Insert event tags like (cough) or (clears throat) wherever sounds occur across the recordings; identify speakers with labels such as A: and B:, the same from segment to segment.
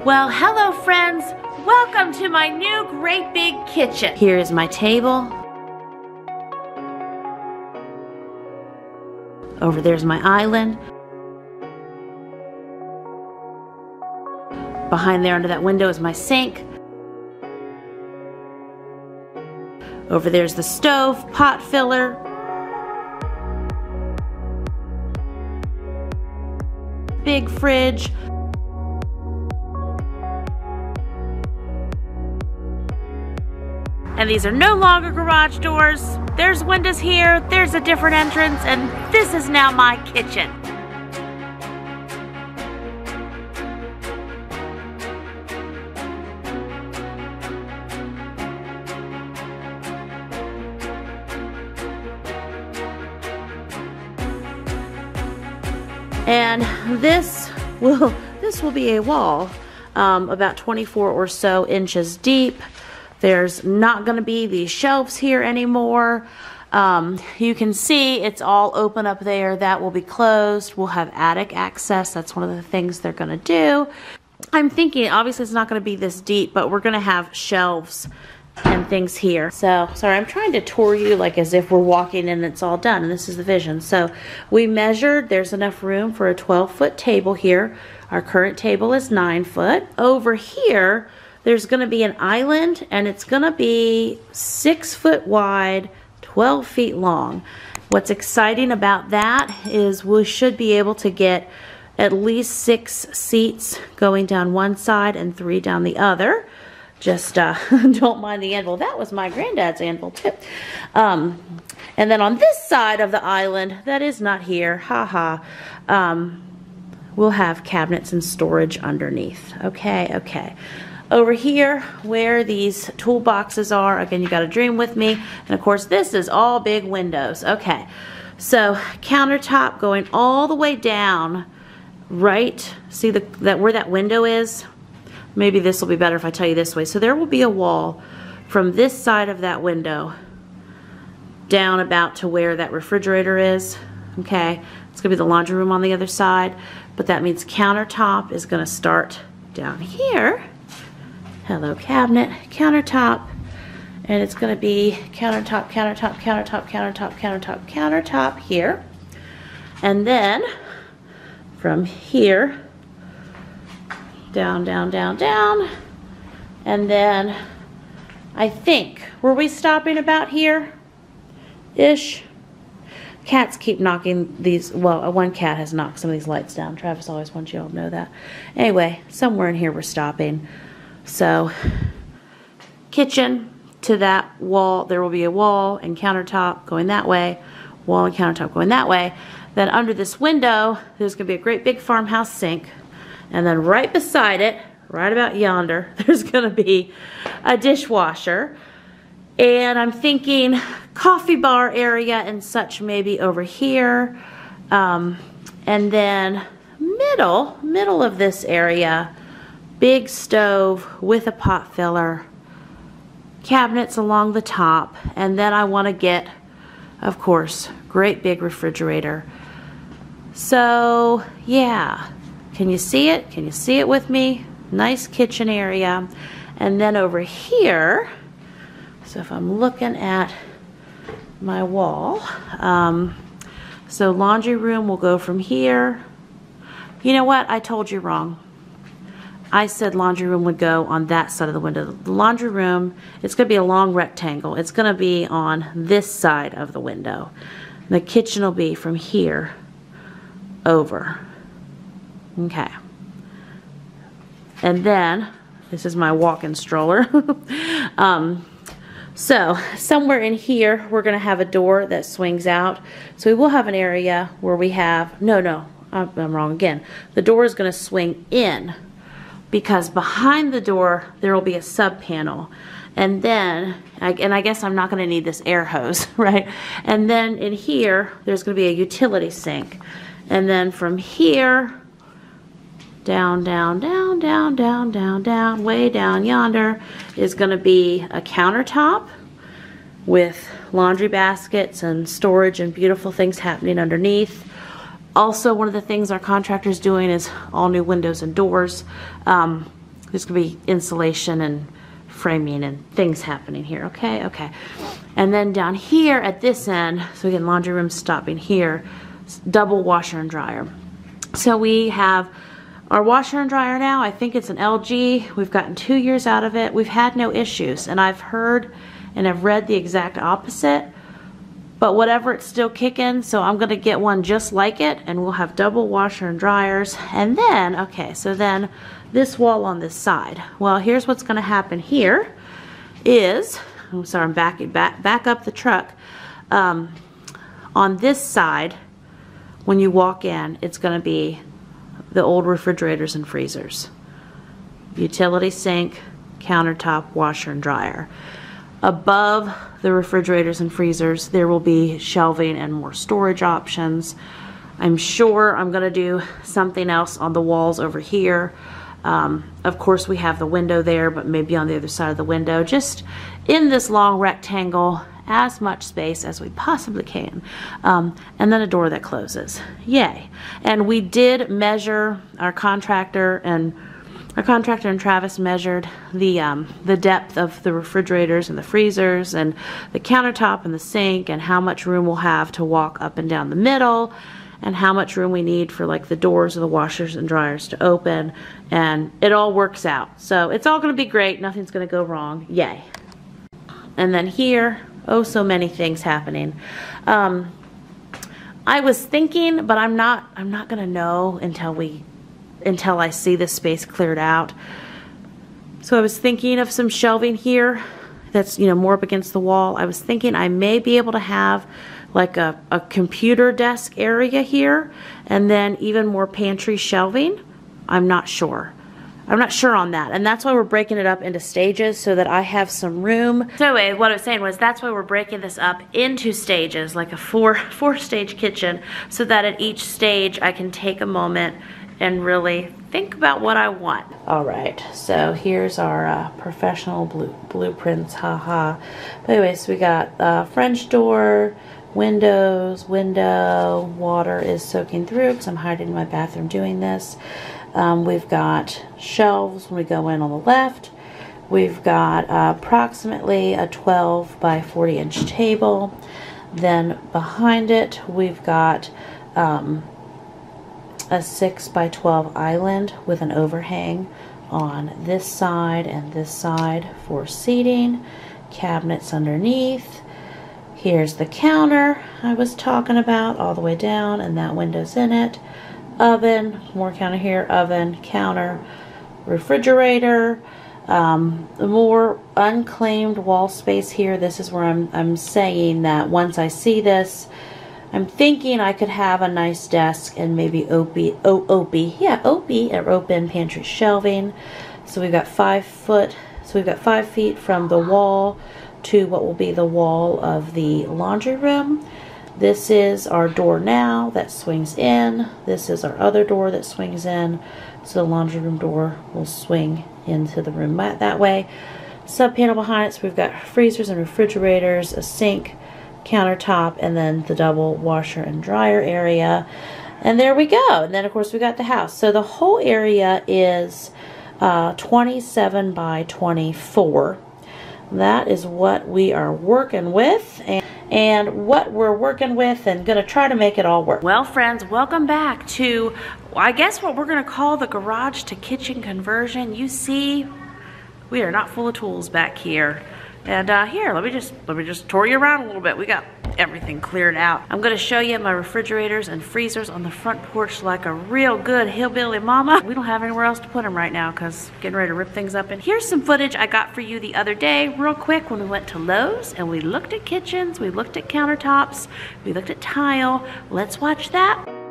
A: Well, hello friends. Welcome to my new great big kitchen. Here is my table. Over there's my island. Behind there under that window is my sink. Over there's the stove, pot filler. Big fridge. And these are no longer garage doors. There's windows here, there's a different entrance, and this is now my kitchen. And this will this will be a wall um, about 24 or so inches deep. There's not going to be these shelves here anymore. Um, you can see it's all open up there. That will be closed. We'll have attic access. That's one of the things they're going to do. I'm thinking, obviously it's not going to be this deep, but we're going to have shelves and things here. So, sorry, I'm trying to tour you like as if we're walking and it's all done, and this is the vision. So, we measured, there's enough room for a 12 foot table here. Our current table is 9 foot. Over here, there's going to be an island and it's going to be six foot wide, 12 feet long. What's exciting about that is we should be able to get at least six seats going down one side and three down the other. Just uh, (laughs) don't mind the anvil. That was my granddad's anvil too. Um, and then on this side of the island, that is not here, haha, um, we'll have cabinets and storage underneath. Okay, okay. Over here, where these toolboxes are, again, you got to dream with me. And of course, this is all big windows. Okay, so countertop going all the way down, right? See the, that where that window is? Maybe this will be better if I tell you this way. So there will be a wall from this side of that window down about to where that refrigerator is. Okay, it's gonna be the laundry room on the other side, but that means countertop is gonna start down here hello cabinet, countertop, and it's going to be countertop, countertop, countertop, countertop, countertop, countertop here. And then from here, down, down, down, down, and then I think, were we stopping about here? Ish. Cats keep knocking these, well, uh, one cat has knocked some of these lights down. Travis always wants you all to know that. Anyway, somewhere in here we're stopping. So kitchen to that wall, there will be a wall and countertop going that way, wall and countertop going that way. Then under this window, there's gonna be a great big farmhouse sink. And then right beside it, right about yonder, (laughs) there's gonna be a dishwasher. And I'm thinking coffee bar area and such maybe over here. Um, and then middle, middle of this area, big stove with a pot filler, cabinets along the top, and then I want to get, of course, great big refrigerator. So, yeah, can you see it? Can you see it with me? Nice kitchen area. And then over here, so if I'm looking at my wall, um, so laundry room will go from here. You know what? I told you wrong. I said laundry room would go on that side of the window. The laundry room, it's going to be a long rectangle. It's going to be on this side of the window. The kitchen will be from here over. Okay. And then, this is my walk-in stroller. (laughs) um, so, somewhere in here, we're going to have a door that swings out. So we will have an area where we have, no, no, I'm, I'm wrong again. The door is going to swing in because behind the door there will be a sub panel and then and I guess I'm not going to need this air hose (laughs) right? And then in here there's going to be a utility sink. And then from here down down down down down down down way down yonder is going to be a countertop with laundry baskets and storage and beautiful things happening underneath also, one of the things our contractor's doing is all new windows and doors. Um, there's gonna be insulation and framing and things happening here, okay? Okay. And then down here at this end, so again, laundry room stopping here, double washer and dryer. So we have our washer and dryer now, I think it's an LG. We've gotten two years out of it. We've had no issues. And I've heard and I've read the exact opposite. But whatever, it's still kicking. So I'm to get one just like it. And we'll have double washer and dryers. And then, okay, so then this wall on this side. Well, here's what's to happen here is, I'm sorry, I'm backing back, back up the truck. Um, on this side, when you walk in, it's to be the old refrigerators and freezers. Utility sink, countertop, washer and dryer. Above the refrigerators and freezers, there will be shelving and more storage options. I'm sure I'm gonna do something else on the walls over here. Um, of course, we have the window there, but maybe on the other side of the window, just in this long rectangle, as much space as we possibly can. Um, and then a door that closes. Yay. And we did measure our contractor and our contractor and Travis measured the um, the depth of the refrigerators and the freezers and the countertop and the sink and how much room we'll have to walk up and down the middle and how much room we need for like the doors of the washers and dryers to open and it all works out. So it's all going to be great. Nothing's going to go wrong. Yay. And then here oh so many things happening. Um, I was thinking, but I'm not I'm not gonna know until we until I see this space cleared out. So I was thinking of some shelving here that's you know more up against the wall. I was thinking I may be able to have like a, a computer desk area here and then even more pantry shelving. I'm not sure. I'm not sure on that. And that's why we're breaking it up into stages so that I have some room. So anyway, what I was saying was that's why we're breaking this up into stages, like a four, (laughs) four stage kitchen, so that at each stage I can take a moment and really think about what I want. All right, so here's our uh, professional blue, blueprints, haha. But anyway, so we got uh, French door, windows, window, water is soaking through because I'm hiding in my bathroom doing this. Um, we've got shelves when we go in on the left. We've got uh, approximately a 12 by 40 inch table. Then behind it, we've got um, a 6 by 12 island with an overhang on this side and this side for seating. Cabinets underneath. Here's the counter I was talking about all the way down and that window's in it oven, more counter here, oven, counter, refrigerator, um, more unclaimed wall space here. This is where I'm, I'm saying that once I see this, I'm thinking I could have a nice desk and maybe Opie, oh, Opie, yeah, Opie or open pantry shelving. So we've got five foot, so we've got five feet from the wall to what will be the wall of the laundry room. This is our door now that swings in. This is our other door that swings in. So the laundry room door will swing into the room that way. Sub panel behind it, so we've got freezers and refrigerators, a sink, countertop, and then the double washer and dryer area. And there we go. And then of course we got the house. So the whole area is uh, 27 by 24. That is what we are working with. And and what we're working with and gonna try to make it all work. Well friends, welcome back to, I guess what we're gonna call the garage to kitchen conversion. You see, we are not full of tools back here. And uh, here, let me just let me just tour you around a little bit. We got everything cleared out. I'm gonna show you my refrigerators and freezers on the front porch like a real good hillbilly mama. We don't have anywhere else to put them right now because getting ready to rip things up. And here's some footage I got for you the other day real quick when we went to Lowe's and we looked at kitchens, we looked at countertops, we looked at tile. Let's watch that.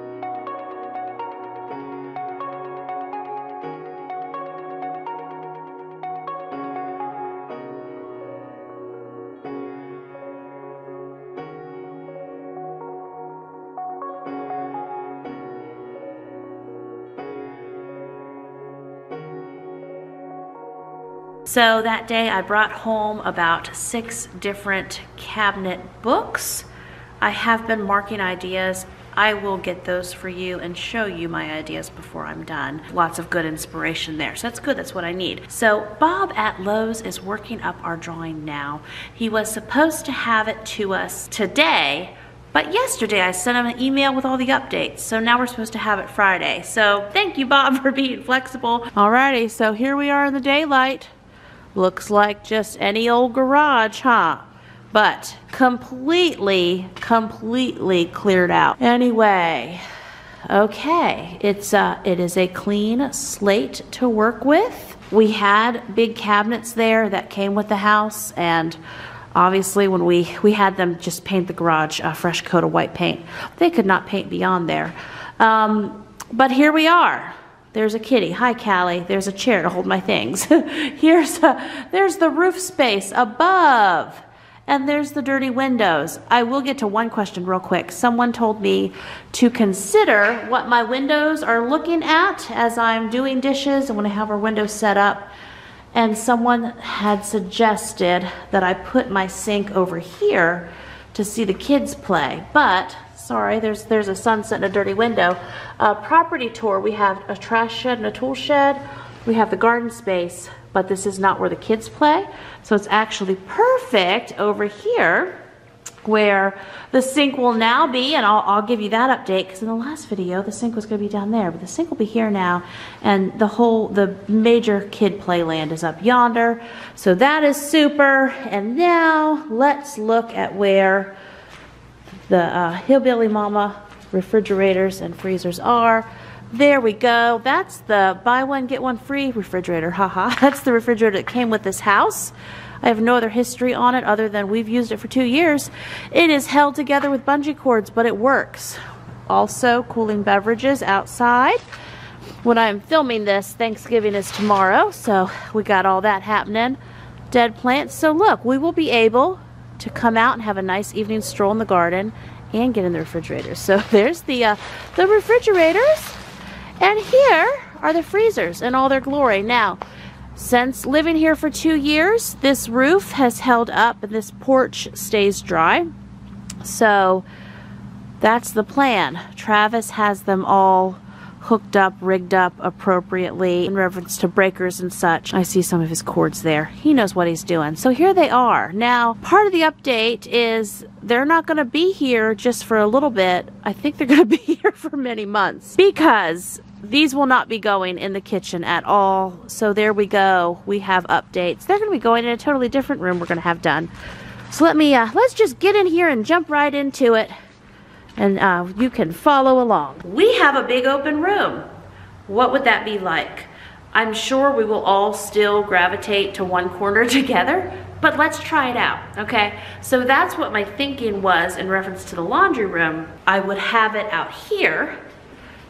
A: So that day I brought home about six different cabinet books. I have been marking ideas I will get those for you and show you my ideas before I'm done. Lots of good inspiration there. So that's good, that's what I need. So Bob at Lowe's is working up our drawing now. He was supposed to have it to us today, but yesterday I sent him an email with all the updates. So now we're supposed to have it Friday. So thank you, Bob, (laughs) for being flexible. Alrighty, so here we are in the daylight. Looks like just any old garage, huh? But completely, completely cleared out. Anyway, okay, it's uh, it is a clean slate to work with. We had big cabinets there that came with the house and Obviously, when we, we had them just paint the garage a fresh coat of white paint, they could not paint beyond there. Um, but here we are. There's a kitty. Hi, Callie. There's a chair to hold my things. (laughs) Here's a, there's the roof space above. And there's the dirty windows. I will get to one question real quick. Someone told me to consider what my windows are looking at as I'm doing dishes and when I have our windows set up and someone had suggested that I put my sink over here to see the kids play. But, sorry, there's, there's a sunset and a dirty window. Uh, property tour, we have a trash shed and a tool shed. We have the garden space, but this is not where the kids play. So it's actually perfect over here where the sink will now be, and I'll, I'll give you that update because in the last video the sink was going to be down there, but the sink will be here now, and the whole, the major kid playland is up yonder. So that is super, and now let's look at where the uh, Hillbilly Mama refrigerators and freezers are. There we go. That's the buy one, get one free refrigerator. Haha. (laughs) That's the refrigerator that came with this house. I have no other history on it other than we've used it for two years. It is held together with bungee cords, but it works. Also, cooling beverages outside. When I'm filming this, Thanksgiving is tomorrow, so we got all that happening. Dead plants. So look, we will be able to come out and have a nice evening stroll in the garden and get in the refrigerator. So (laughs) there's the uh, the refrigerators, and here are the freezers in all their glory. Now, since living here for two years, this roof has held up and this porch stays dry. So that's the plan. Travis has them all hooked up, rigged up appropriately in reference to breakers and such. I see some of his cords there. He knows what he's doing. So here they are. Now, part of the update is they're not going to be here just for a little bit. I think they're (laughs) going to be here for many months because these will not be going in the kitchen at all. So there we go. We have updates. They're going to be going in a totally different room we're going to have done. So let me, uh, let's just get in here and jump right into it. And uh, you can follow along. We have a big open room. What would that be like? I'm sure we will all still gravitate to one corner (laughs) together, but let's try it out, okay? So that's what my thinking was in reference to the laundry room. I would have it out here,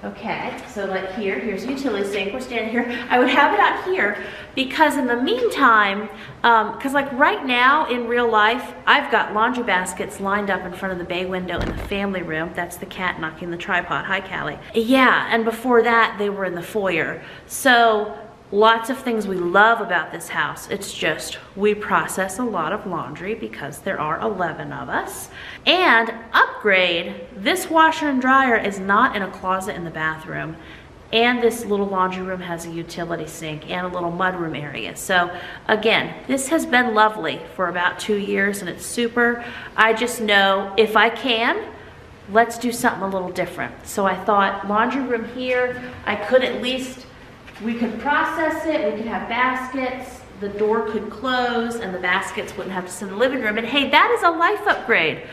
A: Okay, so like here, here's utility sink, we're standing here. I would have it out here because in the meantime, because um, like right now in real life, I've got laundry baskets lined up in front of the bay window in the family room. That's the cat knocking the tripod. Hi, Callie. Yeah, and before that, they were in the foyer. So Lots of things we love about this house. It's just we process a lot of laundry because there are 11 of us. And upgrade, this washer and dryer is not in a closet in the bathroom. And this little laundry room has a utility sink and a little mudroom area. So again, this has been lovely for about two years and it's super. I just know if I can, let's do something a little different. So I thought laundry room here, I could at least we could process it, we could have baskets, the door could close and the baskets wouldn't have to sit in the living room. And hey, that is a life upgrade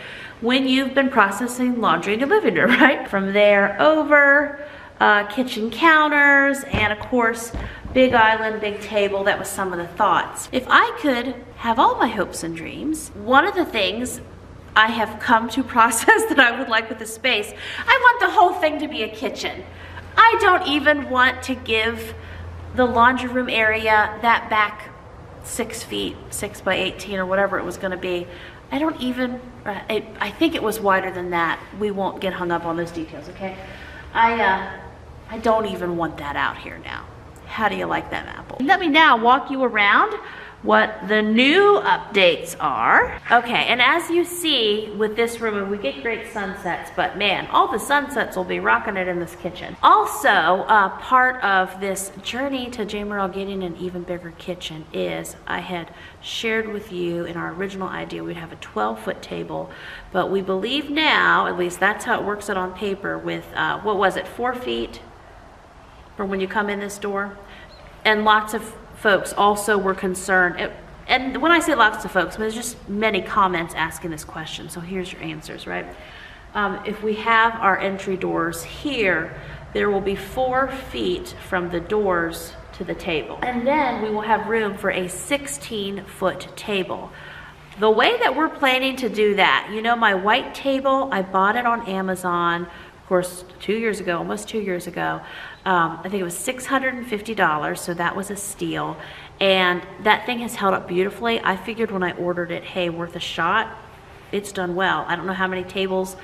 A: when you've been processing laundry in your living room, (laughs) right? From there over, uh, kitchen counters, and of course, big island, big table. That was some of the thoughts. If I could have all my hopes and dreams, one of the things I have come to (laughs) process that I would like with the space, I want the whole thing to be a kitchen. I don't even want to give the laundry room area that back six feet, six by 18 or whatever it was gonna be. I don't even, uh, it, I think it was wider than that. We won't get hung up on those details, okay? I, uh, I don't even want that out here now. How do you like that apple? Let me now walk you around what the new updates are. Okay, and as you see with this room, we get great sunsets, but man, all the sunsets will be rocking it in this kitchen. Also, uh, part of this journey to Jamerrill getting an even bigger kitchen is I had shared with you in our original idea we'd have a 12 foot table, but we believe now, at least that's how it works out on paper with, uh, what was it, four feet from when you come in this door? And lots of folks also were concerned. and when I say lots of folks, there's just many comments asking this question. So here's your answers, right? Um, if we have our entry doors here, there will be four feet from the doors to the table. And then we will have room for a 16 foot table. The way that we're planning to do that, you know, my white table, I bought it on Amazon, of course, two years ago, almost two years ago. Um, I think it was $650, so that was a steal. And that thing has held up beautifully. I figured when I ordered it, hey, worth a shot. It's done well. I don't know how many tables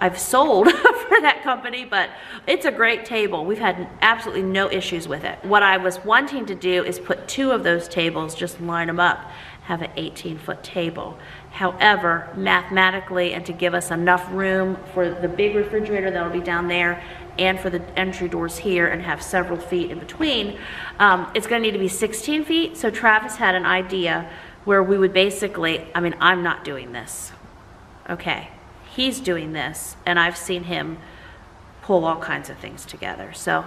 A: I've sold (laughs) for that company, but it's a great table. We've had absolutely no issues with it. What I was wanting to do is put two of those tables, just line them up, have an 18 foot table. However, mathematically and to give us enough room for the big refrigerator that'll be down there and for the entry doors here and have several feet in between, um, it's gonna need to be 16 feet. So Travis had an idea where we would basically, I mean, I'm not doing this, okay? He's doing this and I've seen him pull all kinds of things together. So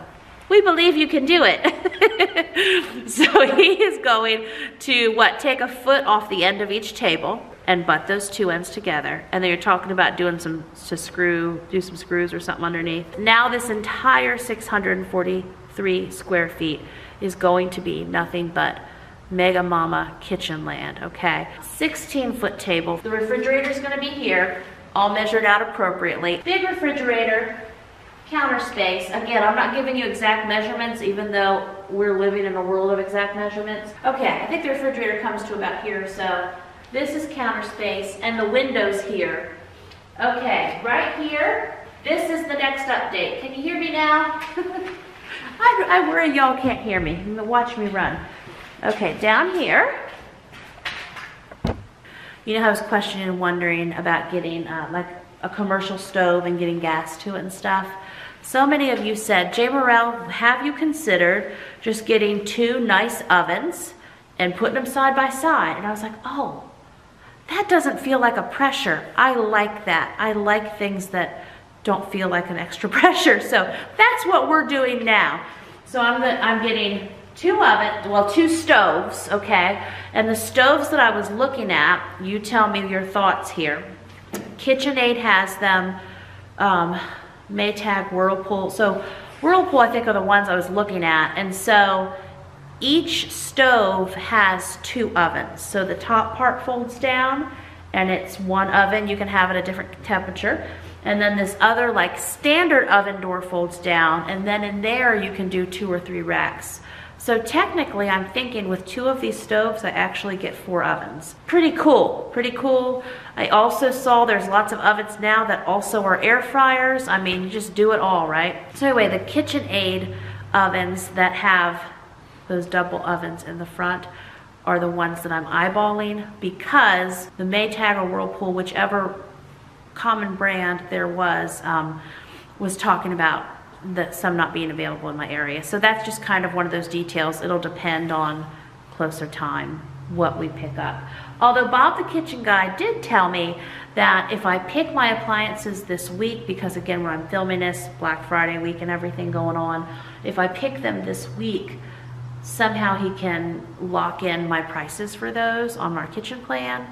A: we believe you can do it. (laughs) so he is going to, what, take a foot off the end of each table and butt those two ends together. And then you're talking about doing some, to screw, do some screws or something underneath. Now this entire 643 square feet is going to be nothing but Mega Momma kitchen land, okay? 16 foot table. The refrigerator is gonna be here, all measured out appropriately. Big refrigerator, counter space. Again, I'm not giving you exact measurements even though we're living in a world of exact measurements. Okay, I think the refrigerator comes to about here, so this is counter space and the windows here. Okay, right here, this is the next update. Can you hear me now? (laughs) I, I worry y'all can't hear me. Watch me run. Okay, down here, you know, I was questioning and wondering about getting uh, like a commercial stove and getting gas to it and stuff. So many of you said, Jamerrill, have you considered just getting two nice ovens and putting them side by side? And I was like, oh, that doesn't feel like a pressure. I like that. I like things that don't feel like an extra (laughs) pressure. So that's what we're doing now. So I'm, the, I'm getting two ovens, well, two stoves, okay? And the stoves that I was looking at, you tell me your thoughts here. KitchenAid has them, um, Maytag, Whirlpool. So Whirlpool, I think, are the ones I was looking at. And so each stove has two ovens. So the top part folds down and it's one oven. You can have it a different temperature. And then this other like standard oven door folds down and then in there you can do two or three racks. So technically I'm thinking with two of these stoves I actually get four ovens. Pretty cool, pretty cool. I also saw there's lots of ovens now that also are air fryers. I mean you just do it all, right? So anyway, the KitchenAid ovens that have those double ovens in the front are the ones that I'm eyeballing because the Maytag or Whirlpool, whichever common brand there was, um, was talking about that some not being available in my area. So that's just kind of one of those details. It'll depend on closer time what we pick up. Although Bob the Kitchen Guy did tell me that if I pick my appliances this week, because again when I'm filming this, Black Friday week and everything going on, if I pick them this week, somehow he can lock in my prices for those on our kitchen plan.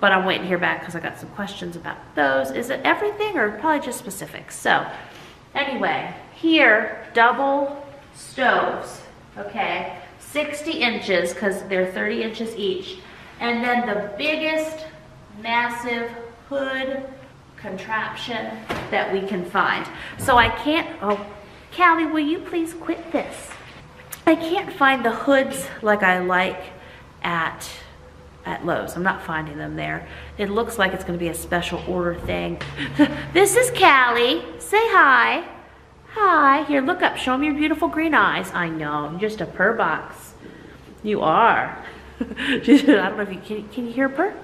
A: But I'm waiting to hear back because I got some questions about those. Is it everything or probably just specifics? So anyway, here, double stoves, okay? 60 inches because they're 30 inches each. And then the biggest massive hood contraption that we can find. So I can't, oh, Callie, will you please quit this? I can't find the hoods like I like at at Lowe's. I'm not finding them there. It looks like it's gonna be a special order thing. (laughs) this is Callie. Say hi. Hi. Here, look up. Show me your beautiful green eyes. I know. You're just a purr box. You are. (laughs) I don't know if you can, can you hear purr?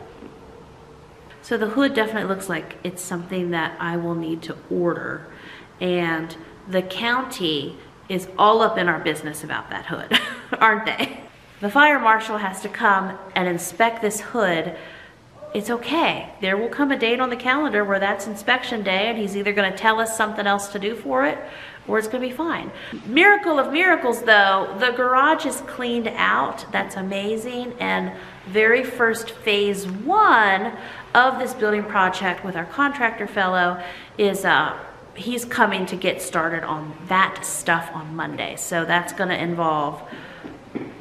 A: So the hood definitely looks like it's something that I will need to order. And the county is all up in our business about that hood, (laughs) aren't they? The fire marshal has to come and inspect this hood. It's okay. There will come a date on the calendar where that's inspection day and he's either gonna tell us something else to do for it or it's gonna be fine. Miracle of miracles though, the garage is cleaned out. That's amazing. And very first phase one of this building project with our contractor fellow is uh, he's coming to get started on that stuff on Monday. So that's gonna involve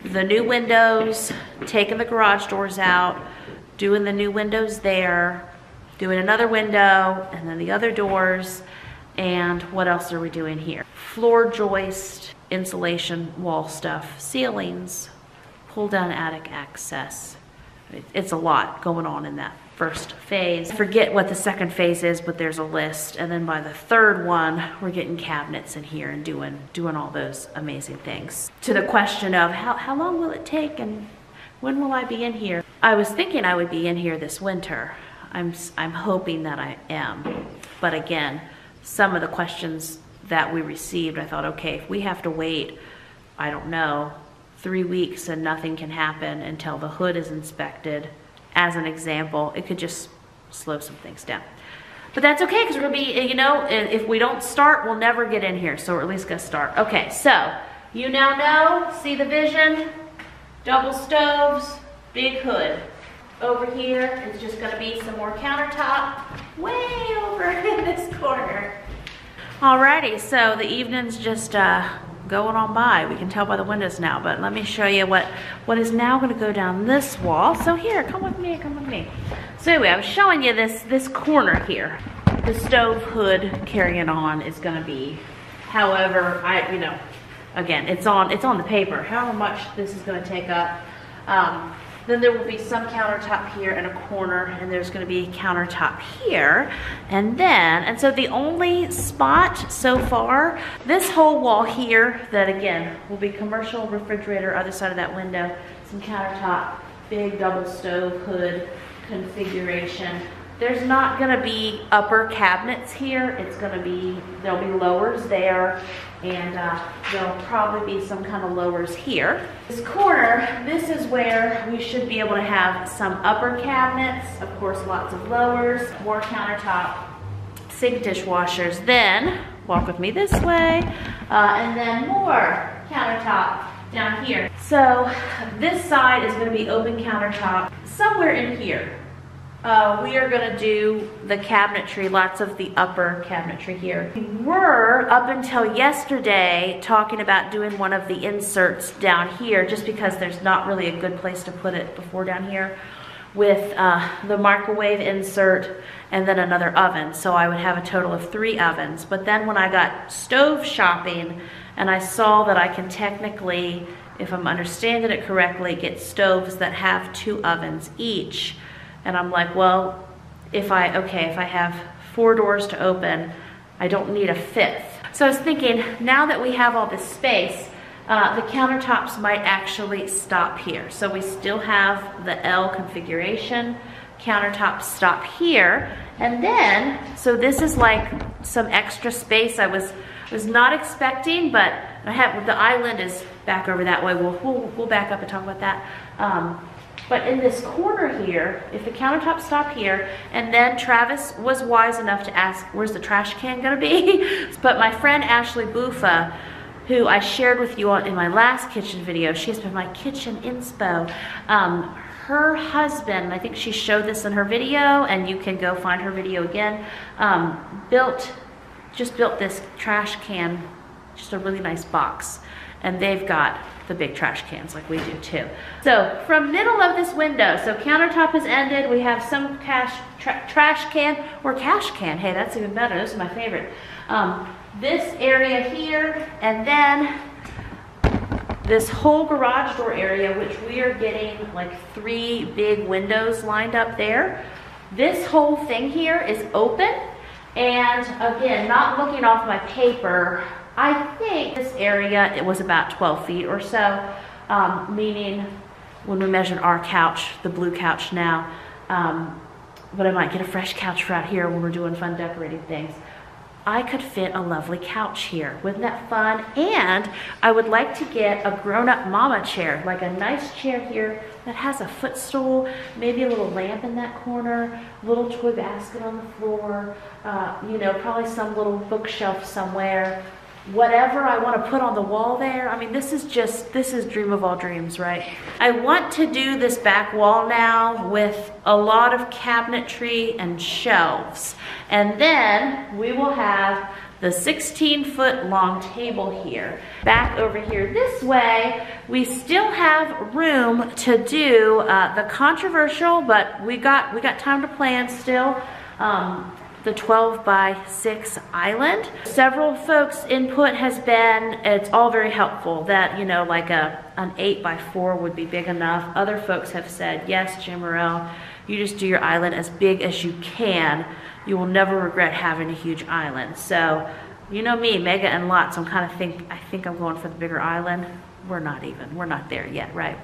A: the new windows, taking the garage doors out, doing the new windows there, doing another window, and then the other doors, and what else are we doing here? Floor joist, insulation, wall stuff, ceilings, pull down attic access. It's a lot going on in that first phase. I forget what the second phase is, but there's a list. And then by the third one, we're getting cabinets in here and doing doing all those amazing things. To the question of how, how long will it take and when will I be in here? I was thinking I would be in here this winter. I'm, I'm hoping that I am. But again, some of the questions that we received, I thought, okay, if we have to wait, I don't know, three weeks and nothing can happen until the hood is inspected, as an example, it could just slow some things down. But that's okay, because we're gonna be, you know, if we don't start, we'll never get in here, so we're at least gonna start. Okay, so, you now know, see the vision? Double stoves, big hood. Over here is just gonna be some more countertop, way over (laughs) in this corner. Alrighty, so the evening's just uh, going on by. We can tell by the windows now, but let me show you what, what is now gonna go down this wall. So here, come with me, come with me. So anyway, I was showing you this, this corner here. The stove hood carrying on is gonna be, however, I, you know, again, it's on, it's on the paper, however much this is gonna take up. Um, then there will be some countertop here and a corner, and there's gonna be a countertop here. And then, and so the only spot so far, this whole wall here, that again, will be commercial refrigerator, other side of that window, some countertop, big double stove hood configuration. There's not gonna be upper cabinets here. It's gonna be, there'll be lowers there and uh, there'll probably be some kind of lowers here. This corner, this is where we should be able to have some upper cabinets, of course lots of lowers, more countertop, sink dishwashers. Then, walk with me this way, uh, and then more countertop down here. So this side is gonna be open countertop somewhere in here. Uh, we are gonna do the cabinetry, lots of the upper cabinetry here. We were, up until yesterday, talking about doing one of the inserts down here, just because there's not really a good place to put it before down here, with uh, the microwave insert and then another oven. So I would have a total of three ovens. But then when I got stove shopping, and I saw that I can technically, if I'm understanding it correctly, get stoves that have two ovens each, and I'm like, well, if I, okay, if I have four doors to open, I don't need a fifth. So I was thinking, now that we have all this space, uh, the countertops might actually stop here. So we still have the L configuration, countertops stop here, and then, so this is like some extra space I was was not expecting, but I have, the island is back over that way. We'll, we'll, we'll back up and talk about that. Um, but in this corner here, if the countertops stop here, and then Travis was wise enough to ask, where's the trash can gonna be? (laughs) but my friend Ashley Bufa, who I shared with you in my last kitchen video, she's been my kitchen inspo. Um, her husband, I think she showed this in her video, and you can go find her video again, um, built, just built this trash can, just a really nice box. And they've got the big trash cans like we do too. So from middle of this window, so countertop has ended, we have some cash tra trash can or cash can. Hey, that's even better. This is my favorite. Um, this area here, and then this whole garage door area, which we are getting like three big windows lined up there. This whole thing here is open. And again, not looking off my paper, I think this area, it was about 12 feet or so, um, meaning when we measured our couch, the blue couch now. Um, but I might get a fresh couch for out here when we're doing fun decorating things. I could fit a lovely couch here. Wouldn't that fun? And I would like to get a grown-up mama chair, like a nice chair here that has a footstool, maybe a little lamp in that corner, little toy basket on the floor, uh, you know, probably some little bookshelf somewhere, whatever I want to put on the wall there. I mean, this is just, this is dream of all dreams, right? I want to do this back wall now with a lot of cabinetry and shelves. And then we will have the 16 foot long table here. Back over here this way, we still have room to do uh, the controversial, but we got, we got time to plan still. Um, the 12 by 6 island. Several folks input has been, it's all very helpful that, you know, like a an 8 by 4 would be big enough. Other folks have said, yes, Jamerrill, you just do your island as big as you can. You will never regret having a huge island. So, you know me, mega and lots, I'm kind of think, I think I'm going for the bigger island. We're not even, we're not there yet, right?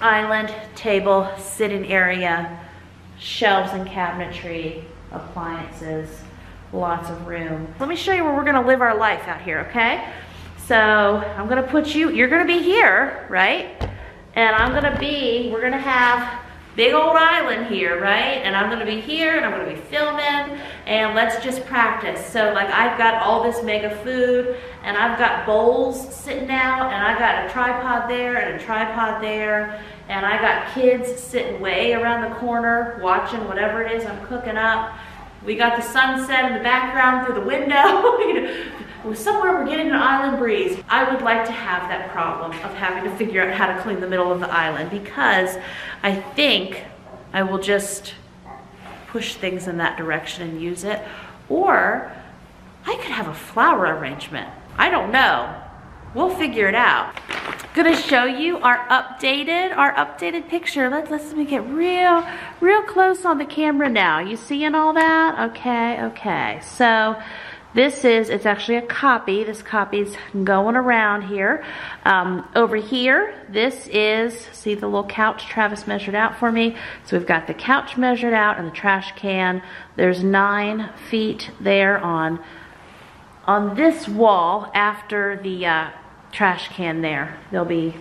A: Island, table, sitting area, shelves and cabinetry, appliances, lots of room. Let me show you where we're gonna live our life out here, okay? So I'm gonna put you, you're gonna be here, right? And I'm gonna be, we're gonna have big old island here, right? And I'm gonna be here and I'm gonna be filming and let's just practice. So like I've got all this mega food and I've got bowls sitting out and I got a tripod there and a tripod there and I got kids sitting way around the corner watching whatever it is I'm cooking up. We got the sunset in the background through the window. (laughs) somewhere we're getting an island breeze. I would like to have that problem of having to figure out how to clean the middle of the island because I think I will just push things in that direction and use it. Or I could have a flower arrangement. I don't know. We'll figure it out. Gonna show you our updated, our updated picture. Let's, let me get real, real close on the camera now. You seeing all that? Okay, okay. So this is, it's actually a copy. This copy's going around here. Um, over here, this is, see the little couch Travis measured out for me? So we've got the couch measured out and the trash can. There's nine feet there on on this wall after the uh, trash can there. There'll be,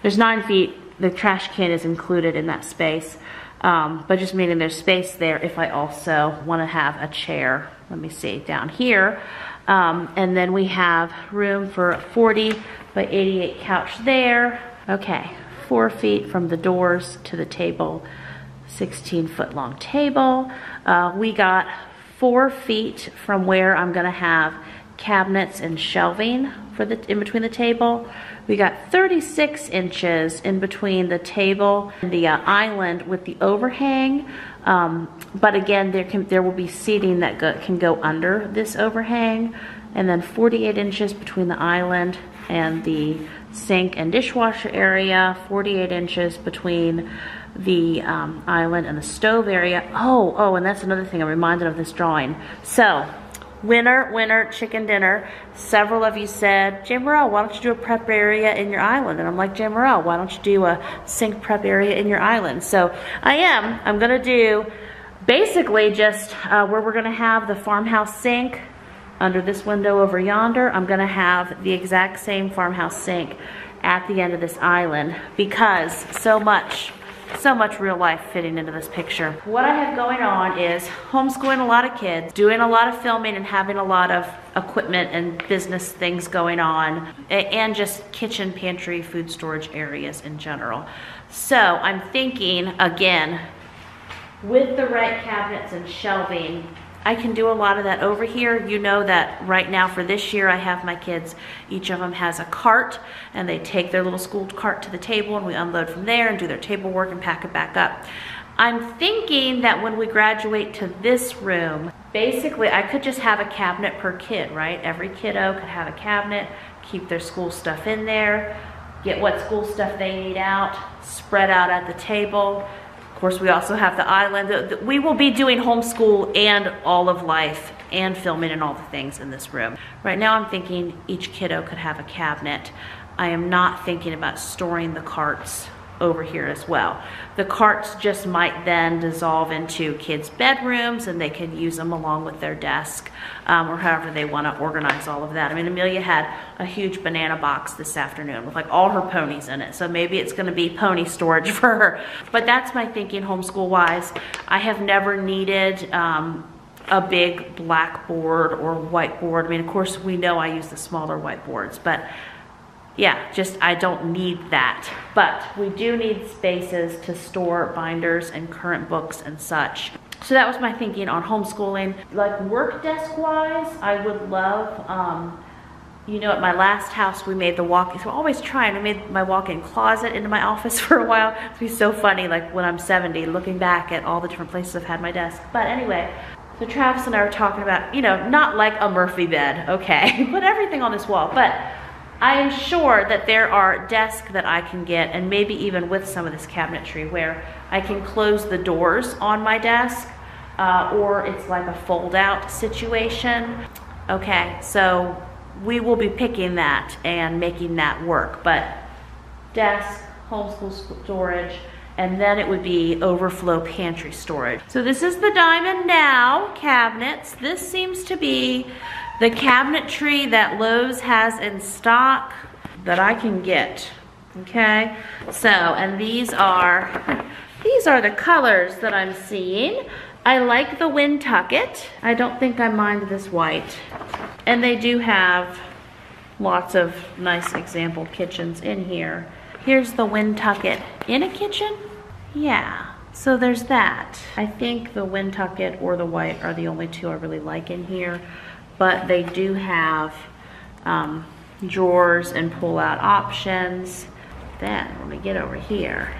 A: there's nine feet, the trash can is included in that space. Um, but just meaning there's space there if I also want to have a chair. Let me see, down here. Um, and then we have room for a 40 by 88 couch there. Okay, four feet from the doors to the table, 16 foot long table. Uh, we got four feet from where I'm gonna have cabinets and shelving for the in between the table. We got 36 inches in between the table and the uh, island with the overhang. Um, but again, there can there will be seating that go, can go under this overhang, and then 48 inches between the island and the sink and dishwasher area. 48 inches between the um, island and the stove area. Oh, oh, and that's another thing I'm reminded of this drawing. So Winner, winner, chicken dinner. Several of you said, Jamerrill, why don't you do a prep area in your island? And I'm like, Jamerrill, why don't you do a sink prep area in your island? So I am. I'm going to do basically just uh, where we're going to have the farmhouse sink under this window over yonder. I'm going to have the exact same farmhouse sink at the end of this island because so much so much real life fitting into this picture. What I have going on is homeschooling a lot of kids, doing a lot of filming and having a lot of equipment and business things going on, and just kitchen, pantry, food storage areas in general. So I'm thinking, again, with the right cabinets and shelving, I can do a lot of that over here. You know that right now for this year I have my kids, each of them has a cart and they take their little school cart to the table and we unload from there and do their table work and pack it back up. I'm thinking that when we graduate to this room, basically I could just have a cabinet per kid, right? Every kiddo could have a cabinet, keep their school stuff in there, get what school stuff they need out, spread out at the table, course, we also have the island. We will be doing homeschool and all of life and filming and all the things in this room. Right now I'm thinking each kiddo could have a cabinet. I am not thinking about storing the carts over here as well. The carts just might then dissolve into kids' bedrooms and they can use them along with their desk um, or however they want to organize all of that. I mean, Amelia had a huge banana box this afternoon with like all her ponies in it. So maybe it's going to be pony storage (laughs) for her. But that's my thinking homeschool wise. I have never needed um, a big blackboard or whiteboard. I mean, of course, we know I use the smaller whiteboards, but yeah, just I don't need that. But we do need spaces to store binders and current books and such. So that was my thinking on homeschooling. Like work desk wise, I would love, um, you know, at my last house, we made the walk, so always trying, I made my walk-in closet into my office (laughs) for a while. It'd be so funny, like when I'm 70, looking back at all the different places I've had my desk. But anyway, so Travis and I were talking about, you know, not like a Murphy bed, okay, (laughs) but everything on this wall. But I am sure that there are desks that I can get, and maybe even with some of this cabinetry, where I can close the doors on my desk, uh, or it's like a fold-out situation. Okay, so we will be picking that and making that work. But desk, homeschool storage, and then it would be overflow pantry storage. So this is the Diamond Now cabinets. This seems to be the cabinetry that Lowe's has in stock that I can get, okay? So, and these are, these are the colors that I'm seeing. I like the Wintucket. I don't think I mind this white. And they do have lots of nice example kitchens in here. Here's the Wintucket in a kitchen. Yeah, so there's that. I think the Wintucket or the white are the only two I really like in here but they do have um, drawers and pull-out options. Then, when we get over here,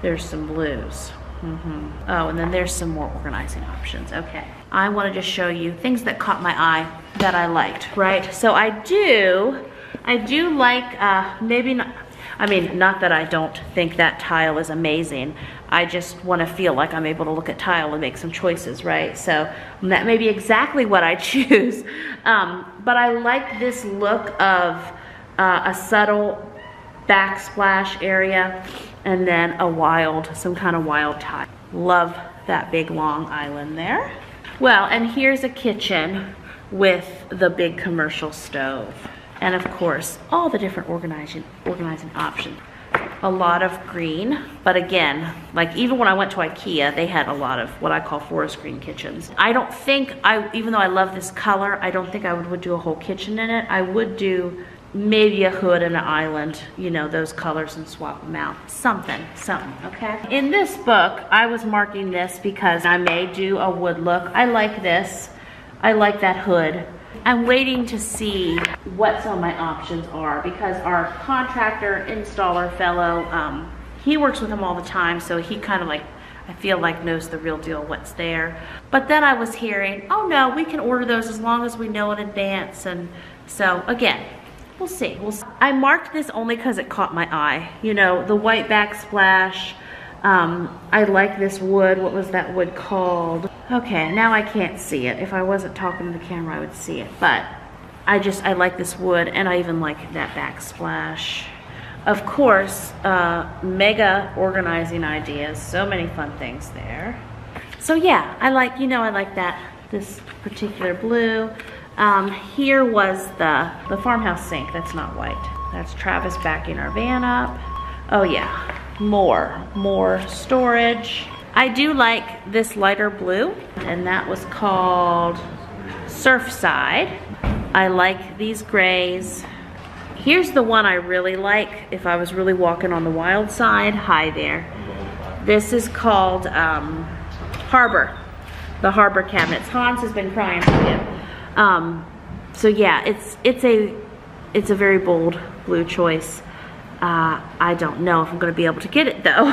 A: there's some blues. Mm -hmm. Oh, and then there's some more organizing options. Okay. I want to just show you things that caught my eye that I liked, right? So I do, I do like, uh, maybe not, I mean, not that I don't think that tile is amazing, I just want to feel like I'm able to look at tile and make some choices, right? So that may be exactly what I (laughs) choose. Um, but I like this look of uh, a subtle backsplash area and then a wild, some kind of wild tile. Love that big long island there. Well, and here's a kitchen with the big commercial stove. And of course, all the different organizing, organizing options a lot of green, but again, like even when I went to Ikea, they had a lot of what I call forest green kitchens. I don't think, I even though I love this color, I don't think I would, would do a whole kitchen in it. I would do maybe a hood and an island, you know, those colors and swap them out. Something, something, okay? In this book, I was marking this because I may do a wood look. I like this. I like that hood. I'm waiting to see what some of my options are because our contractor, installer fellow, um, he works with them all the time, so he kind of like, I feel like knows the real deal what's there. But then I was hearing, oh no, we can order those as long as we know in advance. And so again, we'll see. We'll see. I marked this only because it caught my eye. You know, the white backsplash, um, I like this wood. What was that wood called? Okay, now I can't see it. If I wasn't talking to the camera, I would see it. But I just, I like this wood, and I even like that backsplash. Of course, uh, mega organizing ideas. So many fun things there. So yeah, I like, you know, I like that, this particular blue. Um, here was the, the farmhouse sink. That's not white. That's Travis backing our van up. Oh yeah, more, more storage. I do like this lighter blue, and that was called Surfside. I like these grays. Here's the one I really like if I was really walking on the wild side. Hi there. This is called um, Harbor, the Harbor cabinets. Hans has been crying for you. Um, so yeah, it's it's a it's a very bold blue choice. Uh, I don't know if I'm to be able to get it though.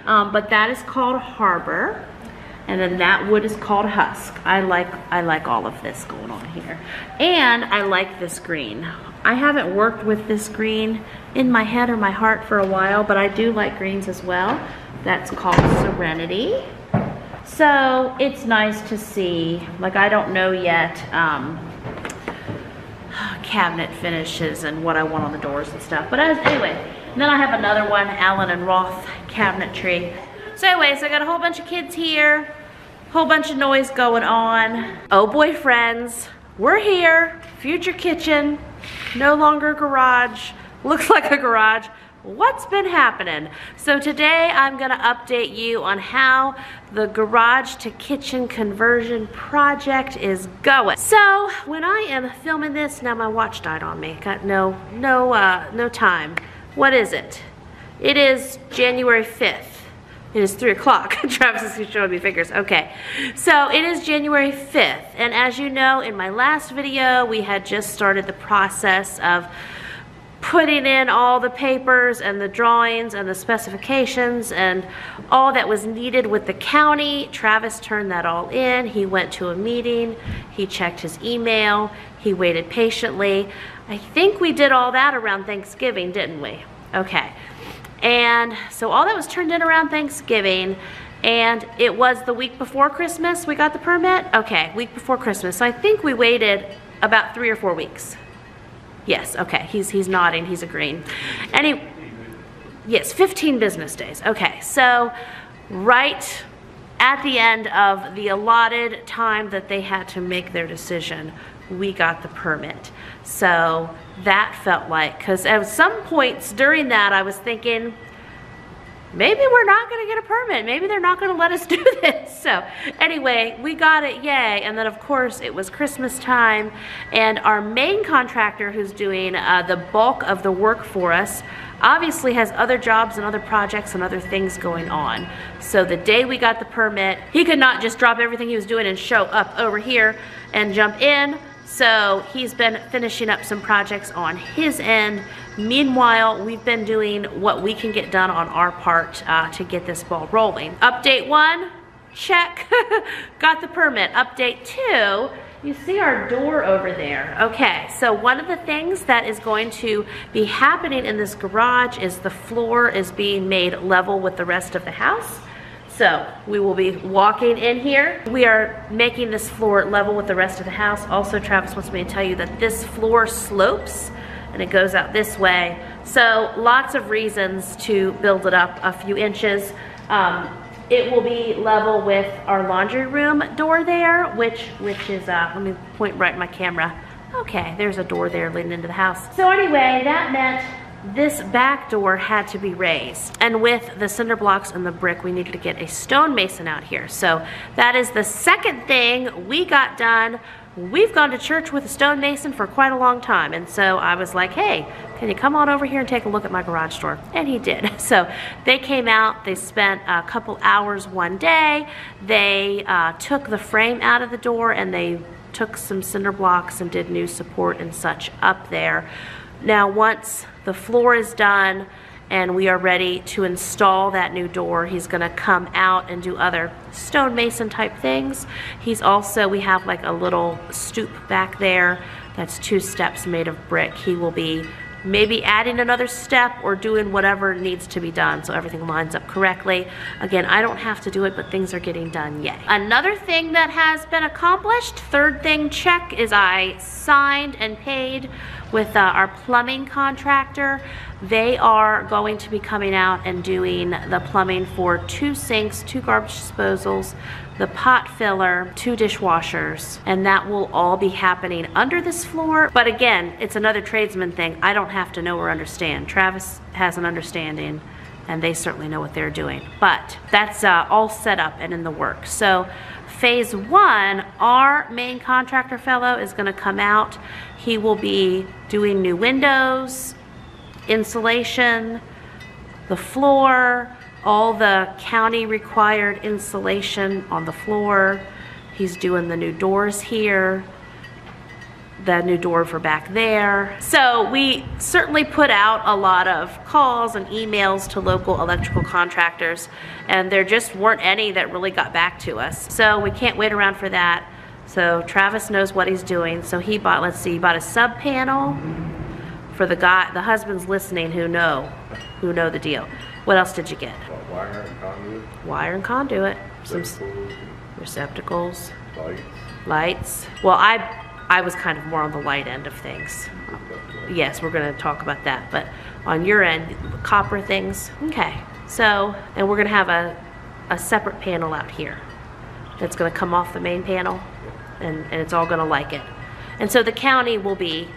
A: (laughs) um, but that is called Harbor. And then that wood is called Husk. I like, I like all of this going on here. And I like this green. I haven't worked with this green in my head or my heart for a while, but I do like greens as well. That's called Serenity. So it's nice to see, like I don't know yet, um, cabinet finishes and what I want on the doors and stuff. But as, anyway, then I have another one, Allen and Roth cabinetry. So anyways, I got a whole bunch of kids here, whole bunch of noise going on. Oh boy, friends, we're here. Future kitchen, no longer garage. Looks (laughs) like a garage what's been happening. So today I'm gonna update you on how the garage to kitchen conversion project is going. So when I am filming this, now my watch died on me. Got no, no, uh, no time. What is it? It is January 5th. It is 3 o'clock. (laughs) Travis is showing me figures. Okay. So it is January 5th. And as you know, in my last video, we had just started the process of putting in all the papers and the drawings and the specifications and all that was needed with the county. Travis turned that all in. He went to a meeting. He checked his email. He waited patiently. I think we did all that around Thanksgiving, didn't we? Okay. And so all that was turned in around Thanksgiving and it was the week before Christmas we got the permit? Okay, week before Christmas. So I think we waited about three or four weeks. Yes, okay, he's, he's nodding, he's agreeing. Any, yes, 15 business days. Okay, so right at the end of the allotted time that they had to make their decision, we got the permit. So that felt like, because at some points during that, I was thinking, maybe we're not going to get a permit. Maybe they're not going to let us (laughs) do this. So anyway, we got it, yay. And then of course it was Christmas time and our main contractor who's doing uh, the bulk of the work for us obviously has other jobs and other projects and other things going on. So the day we got the permit, he could not just drop everything he was doing and show up over here and jump in. So he's been finishing up some projects on his end. Meanwhile, we've been doing what we can get done on our part uh, to get this ball rolling. Update one, check, (laughs) got the permit. Update two, you see our door over there. Okay, so one of the things that is going to be happening in this garage is the floor is being made level with the rest of the house. So we will be walking in here. We are making this floor level with the rest of the house. Also, Travis wants me to tell you that this floor slopes and it goes out this way. So lots of reasons to build it up a few inches. Um, it will be level with our laundry room door there, which, which is, uh, let me point right my camera. Okay, there's a door there leading into the house. So anyway, that meant this back door had to be raised. And with the cinder blocks and the brick, we needed to get a stonemason out here. So that is the second thing we got done. We've gone to church with a stonemason for quite a long time. And so I was like, hey, can you come on over here and take a look at my garage door? And he did. (laughs) So they came out, they spent a couple hours one day. They uh, took the frame out of the door and they took some cinder blocks and did new support and such up there. Now once the floor is done and we are ready to install that new door, he's gonna come out and do other stonemason type things. He's also, we have like a little stoop back there that's two steps made of brick. He will be maybe adding another step or doing whatever needs to be done so everything lines up correctly. Again, I don't have to do it, but things are getting done, yay. Another thing that has been accomplished, third thing check, is I signed and paid with uh, our plumbing contractor. They are going to be coming out and doing the plumbing for two sinks, two garbage disposals, the pot filler, two dishwashers, and that will all be happening under this floor. But again, it's another tradesman thing. I don't have to know or understand. Travis has an understanding and they certainly know what they're doing. But that's uh, all set up and in the works. So phase one, our main contractor fellow is gonna come out. He will be doing new windows, insulation, the floor, all the county required insulation on the floor. He's doing the new doors here, the new door for back there. So we certainly put out a lot of calls and emails to local electrical contractors and there just weren't any that really got back to us. So we can't wait around for that. So Travis knows what he's doing. So he bought, let's see, he bought a sub panel for the guy, the husbands listening who know, who know the deal. What else did you get?
B: Wire and conduit.
A: Wire and conduit, some
B: receptacles,
A: receptacles,
B: Lights.
A: lights. Well, I I was kind of more on the light end of things. Yes, we're going to talk about that, but on your end, copper things, okay. So, and we're going to have a, a separate panel out here that's going to come off the main panel, and, and it's all going to like it. And so the county will be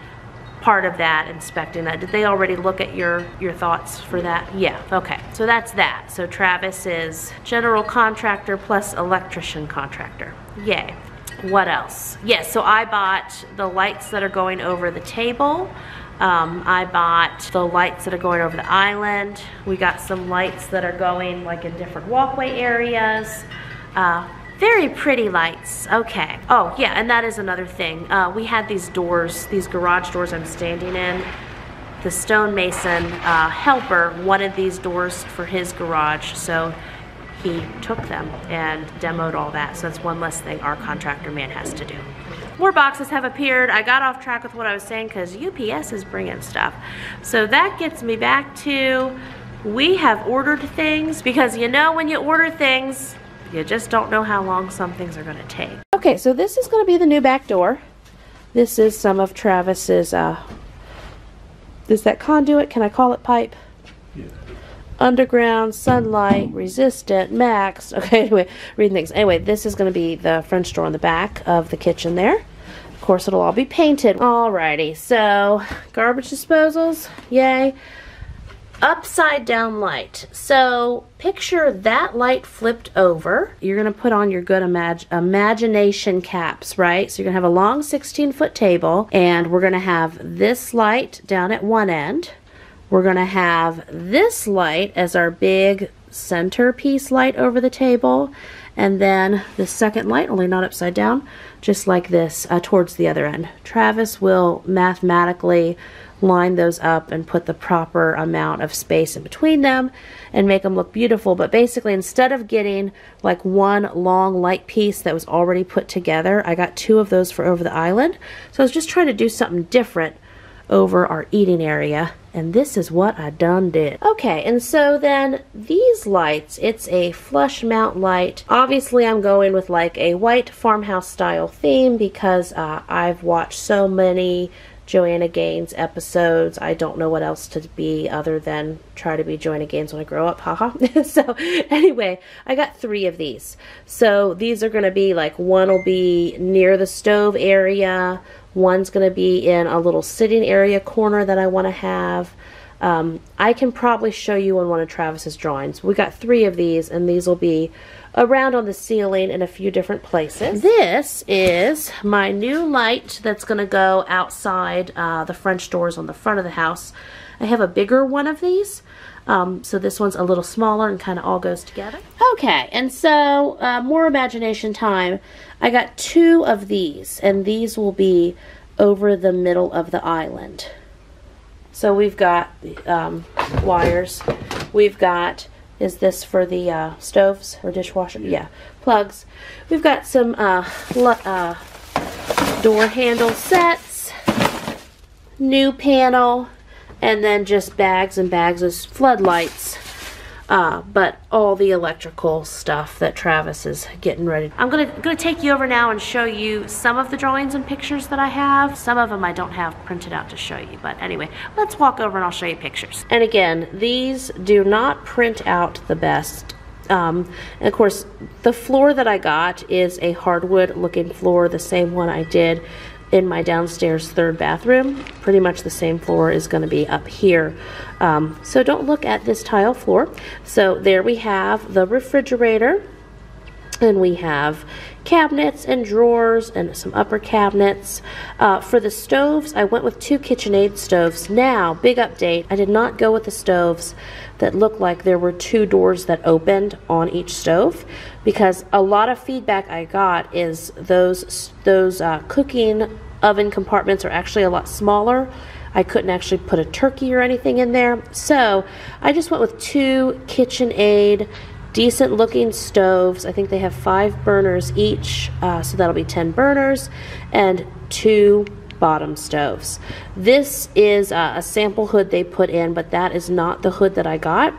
A: part of that, inspecting that. Did they already look at your, your thoughts for that? Yeah, okay. So that's that. So Travis is general contractor plus electrician contractor. Yay. What else? Yes, so I bought the lights that are going over the table. Um, I bought the lights that are going over the island. We got some lights that are going like in different walkway areas. Uh, very pretty lights. Okay. Oh, yeah, and that is another thing. Uh, we had these doors, these garage doors I'm standing in. The stonemason uh, helper wanted these doors for his garage, so he took them and demoed all that. So that's one less thing our contractor man has to do. More boxes have appeared. I got off track with what I was saying because UPS is bringing stuff. So that gets me back to we have ordered things because you know when you order things, you just don't know how long some things are going to take. Okay, so this is going to be the new back door. This is some of Travis's, uh, is that conduit? Can I call it pipe? Yeah. Underground, sunlight, resistant, max. (laughs) Okay, anyway, reading things. Anyway, this is going to be the French door on the back of the kitchen there. Of course, it'll all be painted. Alrighty, so garbage disposals, yay upside down light. So picture that light flipped over. You're going to put on your good imag imagination caps, right? So you're going to have a long 16 foot table and we're going to have this light down at one end. We're going to have this light as our big centerpiece light over the table and then the second light, only not upside down, just like this uh, towards the other end. Travis will mathematically line those up and put the proper amount of space in between them and make them look beautiful. But basically, instead of getting like one long light piece that was already put together, I got two of those for over the island. So I was just trying to do something different over our eating area and this is what I done did. Okay, and so then these lights, it's a flush mount light. Obviously I'm going with like a white farmhouse style theme because uh, I've watched so many Joanna Gaines episodes. I don't know what else to be other than try to be Joanna Gaines when I grow up, haha. (laughs) so anyway, I got three of these. So these are going to be like, one will be near the stove area, one's going to be in a little sitting area corner that I want to have. Um, I can probably show you on one of Travis's drawings. We got three of these, and these will be around on the ceiling in a few different places. This is my new light that's going to go outside uh, the French doors on the front of the house. I have a bigger one of these. Um, so this one's a little smaller and kind of all goes together. Okay, and so uh, more imagination time. I got two of these, and these will be over the middle of the island. So we've got um, wires. We've got is this for the uh, stoves or dishwasher? Yeah. yeah. plugs. We've got some uh, uh, door handle sets, new panel, and then just bags and bags of floodlights uh, but all the electrical stuff that Travis is getting ready. I'm gonna, gonna take you over now and show you some of the drawings and pictures that I have. Some of them I don't have printed out to show you, but anyway, let's walk over and I'll show you pictures. And again, these do not print out the best um, and of course, the floor that I got is a hardwood looking floor, the same one I did in my downstairs third bathroom. Pretty much the same floor is going to be up here. Um, so don't look at this tile floor. So there we have the refrigerator. And we have cabinets and drawers and some upper cabinets. Uh, for the stoves, I went with two KitchenAid stoves. Now, big update, I did not go with the stoves that looked like there were two doors that opened on each stove because a lot of feedback I got is those those uh, cooking oven compartments are actually a lot smaller. I couldn't actually put a turkey or anything in there. So I just went with two KitchenAid decent looking stoves. I think they have five burners each, uh, so that'll be 10 burners, and two bottom stoves. This is uh, a sample hood they put in, but that is not the hood that I got.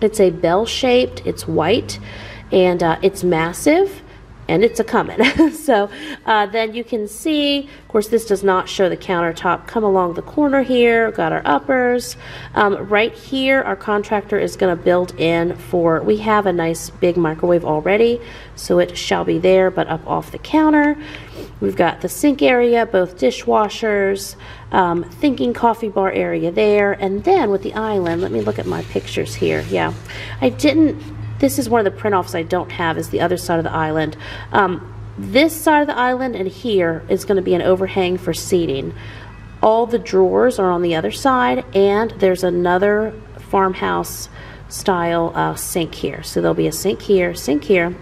A: It's a bell shaped, it's white, and uh, it's massive and it's a coming. (laughs) so uh, then you can see, of course, this does not show the countertop. Come along the corner here, got our uppers. Um, right here, our contractor is going to build in for, we have a nice big microwave already, so it shall be there, but up off the counter. We've got the sink area, both dishwashers, um, thinking coffee bar area there, and then with the island, let me look at my pictures here. Yeah, I didn't this is one of the print offs I don't have is the other side of the island. Um, this side of the island and here is going to be an overhang for seating. All the drawers are on the other side and there's another farmhouse style uh, sink here. So there'll be a sink here, sink here.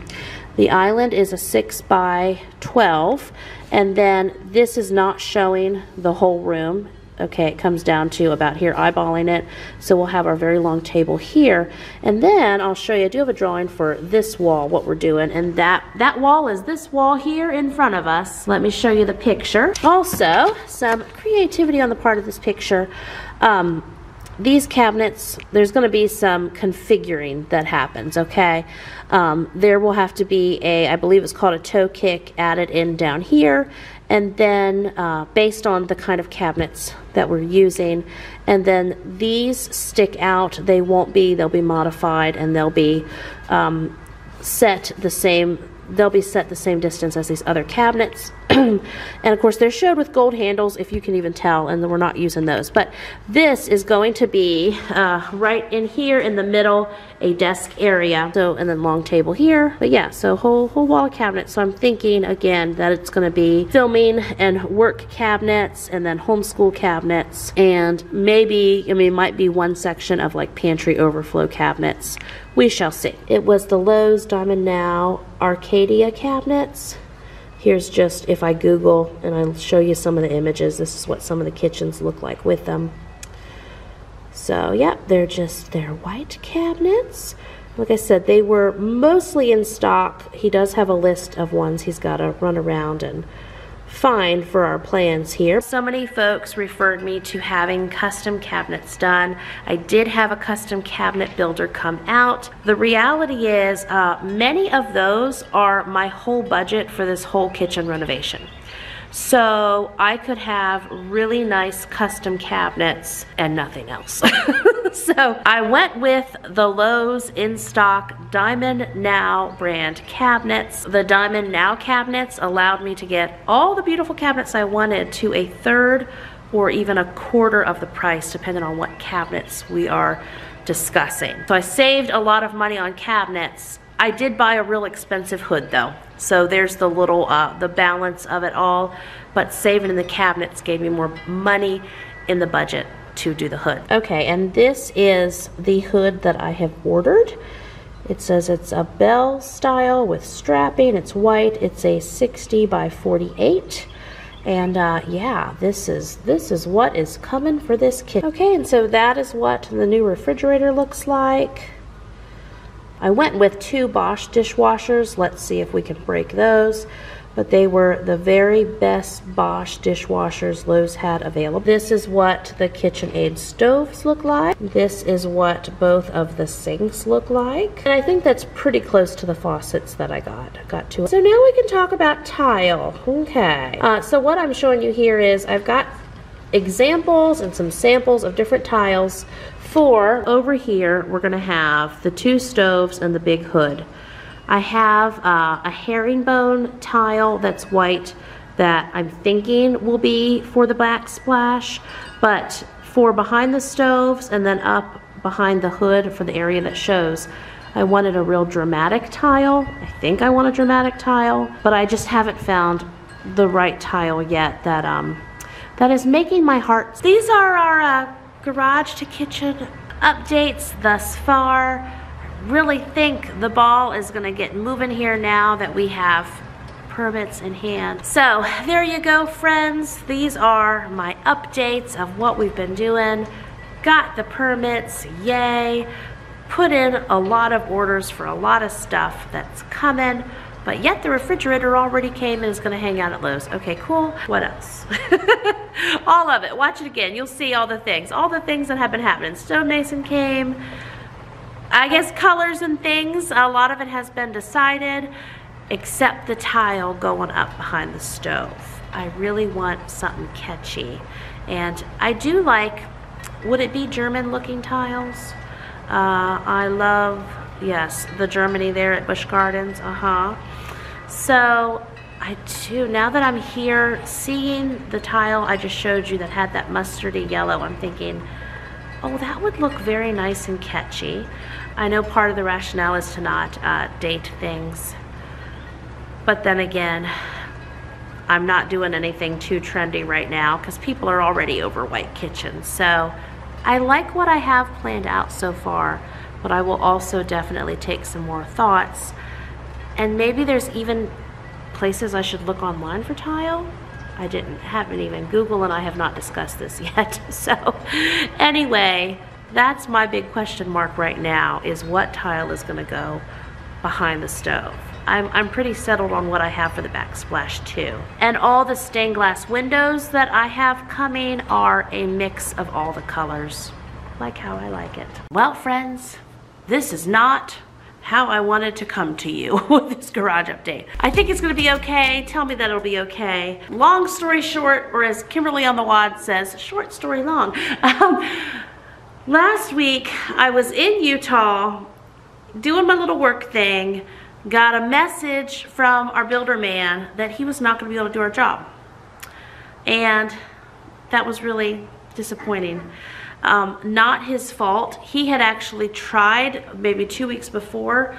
A: The island is a 6 by 12 and then this is not showing the whole room okay it comes down to about here eyeballing it. So we'll have our very long table here. And then I'll show you I do have a drawing for this wall what we're doing. And that that wall is this wall here in front of us. Let me show you the picture. Also some creativity on the part of this picture. Um, these cabinets, there's going to be some configuring that happens, okay? Um, there will have to be a, I believe it's called a toe kick added in down here, and then uh, based on the kind of cabinets that we're using, and then these stick out, they won't be, they'll be modified, and they'll be um, set the same they'll be set the same distance as these other cabinets. (clears throat) and of course, they're showed with gold handles, if you can even tell, and we're not using those. But this is going to be uh, right in here in the middle, a desk area. So, and then long table here. But yeah, so whole, whole wall of cabinets. So I'm thinking, again, that it's going to be filming and work cabinets and then homeschool cabinets. And maybe, I mean, might be one section of like pantry overflow cabinets we shall see. It was the Lowe's Diamond Now Arcadia cabinets. Here's just, if I Google and I'll show you some of the images, this is what some of the kitchens look like with them. So, yeah, they're just, they're white cabinets. Like I said, they were mostly in stock. He does have a list of ones he's got to run around and find for our plans here. So many folks referred me to having custom cabinets done. I did have a custom cabinet builder come out. The reality is uh, many of those are my whole budget for this whole kitchen renovation. So I could have really nice custom cabinets and nothing else. (laughs) so I went with the Lowe's in stock Diamond Now brand cabinets. The Diamond Now cabinets allowed me to get all the beautiful cabinets I wanted to a third or even a quarter of the price depending on what cabinets we are discussing. So I saved a lot of money on cabinets. I did buy a real expensive hood though. So there's the little, uh, the balance of it all. But saving in the cabinets gave me more money in the budget to do the hood. Okay, and this is the hood that I have ordered. It says it's a bell style with strapping. It's white. It's a 60 by 48. And uh, yeah, this is this is what is coming for this kit. Okay, and so that is what the new refrigerator looks like. I went with two Bosch dishwashers. Let's see if we can break those. But they were the very best Bosch dishwashers Lowe's had available. This is what the KitchenAid stoves look like. This is what both of the sinks look like. And I think that's pretty close to the faucets that I got. Got two. So now we can talk about tile. Okay. Uh, so what I'm showing you here is I've got examples and some samples of different tiles for over here we're gonna have the two stoves and the big hood. I have uh, a herringbone tile that's white that I'm thinking will be for the backsplash, but for behind the stoves and then up behind the hood for the area that shows, I wanted a real dramatic tile. I think I want a dramatic tile, but I just haven't found the right tile yet that um, that is making my heart. These are our uh, garage to kitchen updates thus far. Really think the ball is gonna get moving here now that we have permits in hand. So there you go friends. These are my updates of what we've been doing. Got the permits, yay. Put in a lot of orders for a lot of stuff that's coming. But yet the refrigerator already came and is gonna hang out at Lowe's. Okay, cool. What else? (laughs) all of it. Watch it again. You'll see all the things. All the things that have been happening. Stonemason came. I guess colors and things. A lot of it has been decided. except the tile going up behind the stove. I really want something catchy. And I do like, would it be German looking tiles? Uh, I love, yes, the Germany there at Busch Gardens, uh-huh. So I do, now that I'm here, seeing the tile I just showed you that had that mustardy yellow, I'm thinking, oh, that would look very nice and catchy. I know part of the rationale is to not uh, date things, but then again, I'm not doing anything too trendy right now because people are already over white kitchens. So I like what I have planned out so far, but I will also definitely take some more thoughts. And maybe there's even places I should look online for tile. I didn't haven't even Google and I have not discussed this (laughs) yet. So anyway, that's my big question mark right now is what tile is going to go behind the stove. I'm, I'm pretty settled on what I have for the backsplash too. And all the stained glass windows that I have coming are a mix of all the colors, like how I like it. Well, friends, this is not how I wanted to come to you (laughs) with this garage update. I think it's gonna be okay. Tell me that it'll be okay. Long story short, or as Kimberly on the Wad says, short story long. (laughs) Um, last week, I was in Utah doing my little work thing, got a message from our builder man that he was not gonna be able to do our job. And that was really disappointing. Um, not his fault. He had actually tried maybe two weeks before.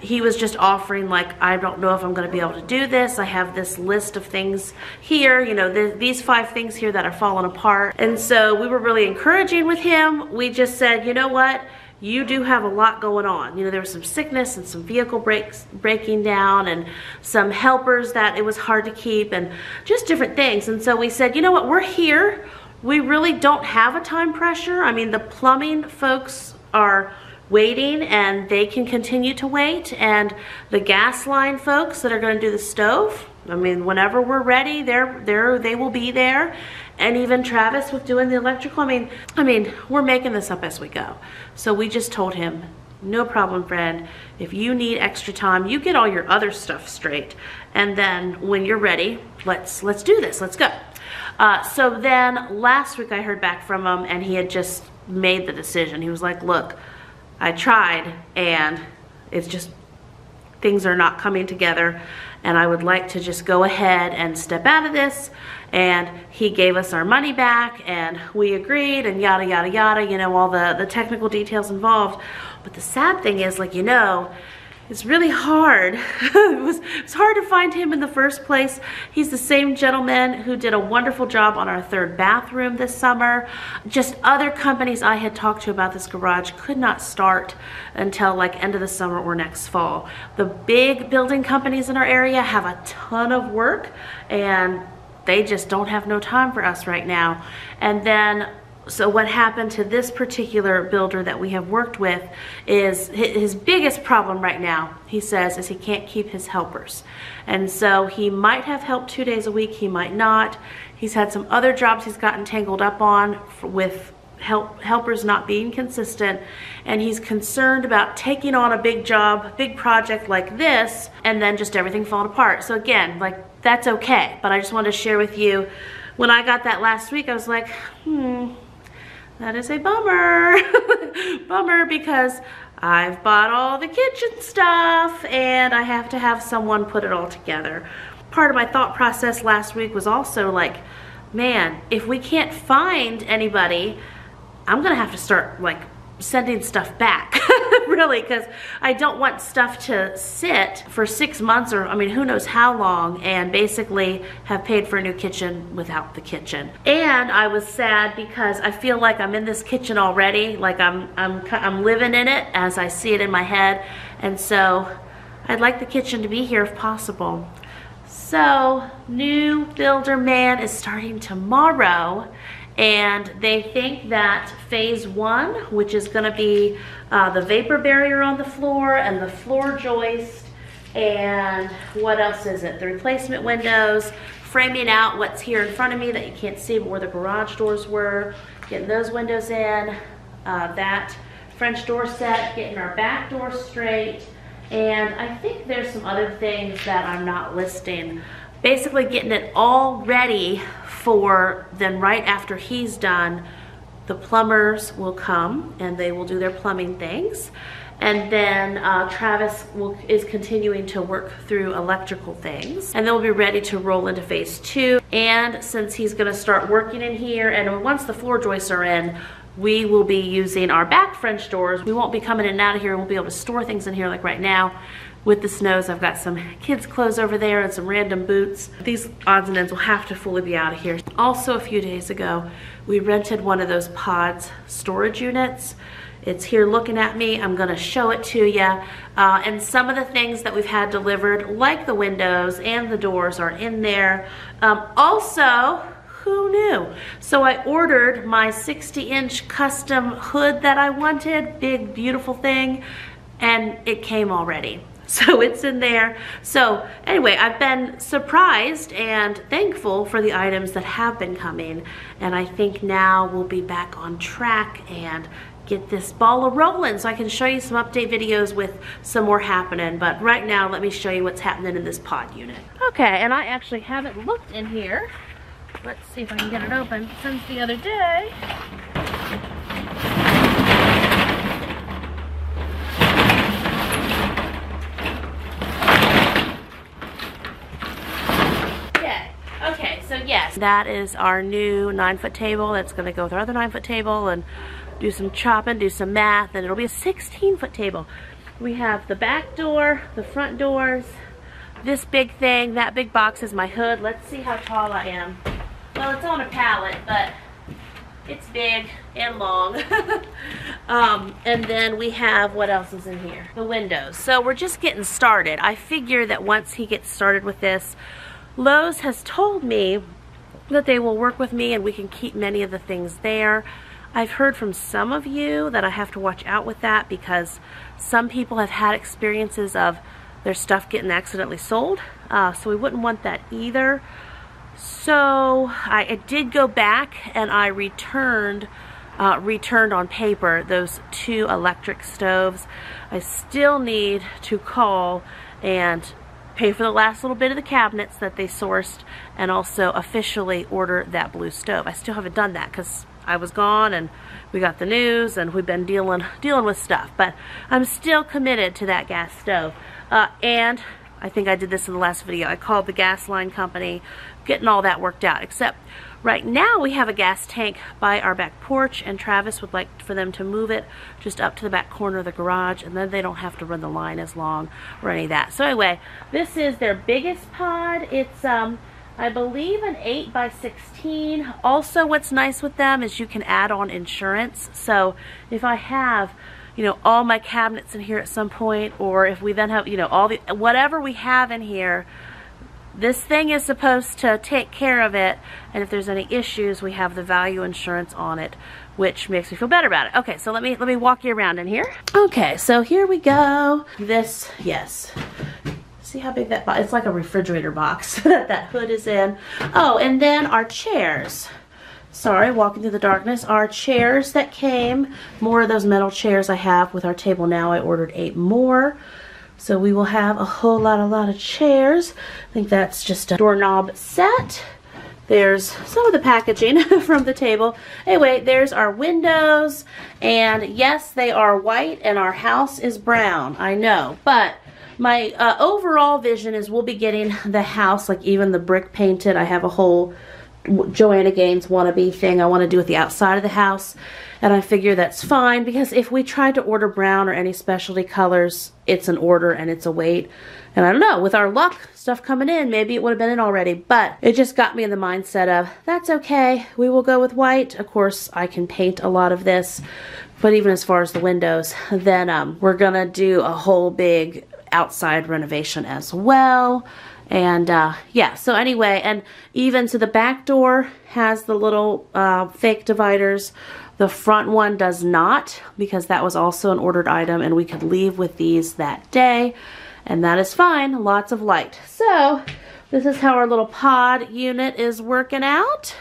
A: He was just offering like, I don't know if I'm going to be able to do this. I have this list of things here, you know, th these five things here that are falling apart. And so we were really encouraging with him. We just said, you know what? you do have a lot going on. You know, there was some sickness and some vehicle breaks breaking down and some helpers that it was hard to keep and just different things. And so we said, you know what, we're here we really don't have a time pressure. I mean, the plumbing folks are waiting and they can continue to wait. And the gas line folks that are going to do the stove, I mean, whenever we're ready, they're, they're, they will be there. And even Travis with doing the electrical. I mean, I mean, we're making this up as we go. So we just told him, no problem, friend. If you need extra time, you get all your other stuff straight. And then when you're ready, let's, let's do this. Let's go. Uh, so then last week I heard back from him and he had just made the decision. He was like, look, I tried and it's just, things are not coming together and I would like to just go ahead and step out of this. And he gave us our money back and we agreed and yada, yada, yada, you know, all the, the technical details involved. But the sad thing is, like, you know, it's really hard. (laughs) it, was, it was hard to find him in the first place. He's the same gentleman who did a wonderful job on our third bathroom this summer. Just other companies I had talked to about this garage could not start until like end of the summer or next fall. The big building companies in our area have a ton of work and they just don't have no time for us right now. And then so what happened to this particular builder that we have worked with is his biggest problem right now, he says, is he can't keep his helpers. And so he might have help two days a week, he might not. He's had some other jobs he's gotten tangled up on with help helpers not being consistent and he's concerned about taking on a big job, big project like this and then just everything falling apart. So again, like that's okay, but I just wanted to share with you when I got that last week, I was like, hmm, that is a bummer. (laughs) bummer because I've bought all the kitchen stuff and I have to have someone put it all together. Part of my thought process last week was also like, man, if we can't find anybody, I'm gonna have to start like sending stuff back, (laughs) really, because I don't want stuff to sit for six months or, I mean, who knows how long, and basically have paid for a new kitchen without the kitchen. And I was sad because I feel like I'm in this kitchen already, like I'm, I'm, I'm living in it as I see it in my head, and so I'd like the kitchen to be here if possible. So, new builder man is starting tomorrow and they think that phase one, which is gonna be uh, the vapor barrier on the floor and the floor joist, and what else is it? The replacement windows, framing out what's here in front of me that you can't see, but where the garage doors were, getting those windows in, uh, that French door set, getting our back door straight, And I think there's some other things that I'm not listing. Basically getting it all ready for then right after he's done, the plumbers will come and they will do their plumbing things. And then uh, Travis will, is continuing to work through electrical things. And then we'll be ready to roll into phase two. And since he's gonna start working in here, and once the floor joists are in, we will be using our back French doors. We won't be coming in and out of here. We'll be able to store things in here like right now. With the snows, I've got some kids' clothes over there and some random boots. These odds and ends will have to fully be out of here. Also, a few days ago, we rented one of those pods storage units. It's here looking at me. I'm gonna show it to you. Uh, and some of the things that we've had delivered, like the windows and the doors are in there. Um, also, who knew? So I ordered my 60 inch custom hood that I wanted, big beautiful thing, and it came already. So it's in there. So anyway, I've been surprised and thankful for the items that have been coming. And I think now we'll be back on track and get this ball of rolling so I can show you some update videos with some more happening. But right now, let me show you what's happening in this pod unit. Okay, and I actually haven't looked in here. Let's see if I can get it open since the other day. Okay, so yes, that is our new nine foot table that's gonna go with our other nine foot table and do some chopping, do some math, and it'll be a 16 foot table. We have the back door, the front doors, this big thing, that big box is my hood. Let's see how tall I am. Well, it's on a pallet, but it's big and long. (laughs) um, and then we have, what else is in here? The windows. So we're just getting started. I figure that once he gets started with this, Lowe's has told me that they will work with me and we can keep many of the things there. I've heard from some of you that I have to watch out with that because some people have had experiences of their stuff getting accidentally sold. Uh, so we wouldn't want that either. So I, I did go back and I returned uh, returned on paper those two electric stoves. I still need to call and pay for the last little bit of the cabinets that they sourced and also officially order that blue stove. I still haven't done that because I was gone and we got the news and we've been dealing dealing with stuff. But I'm still committed to that gas stove. Uh, and I think I did this in the last video. I called the gas line company, getting all that worked out. Except right now we have a gas tank by our back porch and Travis would like for them to move it just up to the back corner of the garage and then they don't have to run the line as long or any of that. So anyway, this is their biggest pod. It's um I believe an 8 by 16. Also, what's nice with them is you can add on insurance. So if I have, you know, all my cabinets in here at some point, or if we then have, you know, all the, whatever we have in here, this thing is supposed to take care of it. And if there's any issues, we have the value insurance on it, which makes me feel better about it. Okay, so let me, let me walk you around in here. Okay, so here we go. This, yes, See how big that box, it's like a refrigerator box that (laughs) that hood is in. Oh, and then our chairs. Sorry, walking through the darkness. Our chairs that came, more of those metal chairs I have with our table now. I ordered eight more. So we will have a whole lot, a lot of chairs. I think that's just a doorknob set. There's some of the packaging (laughs) from the table. Anyway, there's our windows. And yes, they are white and our house is brown. I know, but my uh, overall vision is we'll be getting the house, like even the brick painted. I have a whole Joanna Gaines wannabe thing I want to do with the outside of the house. And I figure that's fine because if we tried to order brown or any specialty colors, it's an order and it's a wait. And I don't know, with our luck, stuff coming in, maybe it would have been in already. But it just got me in the mindset of, that's okay, we will go with white. Of course, I can paint a lot of this. But even as far as the windows, then um, we're going to do a whole big outside renovation as well. And uh, yeah, so anyway, and even to the back door has the little uh, fake dividers. The front one does not because that was also an ordered item and we could leave with these that day. And that is fine, lots of light. So this is how our little pod unit is working out.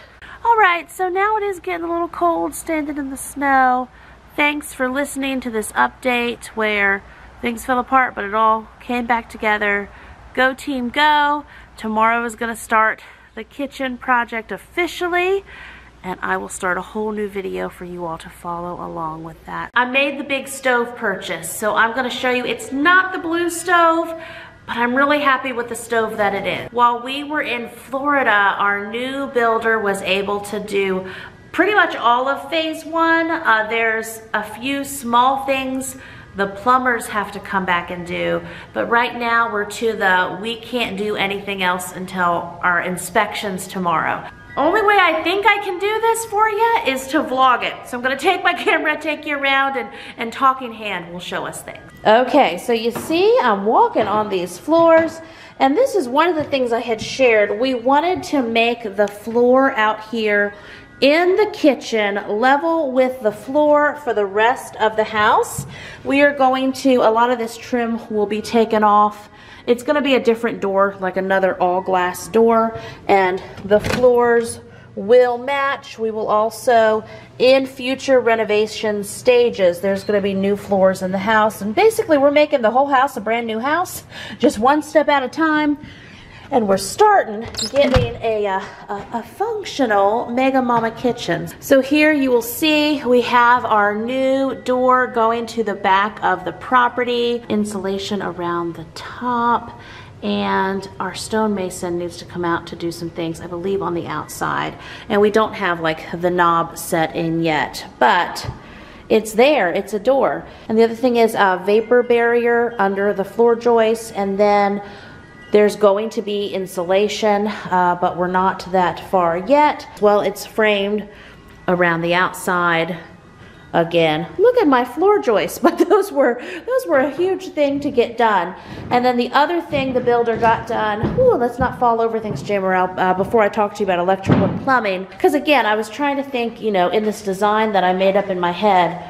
A: All right, so now it is getting a little cold standing in the snow. Thanks for listening to this update where things fell apart, but it all came back together. Go team go. Tomorrow is gonna start the kitchen project officially and I will start a whole new video for you all to follow along with that. I made the big stove purchase, so I'm gonna show you, it's not the blue stove, but I'm really happy with the stove that it is. While we were in Florida, our new builder was able to do pretty much all of phase one. Uh, there's a few small things the plumbers have to come back and do. But right now we're to the we can't do anything else until our inspections tomorrow. Only way I think I can do this for you is to vlog it. So I'm gonna take my (laughs) camera, take you around, and, and talking hand will show us things. Okay, so you see I'm walking on these floors, and this is one of the things I had shared. We wanted to make the floor out here in the kitchen level with the floor for the rest of the house. We are going to, a lot of this trim will be taken off. It's going to be a different door, like another all glass door, and the floors will match. We will also, in future renovation stages, there's going to be new floors in the house. And basically, we're making the whole house a brand new house, just one step at a time and we're starting getting a, uh, a, a, functional Mega Momma kitchen. So here you will see we have our new door going to the back of the property, insulation around the top, and our stonemason needs to come out to do some things, I believe on the outside. And we don't have like the knob set in yet, but it's there, it's a door. And the other thing is a vapor barrier under the floor joist and then there's going to be insulation, uh, but we're not that far yet. Well, it's framed around the outside again. Look at my floor joists, (laughs) but those were those were a huge thing to get done. And then the other thing the builder got done, ooh, let's not fall over things, Morrell, uh, before I talk to you about electrical and plumbing. Because again, I was trying to think, you know, in this design that I made up in my head,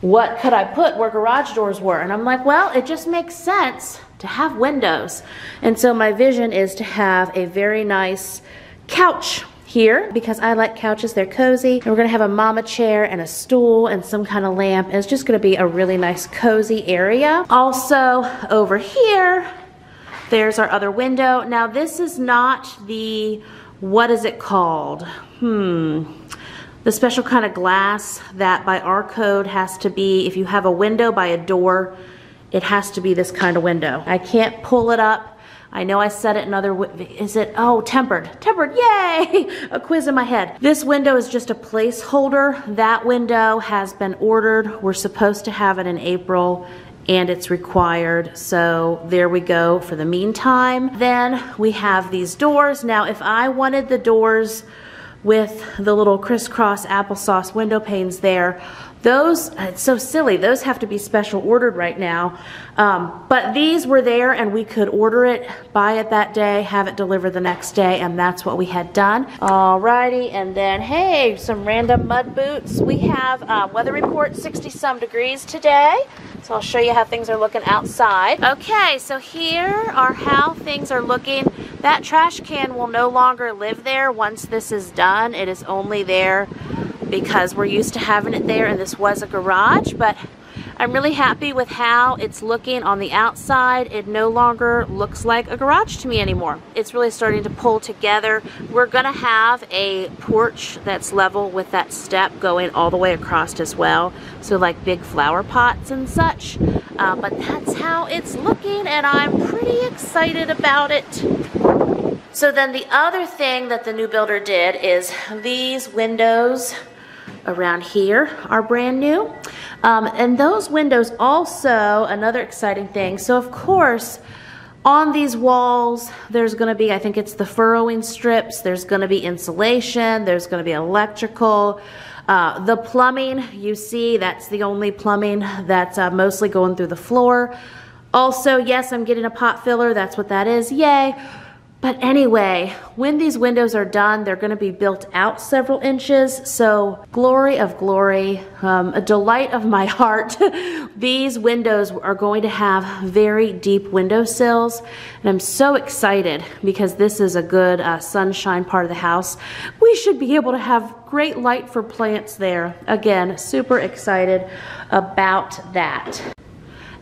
A: what could I put where garage doors were? And I'm like, well, it just makes sense to have windows. And so my vision is to have a very nice couch here because I like couches, they're cozy. And we're gonna have a mama chair and a stool and some kind of lamp. And it's just gonna be a really nice cozy area. Also over here, there's our other window. Now this is not the, what is it called? Hmm, the special kind of glass that by our code has to be, if you have a window by a door, it has to be this kind of window. I can't pull it up. I know I said it in other, is it, oh, tempered, tempered, yay! (laughs) a quiz in my head. This window is just a placeholder. That window has been ordered. We're supposed to have it in April and it's required. So there we go for the meantime. Then we have these doors. Now, if I wanted the doors with the little crisscross applesauce window panes there, those, it's so silly, those have to be special ordered right now. Um, but these were there and we could order it, buy it that day, have it delivered the next day, and that's what we had done. Alrighty, and then, hey, some random mud boots. We have uh, weather report 60 some degrees today. So I'll show you how things are looking outside. Okay, so here are how things are looking. That trash can will no longer live there once this is done. It is only there because we're used to having it there and this was a garage, but I'm really happy with how it's looking on the outside. It no longer looks like a garage to me anymore. It's really starting to pull together. We're gonna have a porch that's level with that step going all the way across as well. So like big flower pots and such. Uh, but that's how it's looking and I'm pretty excited about it. So then the other thing that the new builder did is these windows around here are brand new. Um, and those windows also, another exciting thing. So of course, on these walls, there's gonna be, I think it's the furring strips, there's gonna be insulation, there's gonna be electrical, uh, the plumbing, you see, that's the only plumbing that's uh, mostly going through the floor. Also, yes, I'm getting a pot filler, that's what that is, yay. But anyway, when these windows are done, they're gonna be built out several inches. So glory of glory, um, a delight of my (laughs) heart. these windows are going to have very deep window sills. And I'm so excited because this is a good uh, sunshine part of the house. We should be able to have great light for plants there. Again, super excited about that.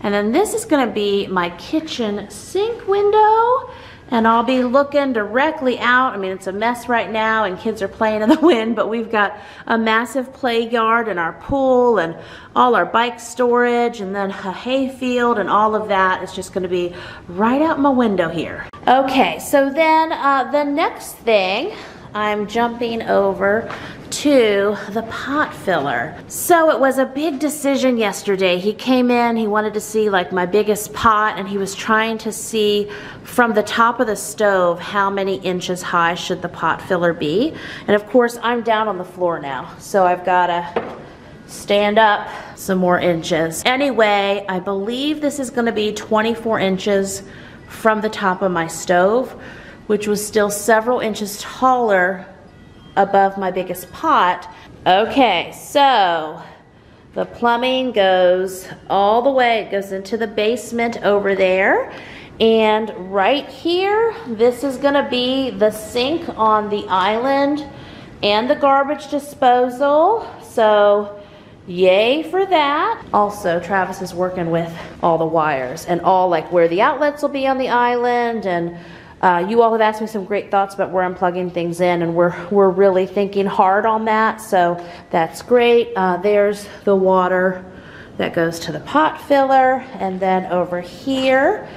A: And then this is gonna be my kitchen sink window and I'll be looking directly out. I mean, it's a mess right now and kids are playing in the (laughs) wind, but we've got a massive play yard and our pool and all our bike storage and then a hay field and all of that is just gonna be right out my window here. Okay, so then uh, the next thing I'm jumping over to the pot filler. So it was a big decision yesterday. He came in, he wanted to see like my biggest pot and he was trying to see from the top of the stove how many inches high should the pot filler be. And of course I'm down on the floor now. So I've gotta stand up some more inches. Anyway, I believe this is gonna be 24 inches from the top of my stove, which was still several inches taller above my biggest pot. Okay, so the plumbing goes all the way, it goes into the basement over there. And right here, this is gonna be the sink on the island and the garbage disposal. So yay for that. Also, Travis is working with all the wires and all like where the outlets will be on the island and uh, you all have asked me some great thoughts about where I'm plugging things in, and we're, we're really thinking hard on that, so that's great. Uh, there's the water that goes to the pot filler, and then over here,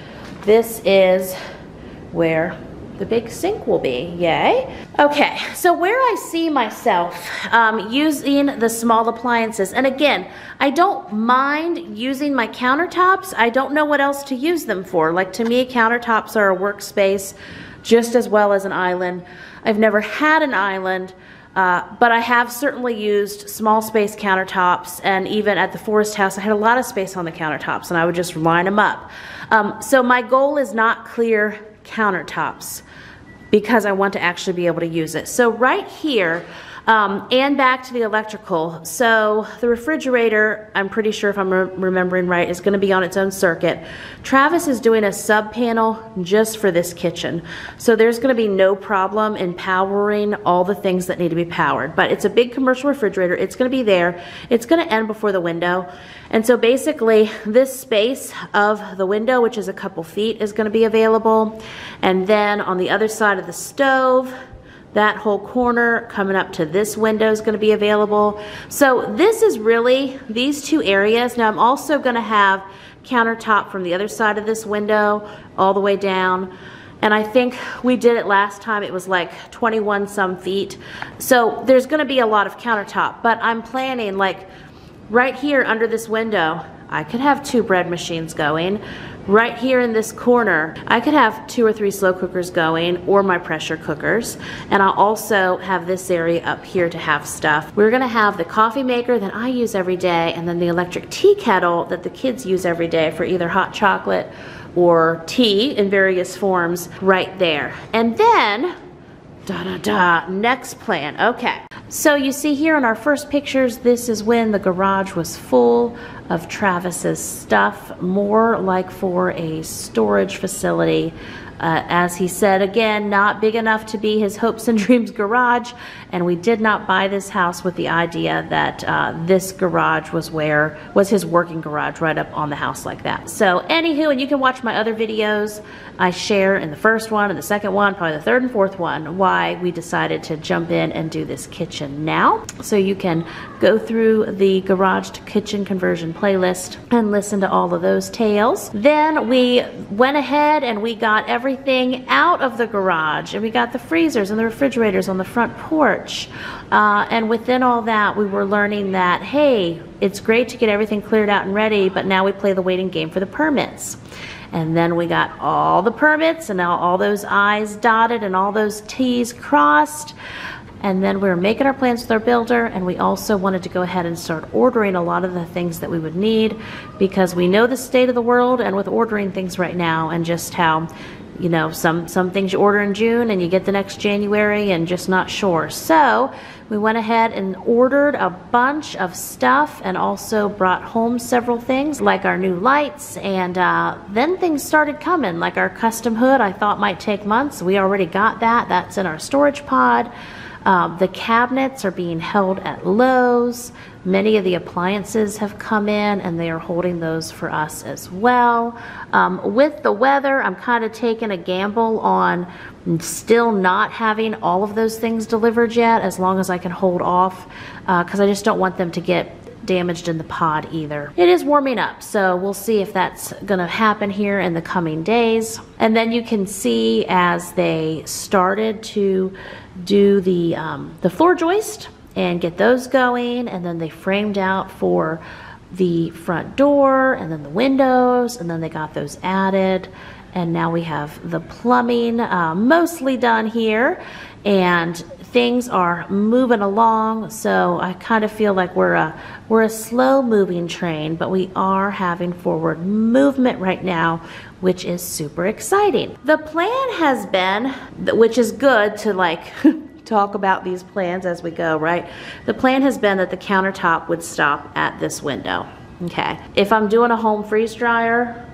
A: this is where the big sink will be, yay. Okay, so where I see myself um, using the small appliances, and again, I don't mind using my countertops. I don't know what else to use them for. Like to me, countertops are a workspace just as well as an island. I've never had an island, uh, but I have certainly used small space countertops and even at the forest house I had a lot of space on the countertops and I would just line them up. Um, so my goal is not clear countertops because I want to actually be able to use it. So right here, um, and back to the electrical. So the refrigerator, I'm pretty sure if I'm re remembering right, is going to be on its own circuit. Travis is doing a sub panel just for this kitchen. So there's going to be no problem in powering all the things that need to be powered. But it's a big commercial refrigerator. It's going to be there. It's going to end before the window. And so basically this space of the window, which is a couple feet, is going to be available. And then on the other side of the stove, that whole corner coming up to this window is going to be available. So this is really these two areas. Now I'm also going to have countertop from the other side of this window all the way down. And I think we did it last time. It was like 21 some feet. So there's going to be a lot of countertop. But I'm planning like right here under this window, I could have two bread machines going right here in this corner, I could have two or three slow cookers going or my pressure cookers. And I'll also have this area up here to have stuff. We're gonna have the coffee maker that I use every day and then the electric tea kettle that the kids use every day for either hot chocolate or tea in various forms right there. And then, da da da, next plan, okay. So you see here in our first pictures, this is when the garage was full of Travis's stuff, more like for a storage facility. Uh, as he said again, not big enough to be his hopes and (laughs) dreams garage, and we did not buy this house with the idea that uh, this garage was where was his working garage right up on the house like that. So anywho, and you can watch my other videos I share in the first one and the second one, probably the third and fourth one, why we decided to jump in and do this kitchen now. So you can go through the garage to kitchen conversion playlist and listen to all of those tales. Then we went ahead and we got everything out of the garage and we got the freezers and the refrigerators on the front porch. Uh, and within all that, we were learning that, hey, it's great to get everything cleared out and ready, but now we play the waiting game for the permits. And then we got all the permits and now all those I's dotted and all those T's crossed. And then we were making our plans with our builder, and we also wanted to go ahead and start ordering a lot of the things that we would need because we know the state of the world and with ordering things right now and just how you know some some things you order in June and you get the next January and just not sure so we went ahead and ordered a bunch of stuff and also brought home several things like our new lights and uh, then things started coming like our custom hood I thought might take months we already got that that's in our storage pod Um, the cabinets are being held at Lowe's. Many of the appliances have come in and they are holding those for us as well. Um, with the weather, I'm kind of taking a gamble on still not having all of those things delivered yet as long as I can hold off because I just don't want them to get damaged in the pod either. It is warming up, so we'll see if that's gonna happen here in the coming days. And then you can see as they started to do the, um, the floor joist and get those going, and then they framed out for the front door and then the windows, and then they got those added. And now we have the plumbing uh, mostly done here, and things are moving along. So I kind of feel like we're a we're a slow moving train, but we are having forward movement right now, which is super exciting. The plan has been, which is good to like. (laughs) talk about these plans as we go, right? The plan has been that the countertop would stop at this window. Okay. If I'm doing a home freeze dryer,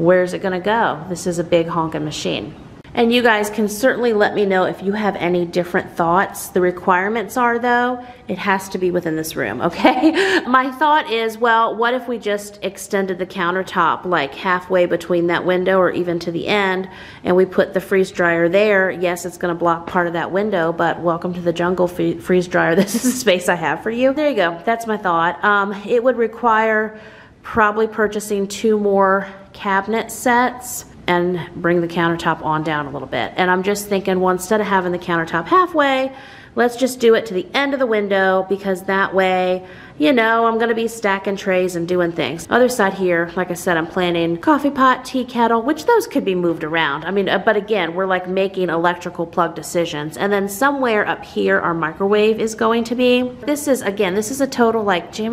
A: where's it gonna go? This is a big honking machine. And you guys can certainly let me know if you have any different thoughts. The requirements are though, it has to be within this room, (laughs) okay? My thought is, well, what if we just extended the countertop like halfway between that window or even to the end and we put the freeze dryer there. Yes, it's gonna block part of that window, but welcome to the jungle freeze dryer. (laughs) This is the space I have for you. There you go, that's my thought. Um, it would require probably purchasing two more cabinet sets and bring the countertop on down a little bit. And I'm just thinking, well, instead of having the countertop halfway, let's just do it to the end of the window because that way, you know, I'm gonna be stacking trays and doing things. Other side here, like I said, I'm planning coffee pot, tea kettle, which those could be moved around. I mean, uh, but again, we're like making electrical plug decisions. And then somewhere up here, our microwave is going to be. This is, again, this is a total like, J.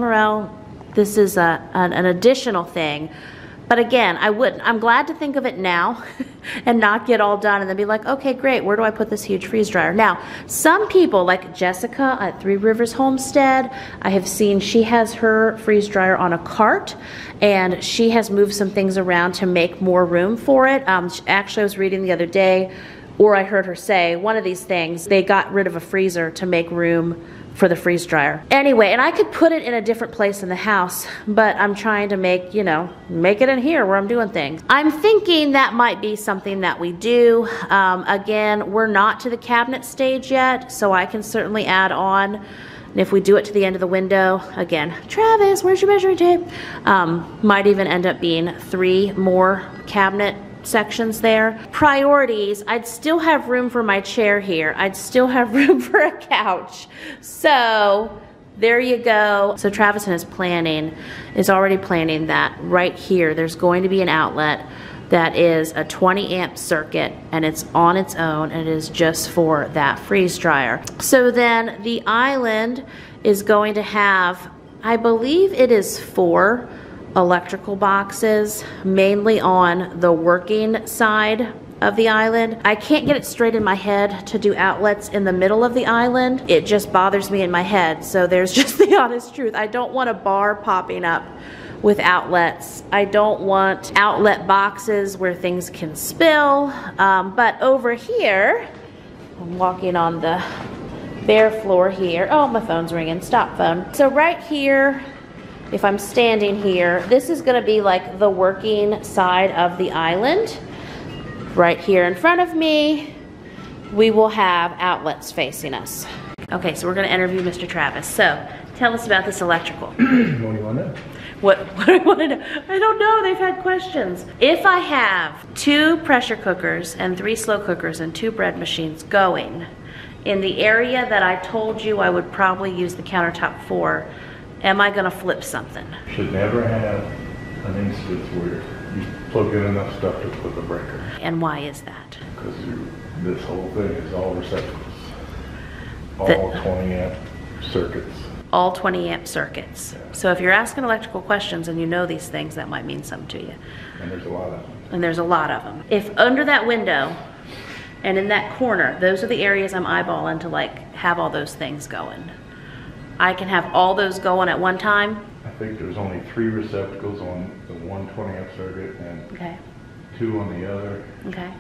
A: this is a, an, an additional thing but again, I wouldn't. I'm glad to think of it now (laughs) and not get all done and then be like, okay, great, where do I put this huge freeze dryer? Now, some people, like Jessica at Three Rivers Homestead, I have seen she has her freeze dryer on a cart and she has moved some things around to make more room for it. Um, actually, I was reading the other day, or I heard her say, one of these things, they got rid of a freezer to make room for the freeze dryer. Anyway, and I could put it in a different place in the house, but I'm trying to make, you know, make it in here where I'm doing things. I'm thinking that might be something that we do. Um, again, we're not to the cabinet stage yet, so I can certainly add on. And if we do it to the end of the window, again, Travis, where's your measuring tape? Um, might even end up being three more cabinet sections there. Priorities, I'd still have room for my chair here. I'd still have (laughs) room for a couch. So there you go. So Travis his planning is already planning that right here, there's going to be an outlet that is a 20 amp circuit and it's on its own and it is just for that freeze dryer. So then the island is going to have, I believe it is four electrical boxes, mainly on the working side of the island. I can't get it straight in my head to do outlets in the middle of the island. It just bothers me in my head. So there's (laughs) just the honest truth. I don't want a bar popping up with outlets. I don't want outlet boxes where things can spill. Um, but over here, I'm walking on the bare floor here. Oh, my phone's ringing. Stop phone. So right here, if I'm standing here, this is gonna be like the working side of the island. Right here in front of me, we will have outlets facing us. Okay, so we're gonna interview Mr. Travis. So, tell us about this electrical. (clears throat)
B: what do you wanna know?
A: What, (laughs) what do I wanna know? I don't know, they've had questions. If I have two pressure cookers and three slow cookers and two bread machines going in the area that I told you I would probably use the countertop for, am I gonna flip something?
B: Should never have an instance where you plug in enough stuff to put the breaker.
A: And why is that?
B: Because this whole thing is all receptacles. All
A: The-
B: 20 amp circuits.
A: All 20 amp circuits. So if you're asking electrical questions and you know these things, that might mean something to you.
B: And there's a lot of them.
A: And there's a lot of them. If under that window and in that corner, those are the areas I'm eyeballing to like have all those things going. I can have all those going at one time.
B: I think there's only three receptacles on the 120 amp circuit and
A: Okay,
B: two on the other.
A: okay.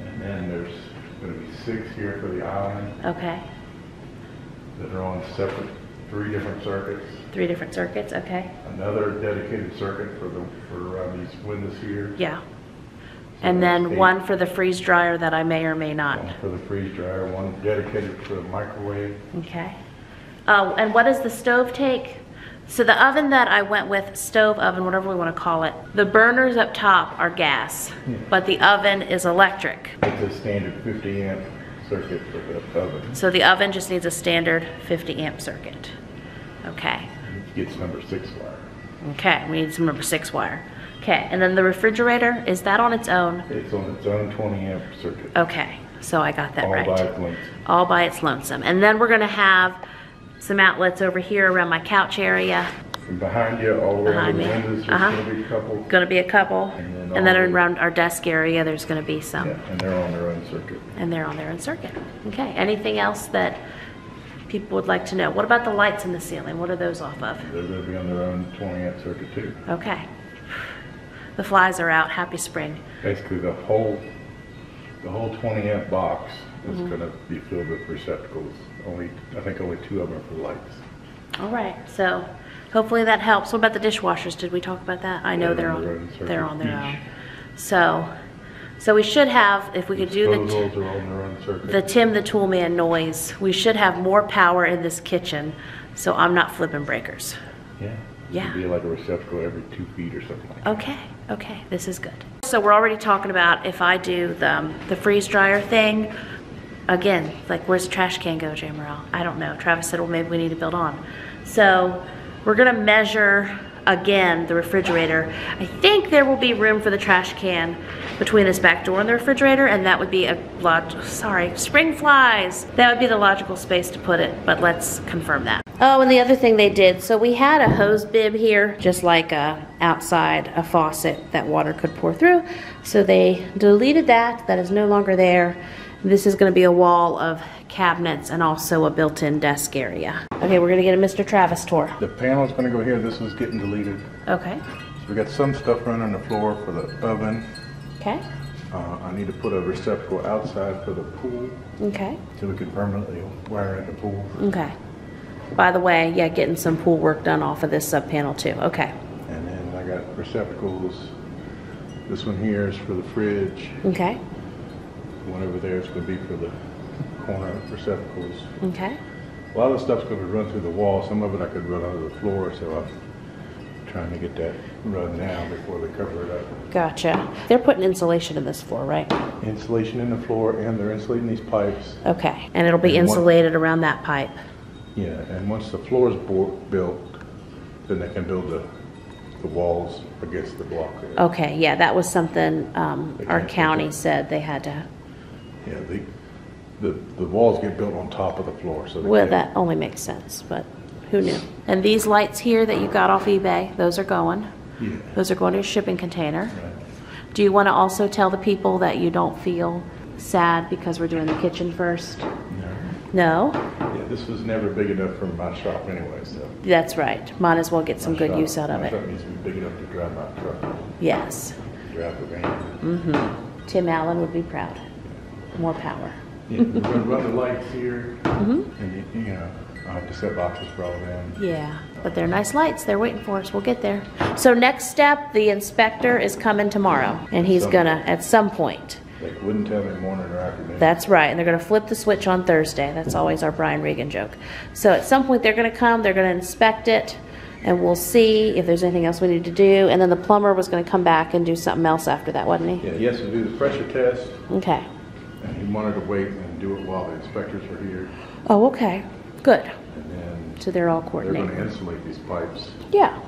B: And then there's gonna be six here for the island
A: Okay.
B: that are on separate, three different circuits.
A: Three different circuits. Okay.
B: Another dedicated circuit for the, for uh, these windows here.
A: Yeah. And then one for the freeze dryer that I may or may not.
B: One for the freeze dryer, one dedicated for the microwave.
A: Okay. Uh, and what does the stove take? So the oven that I went with, stove oven, whatever we want to call it, the burners up top are gas, but the oven is electric.
B: It's a standard 50 amp circuit for the oven.
A: So the oven just needs a standard 50 amp circuit. Okay.
B: It Gets number six wire.
A: Okay, we need some number six wire. Okay, and then the refrigerator, is that on its own?
B: It's on its own 20 amp circuit.
A: Okay, so I got that
B: All
A: right.
B: by its length.
A: all by its lonesome. And then we're gonna have some outlets over here around my couch area.
B: From behind you, all the way
A: Behind
B: the
A: me.
B: windows, there's
A: Uh-huh.
B: gonna be a couple.
A: Gonna be a couple.
B: And then
A: And then around our desk area, there's gonna be
B: Yeah,
A: some.
B: and they're on their own circuit.
A: And they're on their own circuit. Okay, anything else that people would like to know? What about the lights in the ceiling? What are those off of?
B: They're gonna be on their own 20 amp circuit too.
A: Okay. The flies are out. Happy spring.
B: Basically, the whole, the whole 20 amp box is
A: Mm-hmm.
B: gonna be filled with receptacles. Only, I think only two of them are for lights.
A: All right, so hopefully that helps. What about the dishwashers? Did we talk about that? I know they're
B: on their own
A: on,
B: circuit
A: they're on their own. So, so we should have, if we could do the.
B: Disposals are on their own circuit.
A: the Tim the Toolman noise. We should have more power in this kitchen, so I'm not flipping breakers.
B: Yeah.
A: Yeah.
B: It'd be like a receptacle every two feet or something like that.
A: Okay, okay, this is good. So we're already talking about if I do the, um, the freeze dryer thing, again, like where's the trash can go, Jamerrill? I don't know. Travis said, well, maybe we need to build on. So we're gonna measure again the refrigerator. I think there will be room for the trash can between this back door and the refrigerator, and that would be a log, sorry, spring flies. That would be the logical space to put it, but let's confirm that. Oh, and the other thing they did, so we had a hose bib here, just like a outside a faucet that water could pour through. So they deleted that, that is no longer there. This is gonna be a wall of cabinets and also a built-in desk area. Okay, we're gonna get a Mr. Travis tour.
B: The panel's gonna go here, this is getting deleted.
A: Okay,
B: So we got some stuff running on the floor for the oven.
A: okay,
B: Uh, I need to put a receptacle outside for the pool,
A: okay,
B: so we can permanently wire in the pool.
A: okay. By the way, yeah, getting some pool work done off of this sub panel too, okay,
B: And then I got receptacles. This one here is for the fridge.
A: okay,
B: One over there is gonna be for the corner receptacles.
A: okay.
B: A lot of the stuff's gonna run through the wall, some of it I could run under the floor, so I'm trying to get that run now before they cover it up.
A: Gotcha. They're putting insulation in this floor, right?
B: Insulation in the floor, and they're insulating these pipes.
A: Okay, and it'll be
B: And one-
A: insulated around that pipe.
B: Yeah, and once the floor is built, then they can build the, the walls against the block there.
A: Okay, yeah, that was something, um, our county said they had to,
B: Yeah, the, the, the walls get built on top of the floor, so they
A: well,
B: can't-
A: that only makes sense, but who knew? And these lights here that you got off eBay, those are going.
B: Yeah,
A: Those are going to a shipping container.
B: right.
A: Do you want to also tell the people that you don't feel sad because we're doing the kitchen first?
B: No.
A: No?
B: Yeah, this was never big enough for my shop anyway, so.
A: That's right. Might as well get some
B: My
A: good
B: shop-
A: use out of
B: My
A: it.
B: shop needs to be big enough to drive my truck,
A: Yes.
B: drive the van. Mm-hmm.
A: Tim Allen would be proud. More power.
B: Yeah, we're gonna run the lights here,
A: Mm-hmm.
B: and, you- know, I'll have to set boxes for all of them.
A: Yeah, but they're nice lights. They're waiting for us. We'll get there. So next step, the inspector is coming tomorrow, and he's
B: Some-
A: gonna, at some point.
B: They wouldn't tell me morning or afternoon.
A: That's right, and they're gonna flip the switch on Thursday. That's always our Brian Regan joke. So at some point, they're gonna come, they're gonna inspect it, and we'll see if there's anything else we need to do. And then the plumber was gonna come back and do something else after that, wasn't he?
B: Yeah, he has to do the pressure test,
A: Okay.
B: And he wanted to wait and do it while the inspectors were here,
A: Oh, okay. Good.
B: and then
A: So they're all
B: they're
A: coordinated.
B: gonna insulate these pipes.
A: Yeah.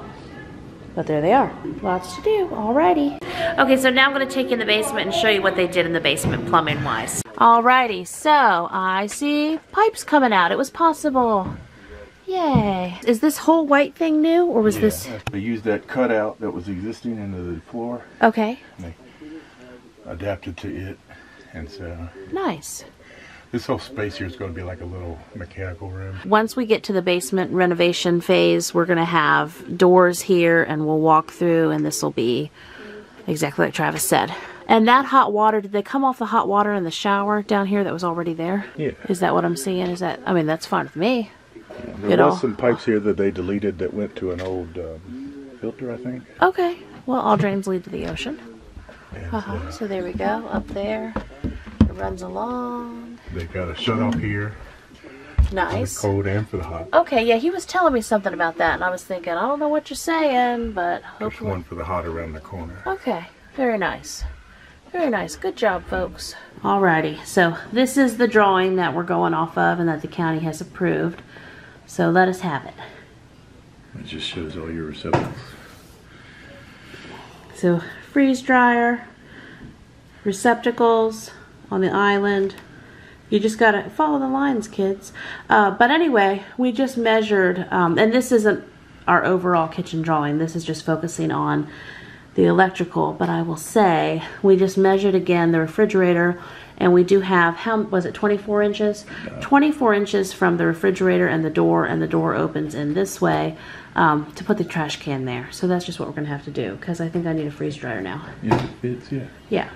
A: But there they are. Lots to do. Alrighty. Okay, so now I'm going to take you in the basement and show you what they did in the basement plumbing wise. Alrighty, so I see pipes coming out. It was possible. Yay. Is this whole white thing new or was this?
B: They used that cutout that was existing into the floor,
A: Okay,
B: and they adapted to it, and so
A: nice.
B: this whole space here is gonna be like a little mechanical room.
A: Once we get to the basement renovation phase, we're going to have doors here and we'll walk through and this will be exactly like Travis said. And that hot water, did they come off the hot water in the shower down here that was already there?
B: Yeah.
A: Is that what I'm seeing? Is that, I mean, that's fine with me.
B: There
A: You know.
B: was some pipes here that they deleted that went to an old um, filter, I think.
A: Okay. Well, all drains lead to the ocean.
B: And,
A: Uh-huh.
B: uh,
A: So there we go, up there. It runs along.
B: they got a shut off here for the
A: Nice.
B: cold and for the hot.
A: Okay, yeah, he was telling me something about that, and I was thinking, I don't know what you're saying, but
B: There's
A: hopefully.
B: one for the hot around the corner.
A: Okay, very nice. Very nice. Good job, folks. Alrighty, so this is the drawing that we're going off of and that the county has approved. So let us have it.
B: It just shows all your receptacles.
A: So freeze dryer, receptacles on the island. You just gotta follow the lines, kids. Uh, but anyway, we just measured, um, and this isn't our overall kitchen drawing. This is just focusing on the electrical. But I will say, we just measured again the refrigerator, and we do have how was it 24 inches? 24 inches from the refrigerator and the door, and the door opens in this way um, to put the trash can there. So that's just what we're gonna have to do because I think I need a freeze dryer now.
B: Yeah, it fits, yeah.
A: Yeah,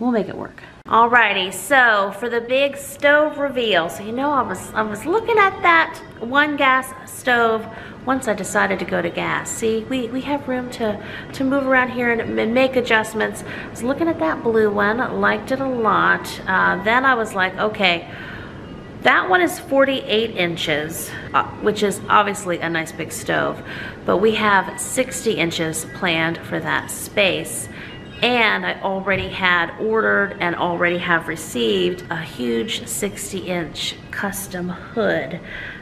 A: we'll make it work. Alrighty, so for the big stove reveal, so you know I was I was looking at that one gas stove once I decided to go to gas. See, we, we have room to, to move around here and, and make adjustments. I was looking at that blue one, liked it a lot. Uh, then I was like, okay, that one is 48 inches, uh, which is obviously a nice big stove, but we have 60 inches planned for that space. And I already had ordered and already have received a huge 60 inch custom hood.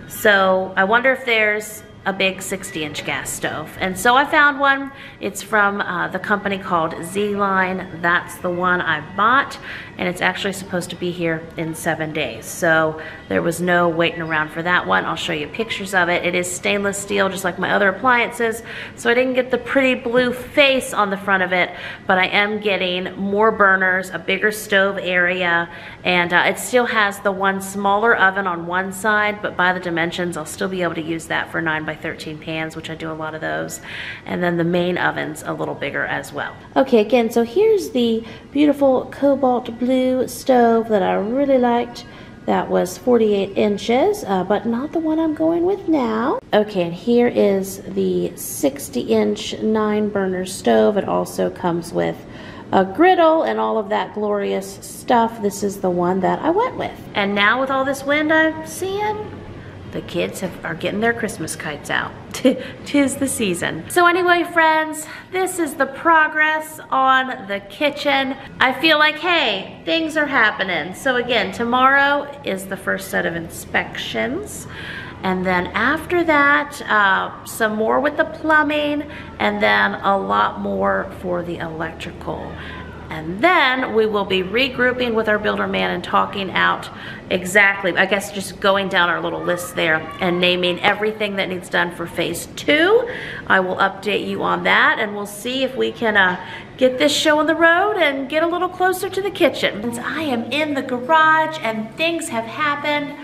A: So I wonder if there's a big 60 inch gas stove. And so I found one. It's from uh, the company called ZLINE. That's the one I bought. And it's actually supposed to be here in seven days. So there was no waiting around for that one. I'll show you pictures of it. It is stainless steel, just like my other appliances. So I didn't get the pretty blue face on the front of it, but I am getting more burners, a bigger stove area, and uh, it still has the one smaller oven on one side, but by the dimensions, I'll still be able to use that for 9 by 13 pans, which I do a lot of those. And then the main oven's a little bigger as well. Okay, again, so here's the beautiful cobalt blue stove that I really liked. That was 48 inches, uh, but not the one I'm going with now. Okay, and here is the 60 inch nine burner stove. It also comes with a griddle and all of that glorious stuff. This is the one that I went with. And now with all this wind I'm seeing, the kids have, are getting their Christmas kites out. (laughs) Tis the season. So anyway, friends, this is the progress on the kitchen. I feel like, hey, things are happening. So again, tomorrow is the first set of inspections. And then after that, uh, some more with the plumbing, and then a lot more for the electrical. And then we will be regrouping with our builder man and talking out exactly, I guess just going down our little list there and naming everything that needs done for phase two. I will update you on that and we'll see if we can uh, get this show on the road and get a little closer to the kitchen. Since I am in the garage and things have happened,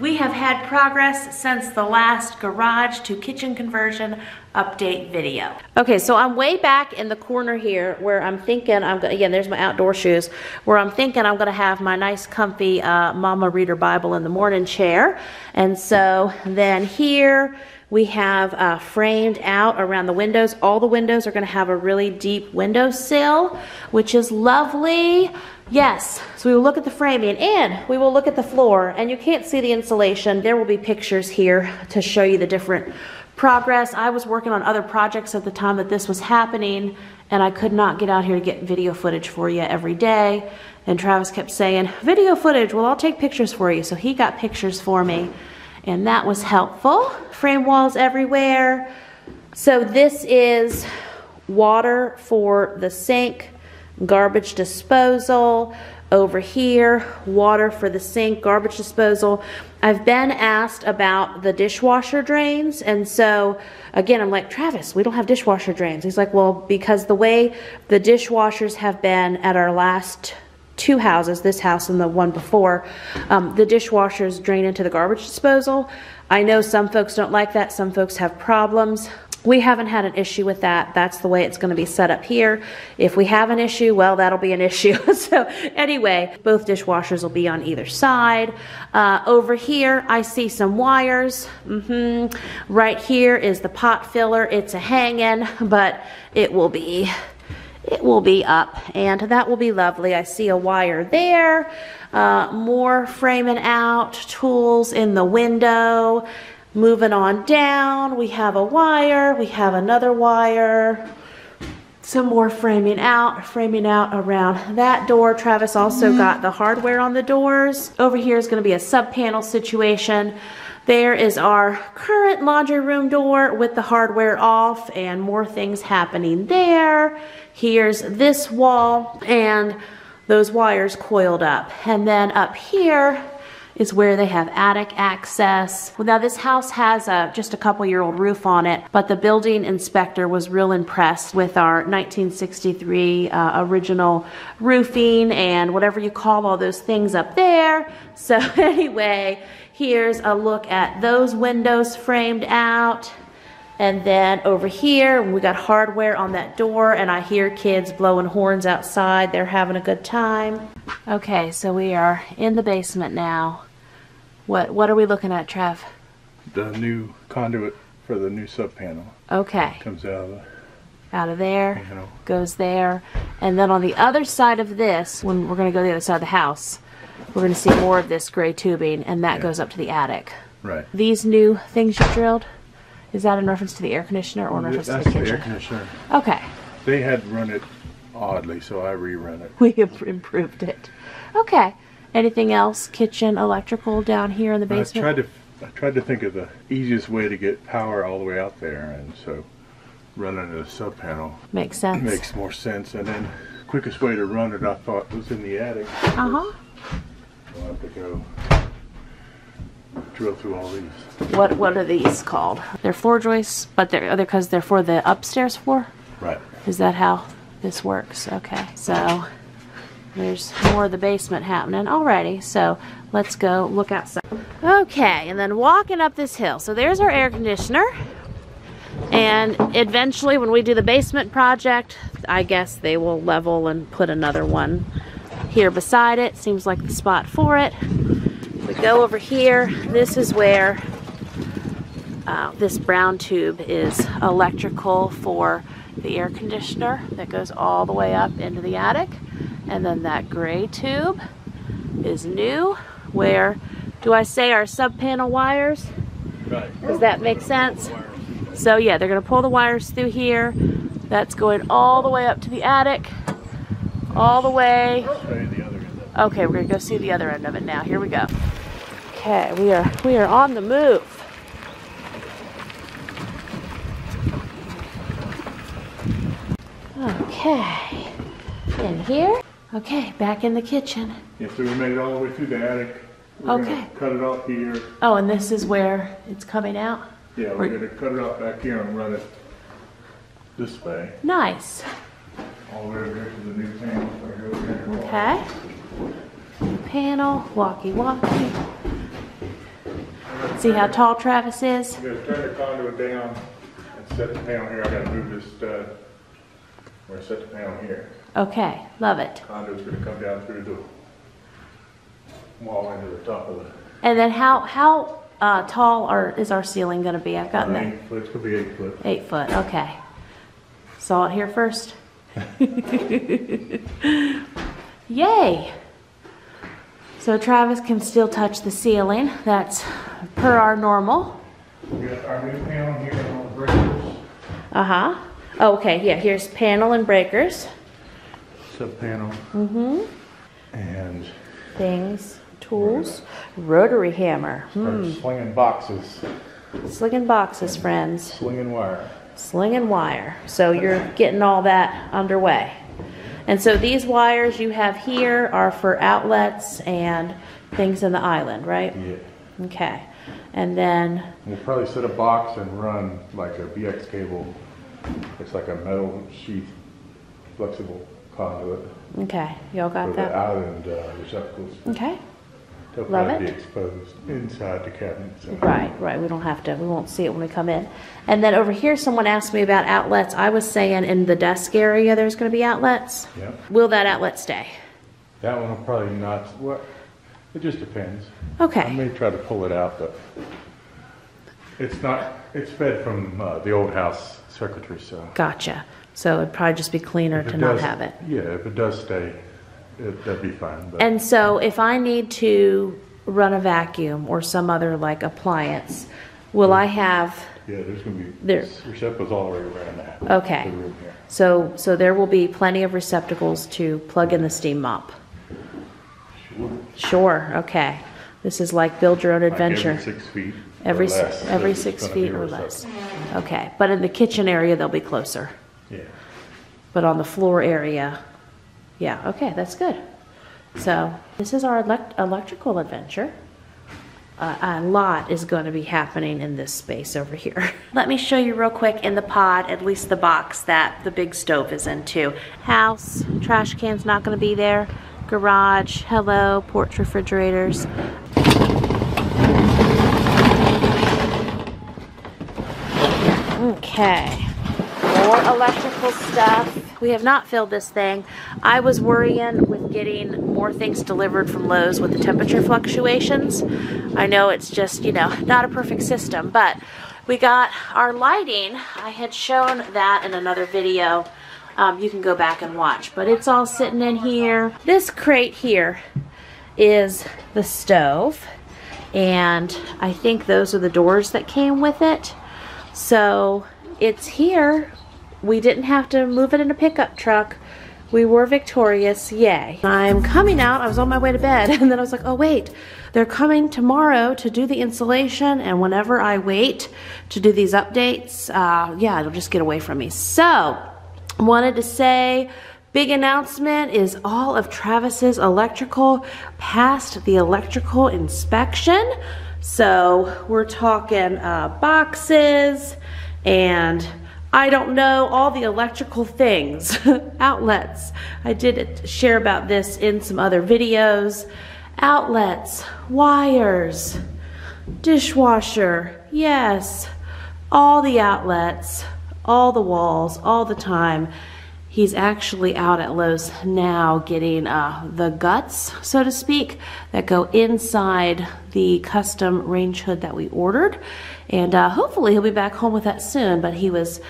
A: we have had progress since the last garage to kitchen conversion update video. Okay, so I'm way back in the corner here where I'm thinking I'm gonna, again, there's my outdoor shoes, where I'm thinking I'm gonna have my nice comfy uh, Mama Reader Bible in the morning chair. And so then here, we have uh, framed out around the windows. All the windows are to have a really deep window sill, which is lovely. Yes, so we will look at the framing and we will look at the floor. And you can't see the insulation. There will be pictures here to show you the different progress. I was working on other projects at the time that this was happening, and I could not get out here to get video footage for you every day. And Travis kept saying, Video footage, well, I'll take pictures for you. So he got pictures for me and that was helpful. Frame walls everywhere. So this is water for the sink, garbage disposal. Over here, water for the sink, garbage disposal. I've been asked about the dishwasher drains, and so again, I'm like, Travis, we don't have dishwasher drains. He's like, well, because the way the dishwashers have been at our last two houses, this house and the one before, um, the dishwashers drain into the garbage disposal. I know some folks don't like that. Some folks have problems. We haven't had an issue with that. That's the way it's going to be set up here. If we have an issue, well, that'll be an (laughs) issue. so anyway, both dishwashers will be on either side. Uh, over here, I see some wires. Mm-hmm. Right here is the pot filler. It's a hanging, but it will be it will be up and that will be lovely. I see a wire there, uh, more framing out, tools in the window. Moving on down, we have a wire, we have another wire, some more framing out, framing out around that door. Travis also mm-hmm. got the hardware on the doors. Over here is going to be a sub panel situation. There is our current laundry room door with the hardware off and more things happening there. Here's this wall and those wires coiled up. And then up here is where they have attic access. Now this house has a, just a couple year old roof on it, but the building inspector was real impressed with our 1963 uh, original roofing and whatever you call all those things up there. (laughs) So anyway, here's a look at those windows framed out. And then over here, we got hardware on that door, and I hear kids blowing horns outside. They're having a good time. Okay, so we are in the basement now. What what are we looking at, Trev?
B: The new conduit for the new sub panel
A: Okay,
B: comes out of the
A: out of there,
B: panel.
A: goes there, and then on the other side of this, when we're going to go to the other side of the house, we're going to see more of this gray tubing, and that
B: Yeah.
A: goes up to the attic.
B: Right.
A: These new things you drilled, is that in reference to the air conditioner or in reference
B: That's
A: to the
B: the air conditioner.
A: Okay,
B: They had run it oddly, so I rerun it. (laughs)
A: we improved it. Okay, anything else? Kitchen, electrical down here in the basement?
B: I tried to I tried to think of the easiest way to get power all the way out there, and so running a sub panel
A: Makes sense.
B: makes more sense. And then quickest way to run it, I thought, was in the attic.
A: Uh huh.
B: I'll have to go drill through all these.
A: What what are these called? They're floor joists, but they're other because they're for the upstairs floor.
B: Right.
A: Is that how this works? Okay, so there's more of the basement happening. Alrighty, so let's go look outside. Okay, and then walking up this hill. So there's our air conditioner. And eventually, when we do the basement project, I guess they will level and put another one here beside it. Seems like the spot for it. We go over here. This is where uh, this brown tube is electrical for the air conditioner that goes all the way up into the attic. And then that gray tube is new where, do I say our sub panel wires?
B: Right.
A: Does that make sense? So yeah, they're gonna pull the wires through here. That's going all the way up to the attic, all the way.
B: Show you the other end.
A: Okay, we're gonna go see the other end of it now. Here we go. Okay, we are we are on the move. Okay, in here. Okay, back in the kitchen.
B: Yeah, so we made it all the way through the attic. We're
A: Okay.
B: cut it off here.
A: Oh, and this is where it's coming out.
B: Yeah, we're gonna cut it off back here and run it this way,
A: Nice.
B: all the way over here to the new panel. right over here.
A: Okay. Panel, walkie walkie. See how tall Travis is?
B: I'm gonna turn the conduit down and set the panel here. I gotta move this uh, stud. We're gonna set the panel here.
A: Okay, love it.
B: Conduit's gonna come down through the wall into the top of the.
A: And then how how uh, tall are, is our ceiling going to be? I've gotten that
B: Eight foot, it's gonna be eight foot.
A: eight foot. Okay. Saw it here first. (laughs) Yay! So Travis can still touch the ceiling. That's per our normal.
B: We got our new panel here on the breakers.
A: Uh huh. Oh, okay, yeah. Here's panel and breakers.
B: Panel. Mm-hmm. And
A: Things, tools, rotary hammer. Hmm.
B: slinging boxes,
A: Slinging boxes, friends.
B: slinging wire.
A: Slinging wire. So you're getting all that underway. And so these wires you have here are for outlets and things in the island, right?
B: Yeah.
A: Okay. And then,
B: We'll probably set a box and run like a BX cable. It's like a metal sheath, flexible conduit
A: okay, y'all
B: for
A: got
B: the
A: that?
B: island uh, receptacles.
A: Okay.
B: They'll
A: Love
B: probably
A: it.
B: be exposed inside the cabinet. So.
A: Right, right. We don't have to, we won't see it when we come in. And then over here, someone asked me about outlets. I was saying in the desk area, there's gonna be outlets.
B: Yep.
A: Will that outlet stay?
B: That one will probably not. What? It just depends.
A: Okay.
B: I may try to pull it out, but it's not. It's fed from uh, the old house circuitry, so.
A: Gotcha. So it'd probably just be cleaner
B: if
A: to
B: it
A: not
B: does-
A: have it.
B: Yeah, if it does stay, it, that'd be fine. But
A: And so if I need to run a vacuum or some other like appliance, will I have,
B: yeah, there's gonna be
A: There.
B: receptacles all the way around that.
A: Okay.
B: The room here.
A: so, so there will be plenty of receptacles to plug in the steam mop?
B: Sure.
A: Sure, okay. This is like build your own
B: Like
A: adventure.
B: every six feet.
A: Every,
B: or
A: s-
B: less,
A: every six
B: gonna be
A: feet or
B: receptacle.
A: less. Okay, but in the kitchen area, they'll be closer. But on the floor area, yeah, okay, that's good. So this is our elect- electrical adventure. Uh, a lot is going to be happening in this space over here. (laughs) Let me show you real quick in the pod, at least the box that the big stove is into. House, trash can's not going to be there. Garage, hello, porch refrigerators. Okay. More electrical stuff. We have not filled this thing. I was worrying with getting more things delivered from Lowe's with the temperature fluctuations. I know it's just, you know, (laughs) not a perfect system, but we got our lighting. I had shown that in another video. Um, you can go back and watch, but it's all sitting in here. This crate here is the stove, and I think those are the doors that came with it. So it's here. We didn't have to move it in a pickup truck. We were victorious, yay. I'm coming out, I was on my way to bed, (laughs) and then I was like, oh wait, they're coming tomorrow to do the installation, and whenever I wait to do these updates, uh, yeah, it'll just get away from me. So, wanted to say, big announcement is all of Travis's electrical passed the electrical inspection. So we're talking uh, boxes and I don't know all the electrical things, (laughs) outlets. I did share about this in some other videos. Outlets, wires, dishwasher, yes, all the outlets, all the walls, all the time. He's actually out at Lowe's now getting uh, the guts, so to speak, that go inside the custom range hood that we ordered. And uh, hopefully he'll be back home with that soon, but he was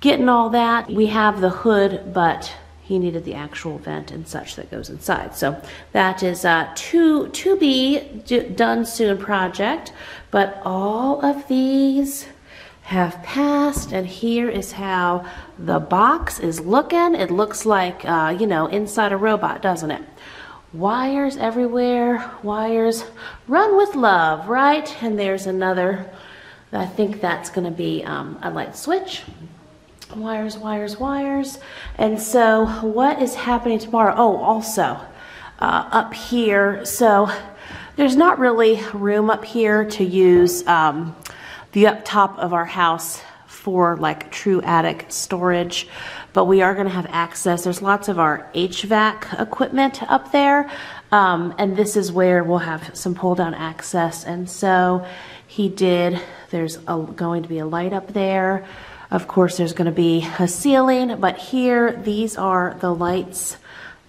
A: getting all that. We have the hood, but he needed the actual vent and such that goes inside. So that is a to, to be done soon project, but all of these have passed and here is how the box is looking. It looks like, uh, you know, inside a robot, doesn't it? Wires everywhere, wires. Run with love, right? And there's another, I think that's gonna be um, a light switch. Wires, wires, wires. And so what is happening tomorrow? Oh, also, uh, up here, so there's not really room up here to use um, the up top of our house for like true attic storage, but we are gonna have access. There's lots of our HVAC equipment up there, um, and this is where we'll have some pull down access. And so he did, there's a, going to be a light up there. Of course, there's gonna be a ceiling, but here, these are the lights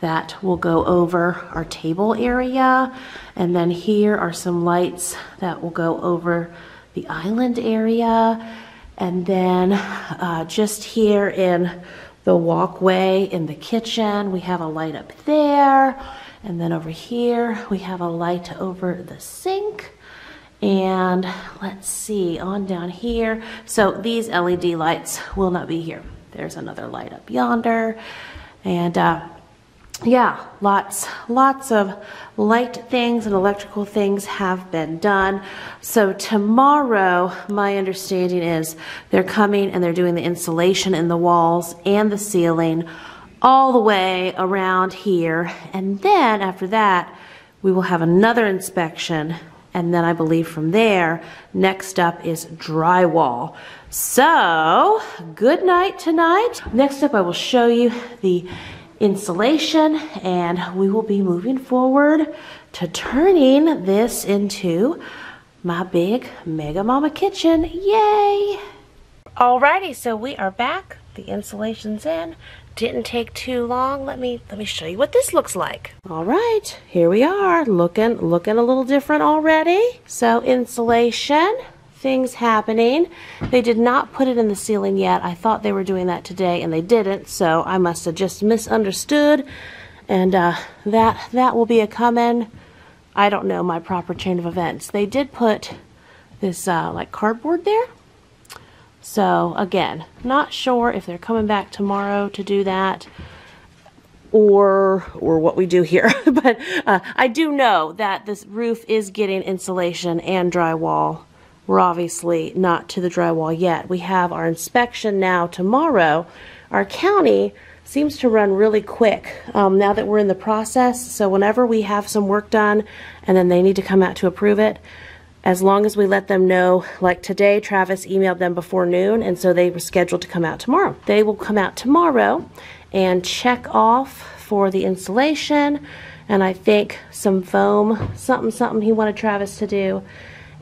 A: that will go over our table area. And then here are some lights that will go over the island area. And then uh, just here in the walkway in the kitchen, we have a light up there. And then over here, we have a light over the sink. And let's see, on down here. So these LED lights will not be here. There's another light up yonder. And uh, yeah, lots, lots of light things and electrical things have been done. So tomorrow, my understanding is they're coming and they're doing the insulation in the walls and the ceiling all the way around here. And then after that, we will have another inspection. And then I believe from there, next up is drywall. So, good night tonight. Next up, I will show you the insulation and we will be moving forward to turning this into my big Mega Momma kitchen. Yay! Alrighty, so we are back. The insulation's in. Didn't take too long. Let me let me show you what this looks like. All right, here we are. Looking looking a little different already. So insulation, things happening. They did not put it in the ceiling yet. I thought they were doing that today and they didn't. So I must have just misunderstood. And uh, that that will be a coming. I don't know my proper chain of events. They did put this uh, like cardboard there. So again, not sure if they're coming back tomorrow to do that or or what we do here. (laughs) but uh, I do know that this roof is getting insulation and drywall. We're obviously not to the drywall yet. We have our inspection now tomorrow. Our county seems to run really quick um, now that we're in the process. So whenever we have some work done and then they need to come out to approve it, as long as we let them know, like today, Travis emailed them before noon, and so they were scheduled to come out tomorrow. They will come out tomorrow and check off for the insulation, and I think some foam, something, something he wanted Travis to do.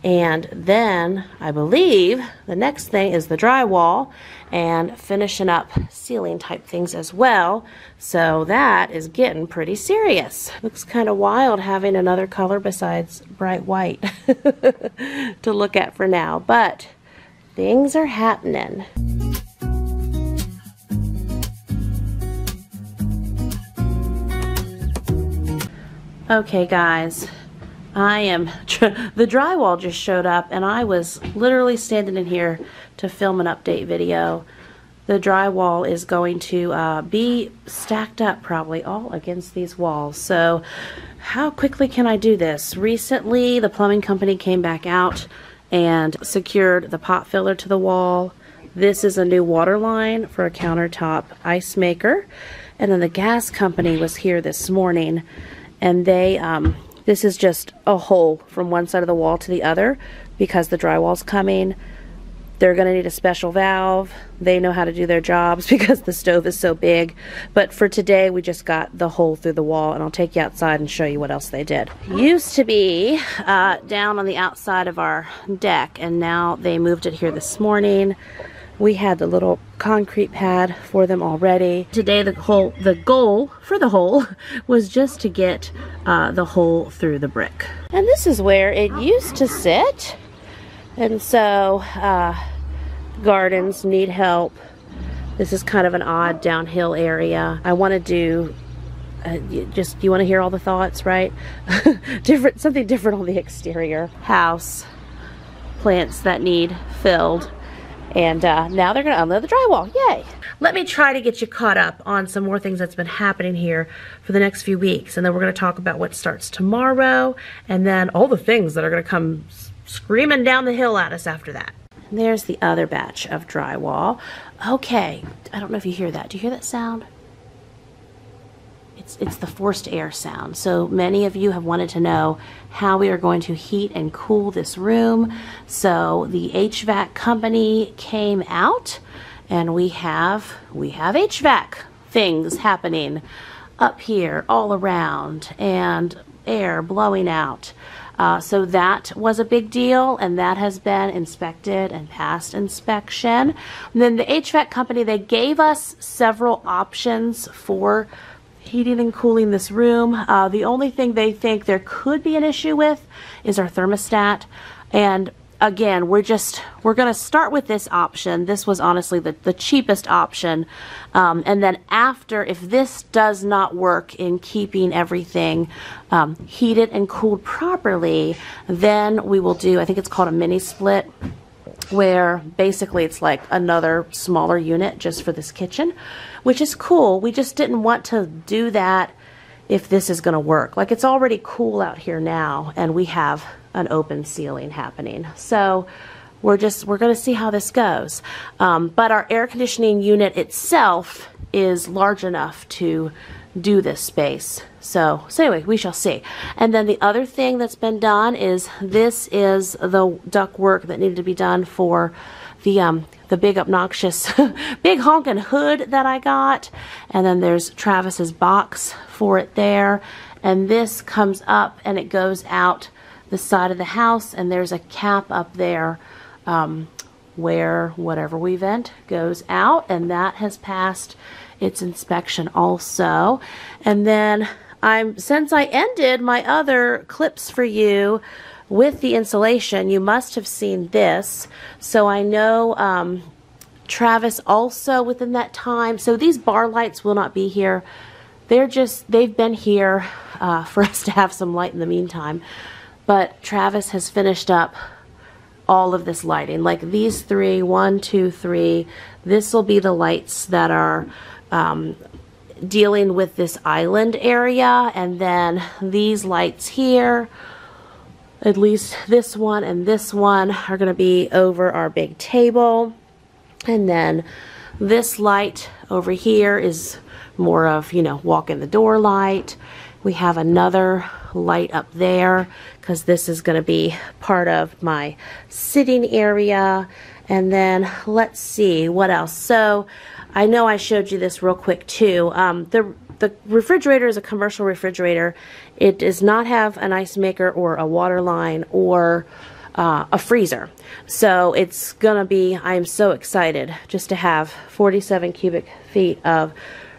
A: And then I believe the next thing is the drywall and finishing up ceiling type things as well. So that is getting pretty serious. Looks kind of wild having another color besides bright white (laughs) to look at for now, but things are happening. Okay guys, I am, (laughs) the drywall just showed up and I was literally standing in here to film an update video. The drywall is going to uh, be stacked up probably all against these walls. So how quickly can I do this? Recently, the plumbing company came back out and secured the pot filler to the wall. This is a new water line for a countertop ice maker. And then the gas company was here this morning and they um, this is just a hole from one side of the wall to the other because the drywall's coming. They're going to need a special valve. They know how to do their jobs (laughs) because the stove is so big. But for today, we just got the hole through the wall, and I'll take you outside and show you what else they did. Used to be uh, down on the outside of our deck, and now they moved it here this morning. We had the little concrete pad for them already. Today the whole the goal for the hole (laughs) was just to get uh, the hole through the brick. And this is where it used to sit. And so uh, gardens need help. This is kind of an odd downhill area. I want to do uh, just you want to hear all the thoughts, right? (laughs) different something different on the exterior. House plants that need filled and uh, now they're to unload the drywall. Yay! Let me try to get you caught up on some more things that's been happening here for the next few weeks. And then we're going to talk about what starts tomorrow and then all the things that are going to come screaming down the hill at us after that. And there's the other batch of drywall. Okay, I don't know if you hear that. Do you hear that sound? It's, it's the forced air sound. So many of you have wanted to know how we are going to heat and cool this room. So the HVAC company came out and we have, we have HVAC things happening up here all around and air blowing out. Uh, so that was a big deal and that has been inspected and passed inspection. And then the HVAC company, they gave us several options for heating and cooling this room. Uh, the only thing they think there could be an issue with is our thermostat. And again, we're just, we're going to start with this option. This was honestly the, the cheapest option. Um, and then after, if this does not work in keeping everything um, heated and cooled properly, then we will do, I think it's called a mini split where basically it's like another smaller unit just for this kitchen, which is cool. We just didn't want to do that if this is going to work. Like it's already cool out here now and we have an open ceiling happening. So we're just, we're going to see how this goes. Um, but our air conditioning unit itself is large enough to do this space. So, so anyway, we shall see. And then the other thing that's been done is this is the duct work that needed to be done for the um, the big obnoxious, (laughs) big honking hood that I got. And then there's Travis's box for it there. And this comes up and it goes out the side of the house and there's a cap up there um, where whatever we vent goes out and that has passed its inspection also. And then I'm since I ended my other clips for you with the insulation, you must have seen this. So I know um, Travis also within that time. So these bar lights will not be here. They're just, they've been here uh, (laughs) for us to have some light in the meantime. But Travis has finished up all of this lighting. Like these three, one, two, three. This will be the lights that are um, dealing with this island area. And then these lights here at least this one and this one are going to be over our big table. And then this light over here is more of, you know, walk in the door light. We have another light up there because this is going to be part of my sitting area. And then let's see what else. So I know I showed you this real quick too. Um, the the refrigerator is a commercial refrigerator. It does not have an ice maker or a water line or uh, a freezer. So it's going to be, I'm so excited just to have 47 cubic feet of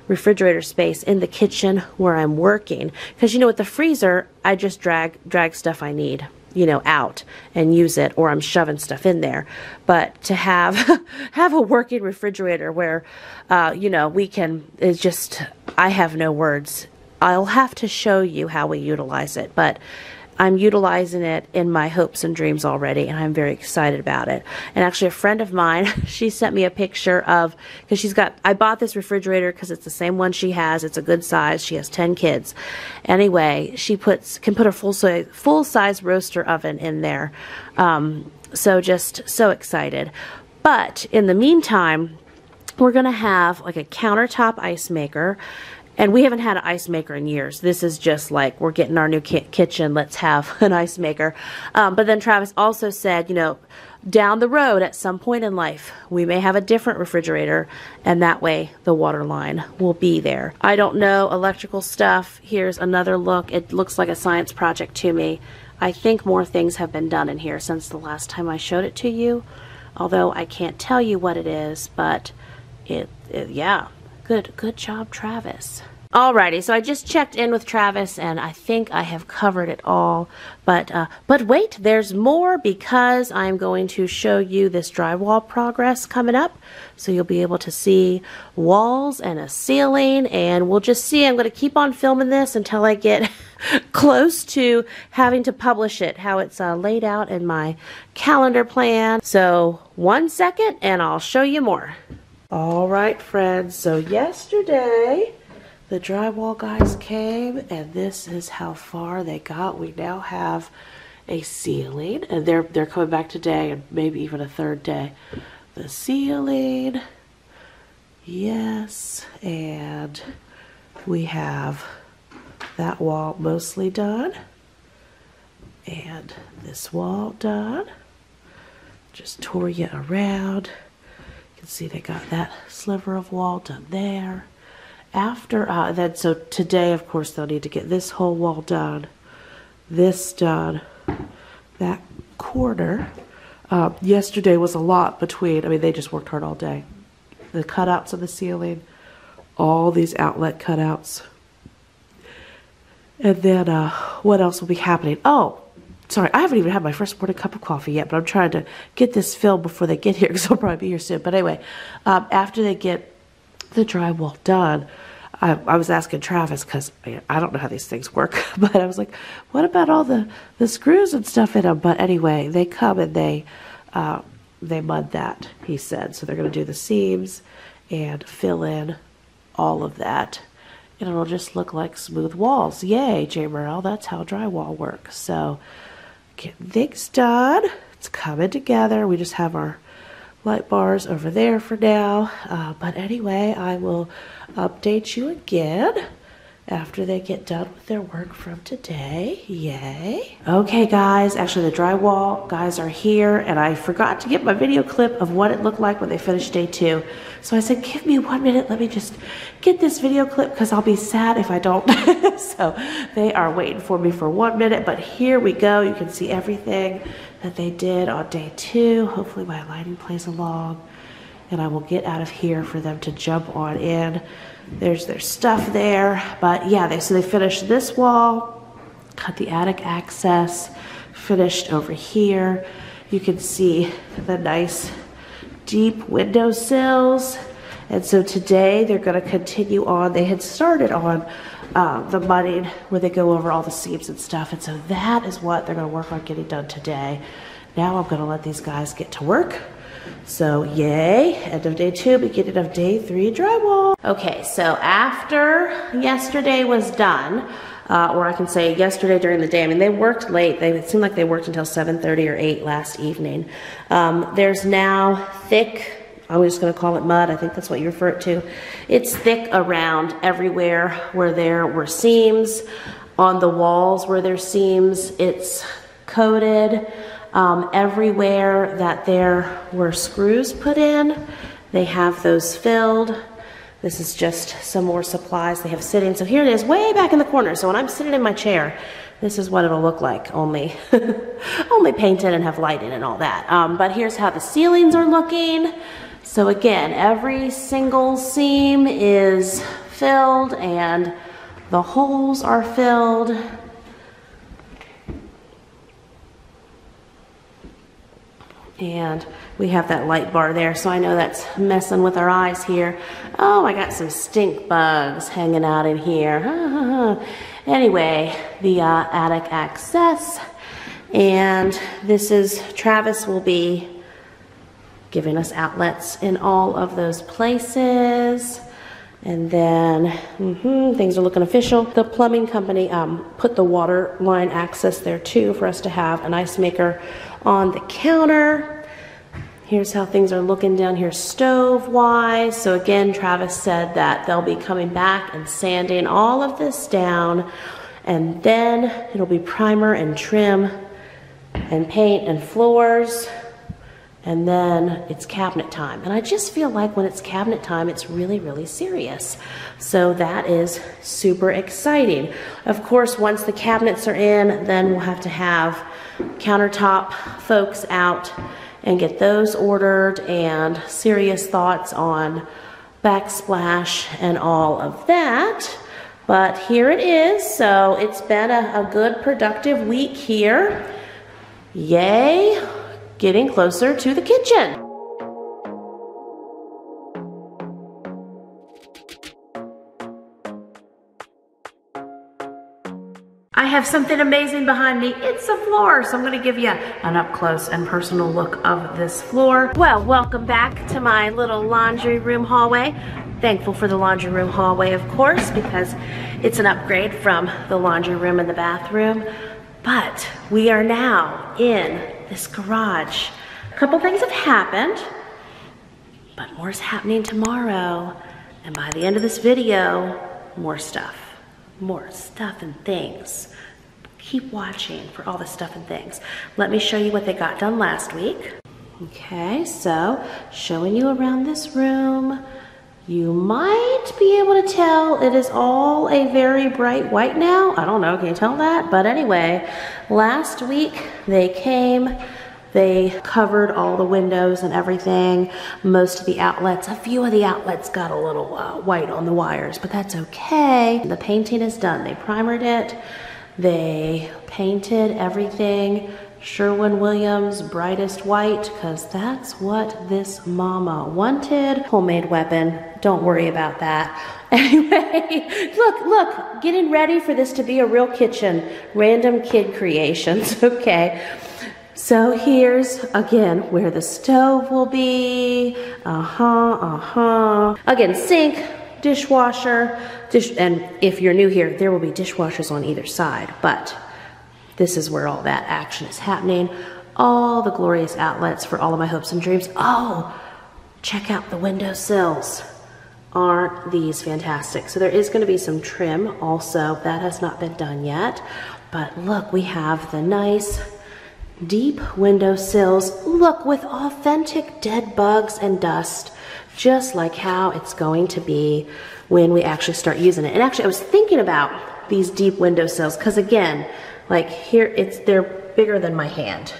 A: refrigerator space in the kitchen where I'm working. Because you know, with the freezer, I just drag, drag stuff I need you know, out and use it, or I'm shoving stuff in there. But to have (laughs) have a working refrigerator where, uh, you know, we can is just I have no words. I'll have to show you how we utilize it, but I'm utilizing it in my hopes and dreams already, and I'm very excited about it. And actually, a friend of mine, (laughs) she sent me a picture of because she's got. I bought this refrigerator because it's the same one she has. It's a good size. She has ten kids. Anyway, she puts can put a full size full size roaster oven in there. Um, so just so excited. But in the meantime, we're gonna have like a countertop ice maker and we haven't had an ice maker in years. This is just like we're getting our new ki kitchen. Let's have (laughs) an ice maker. Um, but then Travis also said, you know, down the road at some point in life, we may have a different refrigerator, and that way the water line will be there. I don't know electrical stuff. Here's another look. It looks like a science project to me. I think more things have been done in here since the last time I showed it to you, although I can't tell you what it is, but it, it yeah, Good, good job, Travis. Alrighty, so I just checked in with Travis and I think I have covered it all. But uh, but wait, there's more because I'm going to show you this drywall progress coming up. So you'll be able to see walls and a ceiling and we'll just see. I'm going to keep on filming this until I get (laughs) close to having to publish it, how it's uh, laid out in my calendar plan. So one second and I'll show you more. All right, friends, so yesterday the drywall guys came and this is how far they got. We now have a ceiling and they're, they're coming back today and maybe even a third day. The ceiling, yes, and we have that wall mostly done and this wall done. Just tore you around can see they got that sliver of wall done there. After uh, that, so today, of course, they'll need to get this whole wall done, this done, that corner. Uh, yesterday was a lot between, I mean, they just worked hard all day. The cutouts of the ceiling, all these outlet cutouts. And then uh, what else will be happening? Oh, sorry, I haven't even had my first morning cup of coffee yet, but I'm trying to get this filled before they get here (laughs) because they'll probably be here soon. But anyway, um, after they get the drywall done, I, I was asking Travis because I, don't know how these things work, (laughs) but I was like, what about all the, the screws and stuff in them? But anyway, they come and they uh, they mud that, he said. So they're going to do the seams and fill in all of that. And it'll just look like smooth walls. Yay, Jamerrill, that's how drywall works. So Getting things done. It's coming together. We just have our light bars over there for now. Uh, but anyway, I will update you again after they get done with their work from today. Yay. Okay, guys, actually the drywall guys are here and I forgot to get my video clip of what it looked like when they finished day two. So I said, give me one minute. Let me just get this video clip because I'll be sad if I don't. (laughs) so they are waiting for me for one minute, but here we go. You can see everything that they did on day two. Hopefully my lighting plays along and I will get out of here for them to jump on in. There's their stuff there. But yeah, they so they finished this wall, cut the attic access, finished over here. You can see the nice deep window sills. And so today they're going to continue on. They had started on uh, the mudding where they go over all the seams and stuff. And so that is what they're going to work on getting done today. Now I'm going to let these guys get to work. So yay, end of day two, beginning of day three drywall. Okay, so after yesterday was done, uh, or I can say yesterday during the day. I mean, they worked late. They, it seemed like they worked until 7.30 or 8 last evening. Um, there's now thick, I'm just going to call it mud. I think that's what you refer it to. It's thick around everywhere where there were seams. On the walls where there's seams, it's coated. Um, everywhere that there were screws put in, they have those filled. This is just some more supplies they have sitting. So here it is way back in the corner. So when I'm sitting in my chair, this is what it'll look like, only, (laughs) only painted and have lighting and all that. Um, but here's how the ceilings are looking. So again, every single seam is filled and the holes are filled. And we have that light bar there, so I know that's messing with our eyes here. Oh, I got some stink bugs hanging out in here. (laughs) anyway, the uh, attic access. And this is, Travis will be giving us outlets in all of those places. And then mm -hmm, things are looking official. The plumbing company um, put the water line access there too for us to have an ice maker on the counter. Here's how things are looking down here stove wise. So again, Travis said that they'll be coming back and sanding all of this down and then it'll be primer and trim and paint and floors and then it's cabinet time. And I just feel like when it's cabinet time, it's really, really serious. So that is super exciting. Of course, once the cabinets are in, then we'll have to have countertop folks out and get those ordered and serious thoughts on backsplash and all of that. But here it is. So it's been a, a good productive week here. Yay, getting closer to the kitchen. I have something amazing behind me. It's a floor, so I'm gonna give you an up close and personal look of this floor. Well, welcome back to my little laundry room hallway. Thankful for the laundry room hallway, of course, because it's an upgrade from the laundry room and the bathroom. But we are now in this garage. A couple things have happened, but more is happening tomorrow. And by the end of this video, more stuff more stuff and things. Keep watching for all the stuff and things. Let me show you what they got done last week. Okay, so showing you around this room. You might be able to tell it is all a very bright white now. I don't know, can you tell that? But anyway, last week they came they covered all the windows and everything. Most of the outlets, a few of the outlets got a little uh, white on the wires, but that's okay. The painting is done. They primered it. They painted everything Sherwin-Williams brightest white because that's what this mama wanted. Homemade weapon, don't worry about that. (laughs) Anyway, look, look, getting ready for this to be a real kitchen. Random kid creations, (laughs) okay. So here's again where the stove will be. Uh-huh, uh-huh. Again, sink, dishwasher, dish, and if you're new here, there will be dishwashers on either side, but this is where all that action is happening. All the glorious outlets for all of my hopes and dreams. Oh, check out the window sills. Aren't these fantastic? So there is going to be some trim also. That has not been done yet. But look, we have the nice deep window sills. Look, with authentic dead bugs and dust, just like how it's going to be when we actually start using it. And actually, I was thinking about these deep window sills because again, like here, it's they're bigger than my hand,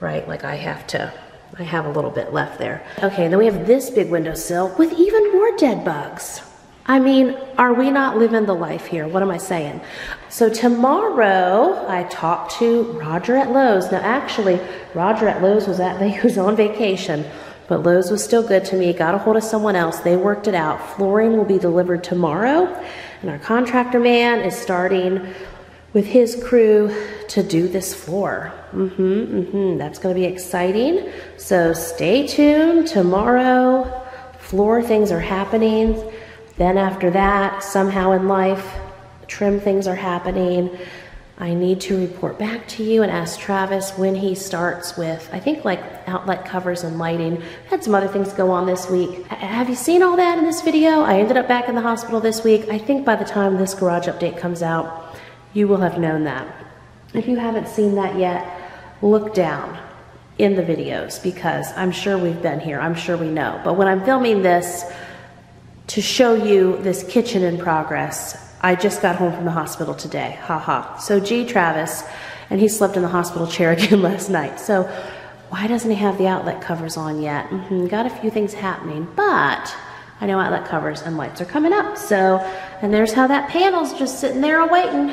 A: right? Like I have to I have a little bit left there. Okay, and then we have this big windowsill with even more dead bugs. I mean, are we not living the life here? What am I saying? So tomorrow I talked to Roger at Lowe's. Now actually, Roger at Lowe's was at (laughs) he was on vacation, but Lowe's was still good to me. Got a hold of someone else. They worked it out. Flooring will be delivered tomorrow, and our contractor man is starting with his crew to do this floor. Mm-hmm, mm-hmm. That's going to be exciting. So stay tuned. Tomorrow, floor things are happening. Then after that, somehow in life, trim things are happening. I need to report back to you and ask Travis when he starts with, I think like outlet covers and lighting. Had some other things go on this week. Have you seen all that in this video? I ended up back in the hospital this week. I think by the time this garage update comes out, you will have known that. If you haven't seen that yet, look down in the videos because I'm sure we've been here. I'm sure we know. But when I'm filming this to show you this kitchen in progress, I just got home from the hospital today. Haha. -ha. So G Travis, and he slept in the hospital chair (laughs) again last night. So why doesn't he have the outlet covers on yet? Mm -hmm. Got a few things happening, but I know outlet covers and lights are coming up. So, and there's how that panel's just sitting there waiting.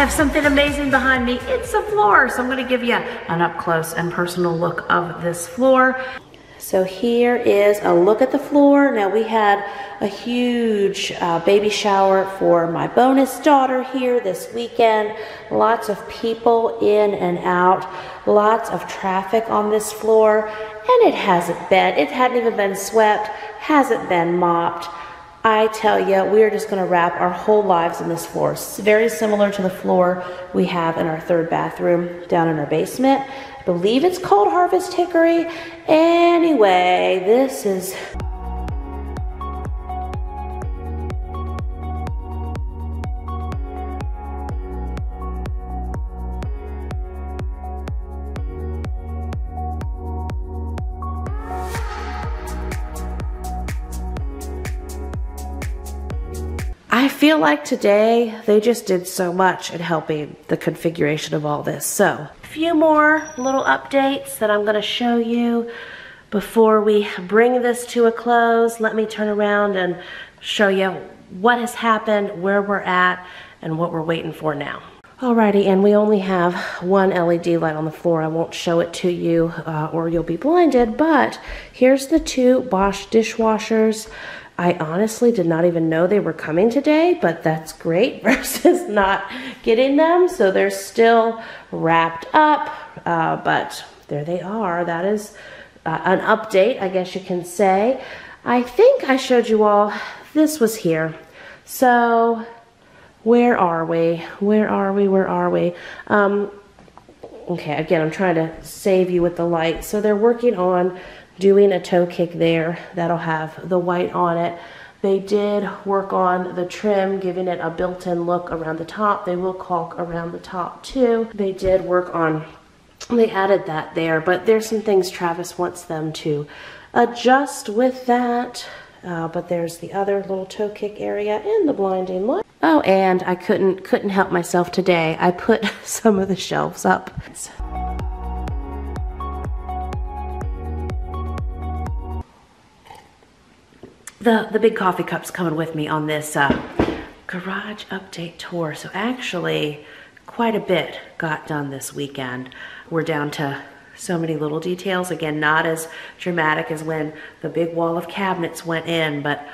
A: Have something amazing behind me. It's a floor, so I'm gonna give you an up close and personal look of this floor. So here is a look at the floor. Now we had a huge uh, baby shower for my bonus daughter here this weekend. Lots of people in and out. Lots of traffic on this floor. And it hasn't been, it hadn't even been swept, hasn't been mopped. I tell you, we are just going to wrap our whole lives in this floor. It's very similar to the floor we have in our third bathroom down in our basement. I believe it's called Harvest Hickory. Anyway, this is feel like today they just did so much in helping the configuration of all this. So a few more little updates that I'm gonna show you before we bring this to a close. Let me turn around and show you what has happened, where we're at, and what we're waiting for now. Alrighty, and we only have one LED light on the floor. I won't show it to you uh, or you'll be blinded, but here's the two Bosch dishwashers. I honestly did not even know they were coming today, but that's great (laughs) versus not getting them. So they're still wrapped up, uh, but there they are. That is uh, an update, I guess you can say. I think I showed you all, this was here. So where are we? Where are we? Where are we? Um, okay, again, I'm trying to save you with the light. So they're working on doing a toe kick there that'll have the white on it. They did work on the trim, giving it a built-in look around the top. They will caulk around the top too. They did work on they added that there, but there's some things Travis wants them to adjust with that. Uh, but there's the other little toe kick area and the blinding light. Oh, and I couldn't couldn't help myself today. I put (laughs) some of the shelves up. The the big coffee cup's coming with me on this uh, garage update tour. So actually, quite a bit got done this weekend. We're down to so many little details. Again, not as dramatic as when the big wall of cabinets went in, but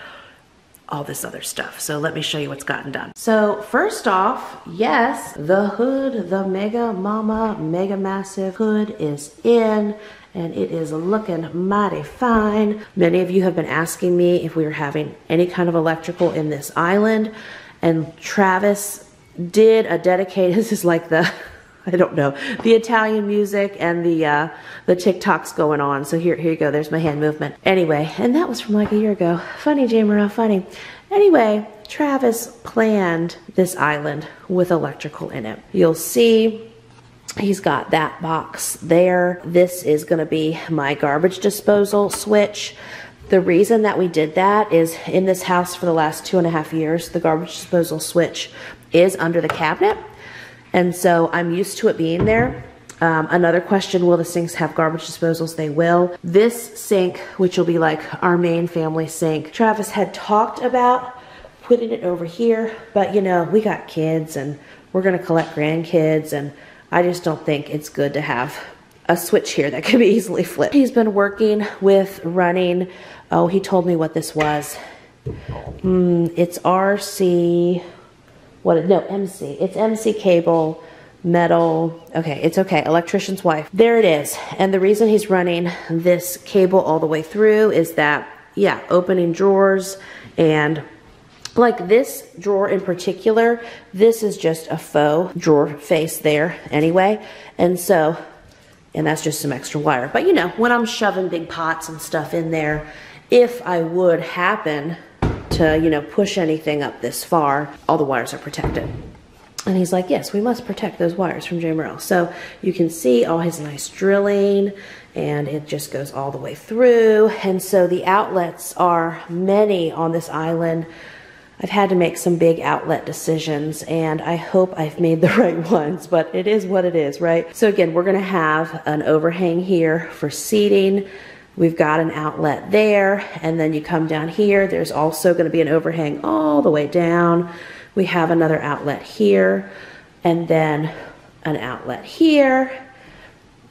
A: all this other stuff. So let me show you what's gotten done. So first off, yes, the hood, the Mega Momma Mega Massive hood is in and it is looking mighty fine. Many of you have been asking me if we were having any kind of electrical in this island and Travis did a dedicated, (laughs) this is like the I don't know, the Italian music and the uh, the TikToks going on. So here, here you go. There's my hand movement. Anyway, and that was from like a year ago. Funny, J. Funny. Anyway, Travis planned this island with electrical in it. You'll see he's got that box there. This is going to be my garbage disposal switch. The reason that we did that is in this house for the last two and a half years, the garbage disposal switch is under the cabinet. And so I'm used to it being there. Um, another question, will the sinks have garbage disposals? They will. This sink, which will be like our main family sink, Travis had talked about putting it over here, but you know, we got kids and we're gonna collect grandkids and I just don't think it's good to have a switch here that (laughs) can be easily flipped. He's been working with running, oh, he told me what this was. Mm, it's RC, what, no, MC. It's MC cable, metal. Okay, it's okay. Electrician's wife. There it is. And the reason he's running this cable all the way through is that, yeah, opening drawers and like this drawer in particular, this is just a faux drawer face there anyway. And so, and that's just some extra wire. But you know, when I'm shoving big pots and stuff in there, if I would happen to, you know, push anything up this far, all the wires are protected. And he's like, yes, we must protect those wires from Jamerrill. So you can see all his nice drilling and it just goes all the way through. And so the outlets are many on this island. I've had to make some big outlet decisions and I hope I've made the (laughs) right ones, but it is what it is, right? So again, we're gonna have an overhang here for seating. We've got an outlet there, and then you come down here, there's also gonna be an overhang all the way down. We have another outlet here, and then an outlet here,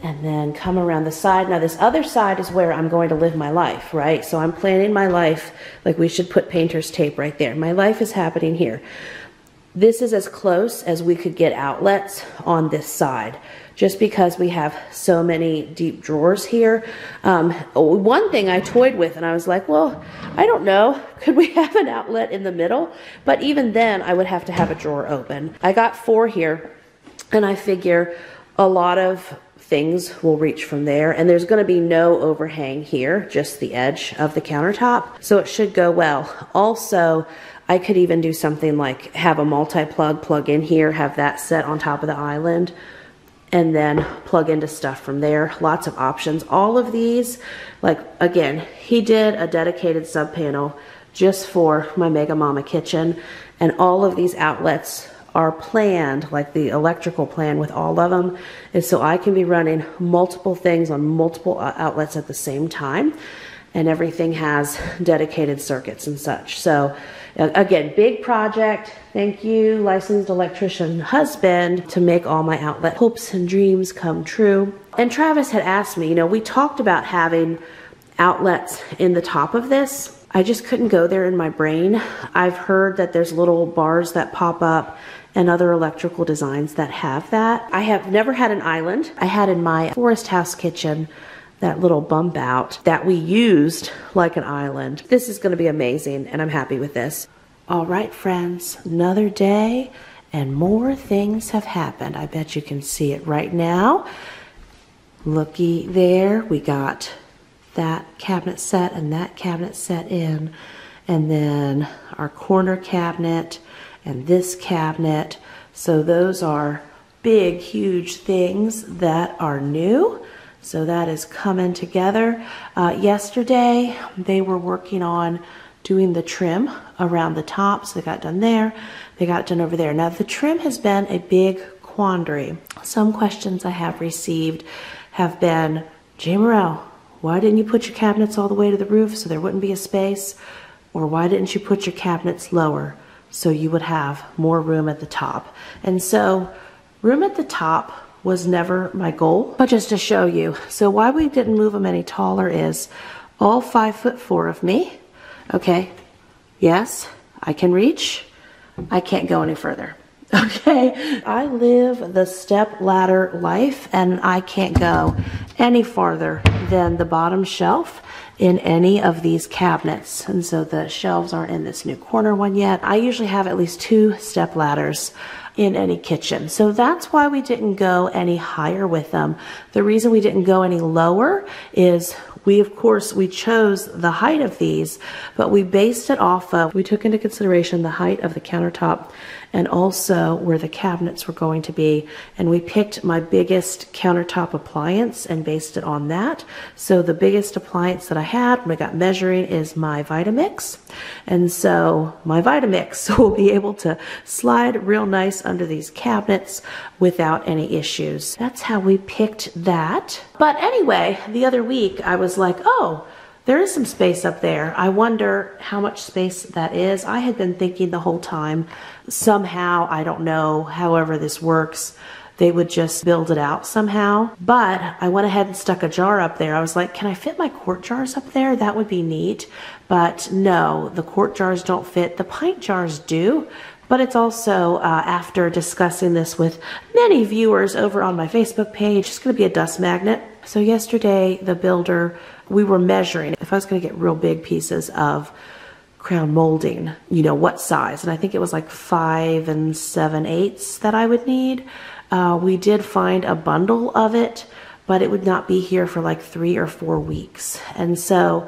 A: and then come around the side. Now this other side is where I'm going to live my life, right? So I'm planning my life, like we should put painter's tape right there. My life is happening here. This is as close as we could get outlets on this side just because we have so many deep drawers here. Um, one thing I toyed with and I was like, well, I don't know. (laughs) Could we have an outlet in the middle? But even then I would have to have a drawer open. I got four here and I figure a lot of things will reach from there and there's going to be no overhang here just the edge of the countertop so it should go well also I could even do something like have a multi-plug plug in here have that set on top of the island and then plug into stuff from there. Lots of options. All of these, like again, he did a dedicated sub panel just for my Mega Momma kitchen. And all of these outlets are planned, like the electrical plan with all of them, And so I can be running multiple things on multiple uh, outlets at the same time. And everything has dedicated circuits and such. So Again, big project. Thank you, licensed electrician husband, to make all my outlet hopes and dreams come true. And Travis had asked me, you know, we talked about having outlets in the top of this. I just couldn't go there in my brain. I've heard that there's little bars that pop up and other electrical designs that have that. I have never had an island. I had in my forest house kitchen that little bump out that we used like an island. This is gonna be amazing and I'm happy with this. All right, friends, another day and more things have happened. I bet you can see it right now. Looky there, we got that cabinet set and that cabinet set in and then our corner cabinet and this cabinet. So those are big, huge things that are new. So that is coming together. Uh, yesterday, they were working on doing the trim around the top. So they got done there. They got done over there. Now the trim has been a big quandary. Some questions I have received have been, Jamerrill, why didn't you put your cabinets all the way to the roof so there wouldn't be a space? Or why didn't you put your cabinets lower so you would have more room at the top? And so room at the top was never my goal, but just to show you. So why we didn't move them any taller is all five foot four of me Okay, yes, I can reach. I can't go any further. (laughs) Okay, I live the step ladder life and I can't go any farther than the bottom shelf in any of these cabinets. And so the shelves aren't in this new corner one yet. I usually have at least two step ladders in any kitchen. So that's why we didn't go any higher with them. The reason we didn't go any lower is we, of course, we chose the height of these, but we based it off of, we took into consideration the height of the countertop and also where the cabinets were going to be. And we picked my biggest countertop appliance and based it on that. So the biggest appliance that I had when I got measuring is my Vitamix. And so my Vitamix (laughs) will be able to slide real nice under these cabinets without any issues. That's how we picked that. But anyway, the other week I was like, oh, there is some space up there. I wonder how much space that is. I had been thinking the whole time, somehow, I don't know, however this works, they would just build it out somehow. But I went ahead and stuck a jar up there. I was like, can I fit my quart jars up there? That would be neat. But no, the quart jars don't fit. The pint jars do. But it's also, uh, after discussing this with many viewers over on my Facebook page, it's going to be a dust magnet. So yesterday, the builder we were measuring if I was going to get real big pieces of crown molding, you know, what size. And I think it was like five and seven eighths that I would need. Uh, we did find a bundle of it, but it would not be here for like three or four weeks. And so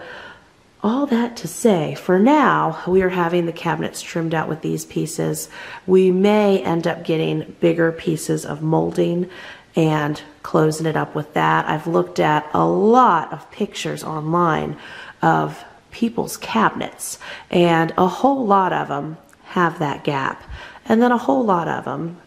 A: all that to say, for now, we are having the cabinets trimmed out with these pieces. We may end up getting bigger pieces of molding and closing it up with that. I've looked at a lot of pictures online of people's cabinets, and a whole lot of them have that gap. And then a whole lot of them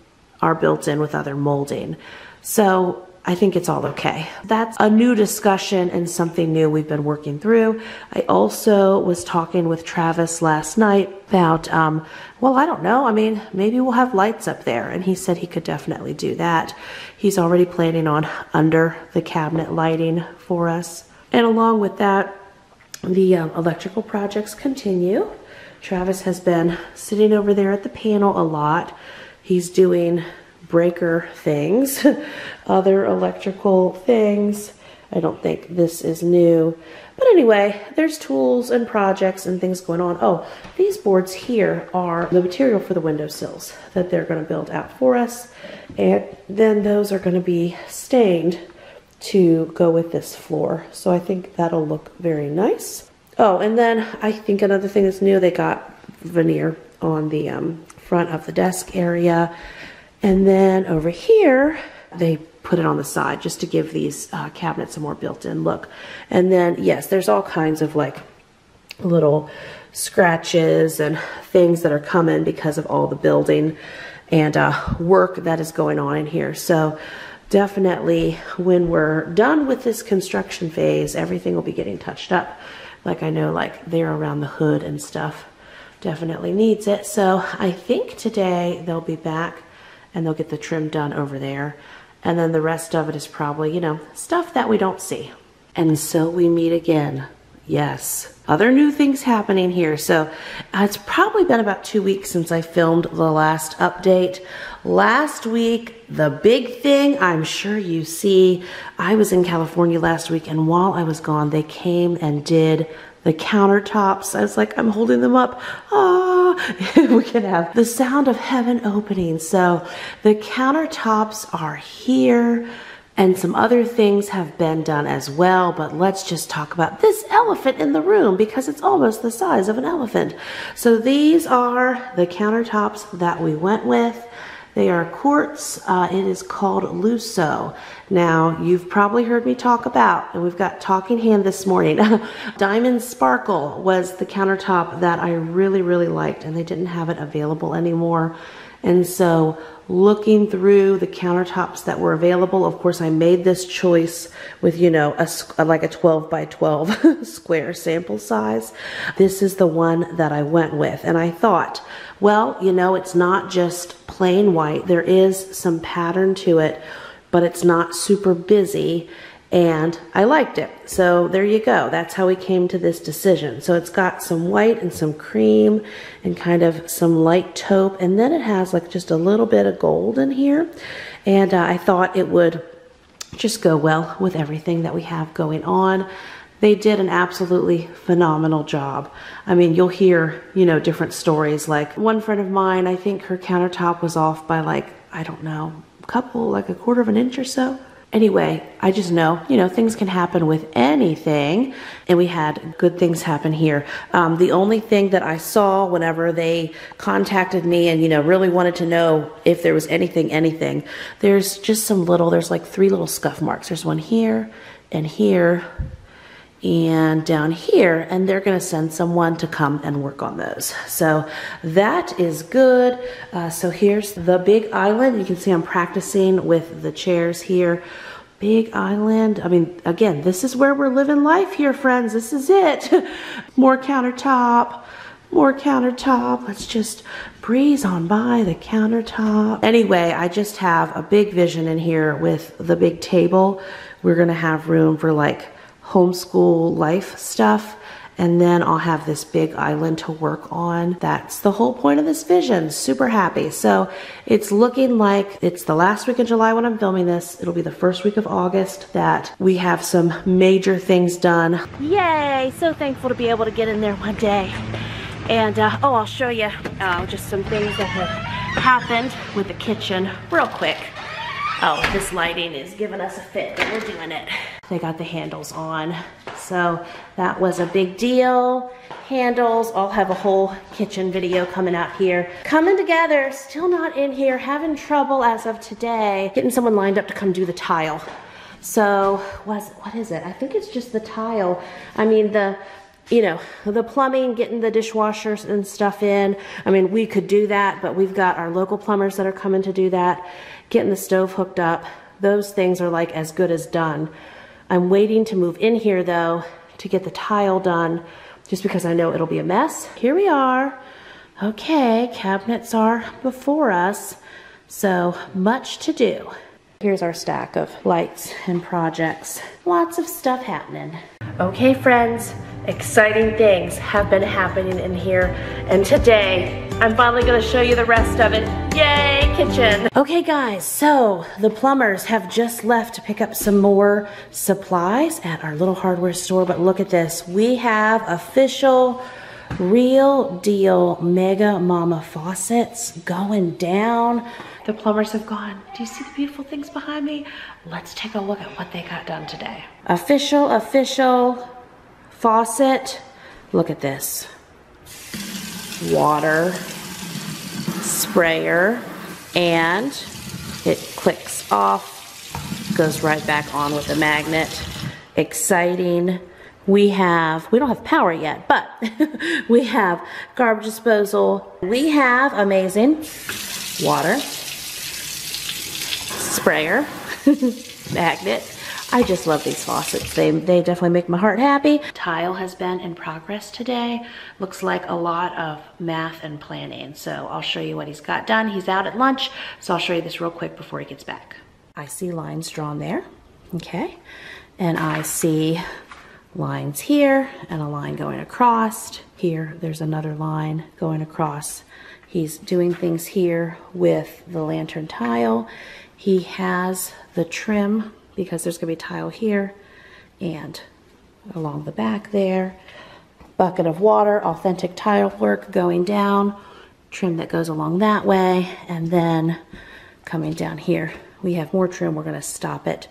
A: are built in with other molding. So I think it's all okay. That's a new discussion and something new we've been working through. I also was talking with Travis last night about, um, well, I don't know. I mean, maybe we'll have lights up there. And he said he could definitely do that. He's already planning on under the cabinet lighting for us. And along with that, the um, electrical projects continue. Travis has been sitting over there at the panel a lot. He's doing breaker things, (laughs) other electrical things. I don't think this is new. But anyway, there's tools and projects and things going on. Oh, these boards here are the material for the windowsills that they're going to build out for us. And then those are going to be stained to go with this floor. So I think that'll look very nice. Oh, and then I think another thing that's new, they got veneer on the um, front of the desk area. And then over here, they put it on the side just to give these uh, cabinets a more built-in look. And then, yes, there's all kinds of like little scratches and things that are coming because of all the building and uh, work that is going on in here. So definitely when we're done with this construction phase, everything will be getting touched up. Like I know like there around the hood and stuff definitely needs it. So I think today they'll be back and they'll get the trim done over there. And then the rest of it is probably, you know, stuff that we don't see. And so we meet again. Yes, other new things happening here. So uh, it's probably been about two weeks since I filmed the last update. Last week, the big thing I'm sure you see, I was in California last week and while I was gone, they came and did the countertops. I was like, I'm holding them up. Ah, (laughs) we can have the sound of heaven opening. So the countertops are here and some other things have been done as well, but let's just talk about this elephant in the room because it's almost the size of an elephant. So these are the countertops that we went with. They are quartz. Uh, it is called Lusso. Now, you've probably heard me talk about, and we've got Talking Hand this morning. (laughs) Diamond Sparkle was the countertop that I really, really liked, and they didn't have it available anymore. And so looking through the countertops that were available, of course, I made this choice with, you know, a, like a 12 by 12 (laughs) square sample size. This is the one that I went with. And I thought, well, you know, it's not just plain white. There is some pattern to it, but it's not super busy and I liked it. So there you go. That's how we came to this decision. So it's got some white and some cream and kind of some light taupe. And then it has like just a little bit of gold in here. And uh, I thought it would just go well with everything that we have going on. They did an absolutely phenomenal job. I mean, you'll hear, you know, different stories. Like one friend of mine, I think her countertop was off by like, I don't know, a couple, like a quarter of an inch or so. Anyway, I just know, you know, things can happen with anything, and we had good things happen here. Um, the only thing that I saw whenever they contacted me and, you know, really wanted to know if there was anything, anything, there's just some little, there's like three little scuff marks. There's one here and here and down here, and they're going to send someone to come and work on those. So that is good. Uh, so here's the big island. You can see I'm practicing with the chairs here. Big island. I mean, again, this is where we're living life here, friends. This is it. (laughs) more countertop, more countertop. Let's just breeze on by the countertop. Anyway, I just have a big vision in here with the big table. We're to have room for like homeschool life stuff. And then I'll have this big island to work on. That's the whole point of this vision. Super happy. So it's looking like it's the last week of July when I'm filming this. It'll be the first week of August that we have some major things done. Yay! So thankful to be able to get in there one day. And uh, oh, I'll show you uh, just some things that have happened with the kitchen real quick. Oh, this lighting is giving us a fit, but we're doing it. They got the handles on. So that was a big deal. Handles, I'll have a whole kitchen video coming out here. Coming together, still not in here, having trouble as of today, getting someone lined up to come do the tile. So, was, what is it? I think it's just the tile. I mean, the you know, the plumbing, getting the dishwashers and stuff in. I mean, we could do that, but we've got our local plumbers that are coming to do that getting the stove hooked up. Those things are like as good as done. I'm waiting to move in here though to get the tile done just because I know it'll be a mess. Here we are. Okay, cabinets are before us. So much to do. Here's our stack of lights and projects. Lots of stuff happening. Okay friends, exciting things have been happening in here. And today, I'm finally gonna show you the rest of it. Yay, kitchen. Okay guys, so the plumbers have just left to pick up some more supplies at our little hardware store, but look at this. We have official real deal Mega Momma faucets going down. The plumbers have gone, do you see the beautiful things behind me? Let's take a look at what they got done today. Official, official faucet. Look at this. Water, sprayer, and it clicks off, goes right back on with a magnet. Exciting. We have, we don't have power yet, but (laughs) we have garbage disposal. We have amazing water, sprayer, (laughs) magnet, I just love these faucets. They, they definitely make my heart happy. Tile has been in progress today. Looks like a lot of math and planning. So I'll show you what he's got done. He's out at lunch, so I'll show you this real quick before he gets back. I see lines drawn there, okay? And I see lines here and a line going across. Here, there's another line going across. He's doing things here with the lantern tile. He has the trim because there's going to be tile here and along the back there. Bucket of water, authentic tile work going down, trim that goes along that way, and then coming down here, we have more trim. We're going to stop it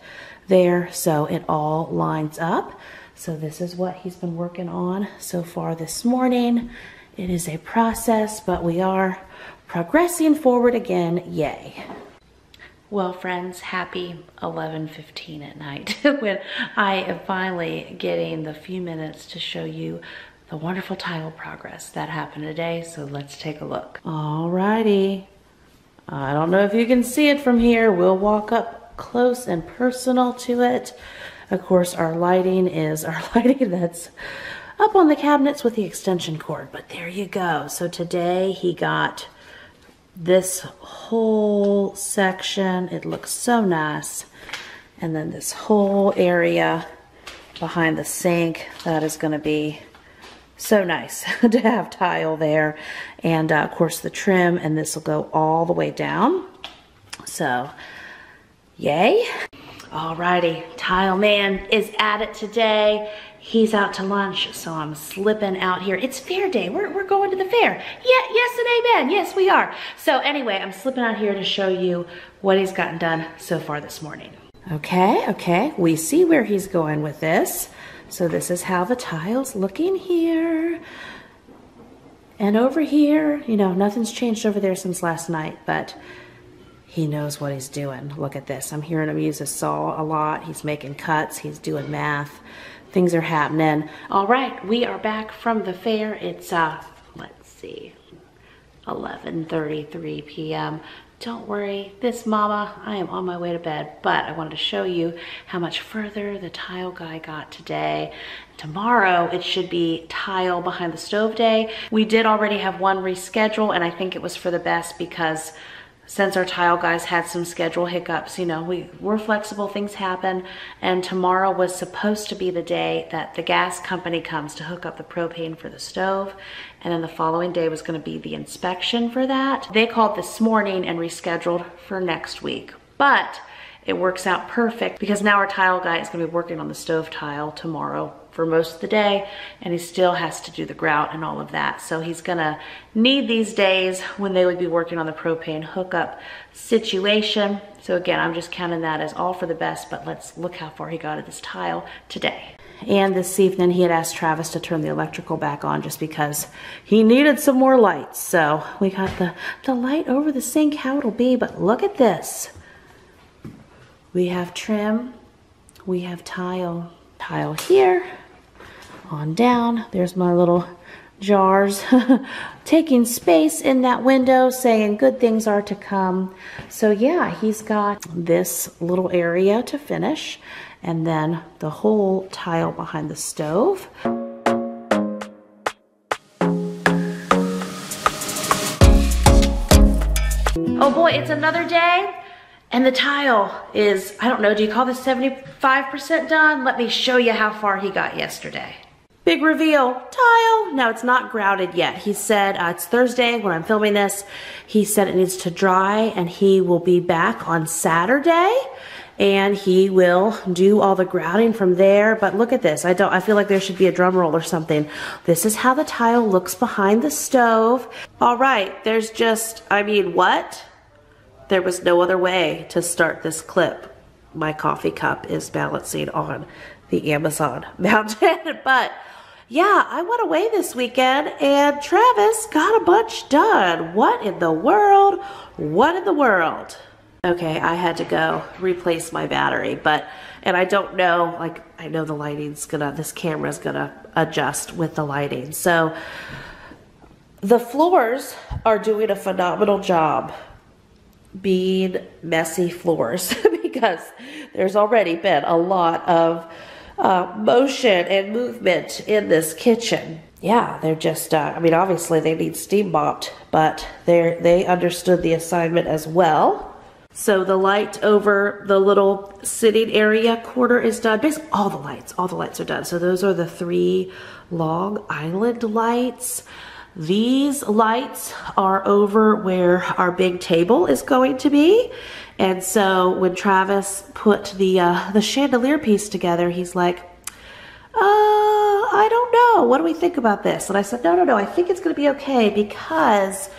A: there so it all lines up. So this is what he's been working on so far this morning. It is a process, but we are progressing forward again. Yay. Well, friends, happy 11.15 at night (laughs) when I am finally getting the few minutes to show you the wonderful tile progress that happened today. So let's take a look. Alrighty. I don't know if you can see it from here. We'll walk up close and personal to it. Of course, our lighting is (laughs) our lighting that's up on the cabinets with the extension cord, but there you go. So today he got this whole section. It looks so nice. And then this whole area behind the sink, that is gonna be so nice (laughs) to have tile there. And uh, of course the trim, and this will go all the way down. So, yay. Alrighty, Tile Man is at it today. He's out to lunch, so I'm slipping out here. It's fair day. We're, we're going to the fair. Yeah, yes and amen. Yes, we are. So anyway, I'm slipping out here to show you what he's gotten done so far this morning. Okay, okay. We see where he's going with this. So this is how the tile's looking here. And over here, you know, nothing's changed over there since last night, but he knows what he's doing. Look at this. I'm hearing him use a saw a lot. He's making cuts. He's doing math things are happening. All right, we are back from the fair. It's, uh, let's see, 11.33 p.m. Don't worry, this mama, I am on my way to bed, but I wanted to show you how much further the tile guy got today. Tomorrow, it should be tile behind the stove day. We did already have one reschedule, and I think it was for the best because since our tile guys had some schedule hiccups, you know, we were flexible, things happen, and tomorrow was supposed to be the day that the gas company comes to hook up the propane for the stove, and then the following day was gonna be the inspection for that. They called this morning and rescheduled for next week, but it works out perfect because now our tile guy is gonna be working on the stove tile tomorrow for most of the day and he still has to do the grout and all of that. So he's gonna need these days when they would be working on the propane hookup situation. So again, I'm just counting that as all for the best, but let's look how far he got at this tile today. And this evening he had asked Travis to turn the electrical back on just because he needed some more lights. So we got the, the light over the sink, how it'll be, but look at this. We have trim, we have tile, tile here, on down. There's my little jars (laughs) taking space in that window saying good things are to come. So yeah, he's got this little area to finish and then the whole tile behind the stove. Oh boy, it's another day and the tile is, I don't know, do you call this 75% done? Let me show you how far he got yesterday. Big reveal, tile. Now it's not grouted yet. He said, uh, it's Thursday when I'm filming this. He said it needs to dry and he will be back on Saturday and he will do all the grouting from there. But look at this. I don't, I feel like there should be a drum roll or something. This is how the tile looks behind the stove. All right, there's just, I mean, what? There was no other way to start this clip. My coffee cup is balancing on the Amazon (laughs) mountain, but yeah, I went away this weekend and Travis got a bunch done. What in the world? What in the world? Okay, I had to go replace my battery, but, and I don't know, like, I know the lighting's gonna, this camera's gonna adjust with the lighting. So, the floors are doing a phenomenal job being messy floors (laughs) because there's already been a lot of uh, motion and movement in this kitchen. Yeah, they're just, uh, I mean, obviously they need steam mopped, but they they understood the assignment as well. So the light over the little sitting area quarter is done. Basically, all the lights, all the lights are done. So those are the three long island lights. These lights are over where our big table is going to be. And so when Travis put the uh, the chandelier piece together, he's like, uh, I don't know. What do we think about this? And I said, no, no, no. I think it's going to be okay because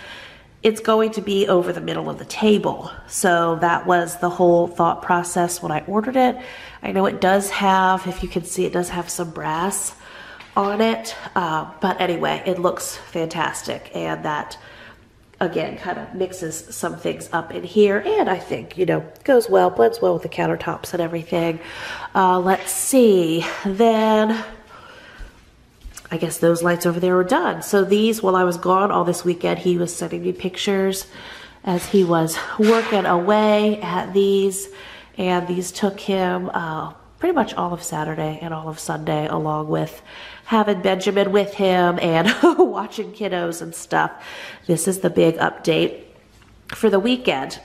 A: it's going to be over the middle of the table. So that was the whole thought process when I ordered it. I know it does have, if you can see, it does have some brass on it. Uh, but anyway, it looks fantastic. And that, again, kind of mixes some things up in here. And I think, you know, goes well, blends well with the countertops and everything. Uh, let's see. Then I guess those lights over there were done. So these, while I was gone all this weekend, he was sending me pictures as he was working away at these. And these took him uh, pretty much all of Saturday and all of Sunday, along with having Benjamin with him and (laughs) watching kiddos and stuff. This is the big update for the weekend.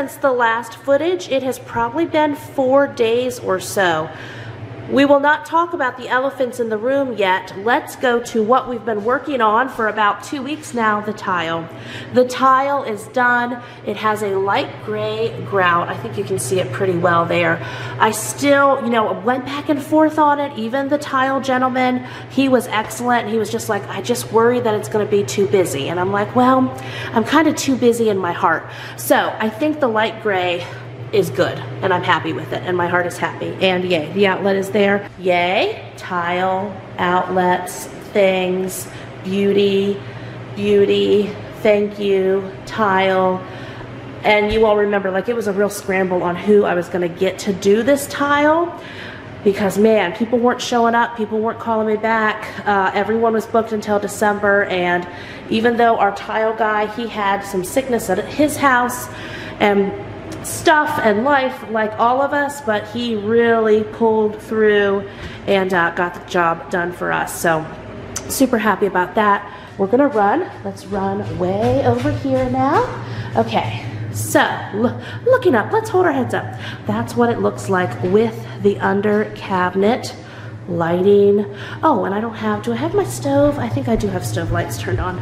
A: Since the last footage. It has probably been four days or so. We will not talk about the elephants in the room yet. Let's go to what we've been working on for about two weeks now, the tile. The tile is done. It has a light gray grout. I think you can see it pretty well there. I still, you know, went back and forth on it. Even the tile gentleman, he was excellent. He was just like, I just worry that it's going to be too busy. And I'm like, well, I'm kind of too busy in my heart. So I think the light gray is good and I'm happy with it and my heart is happy. And yay, the outlet is there. Yay, tile, outlets, things, beauty, beauty, thank you, tile. And you all remember, like it was a real scramble on who I was gonna get to do this tile because man, people weren't showing up, people weren't calling me back. Uh, everyone was booked until December and even though our tile guy, he had some sickness at his house and stuff and life like all of us, but he really pulled through and uh, got the job done for us. So super happy about that. We're gonna run. Let's run way over here now. Okay, so looking up, let's hold our heads up. That's what it looks like with the under cabinet lighting. Oh, and I don't have, do I have my stove? I think I do have stove lights turned on.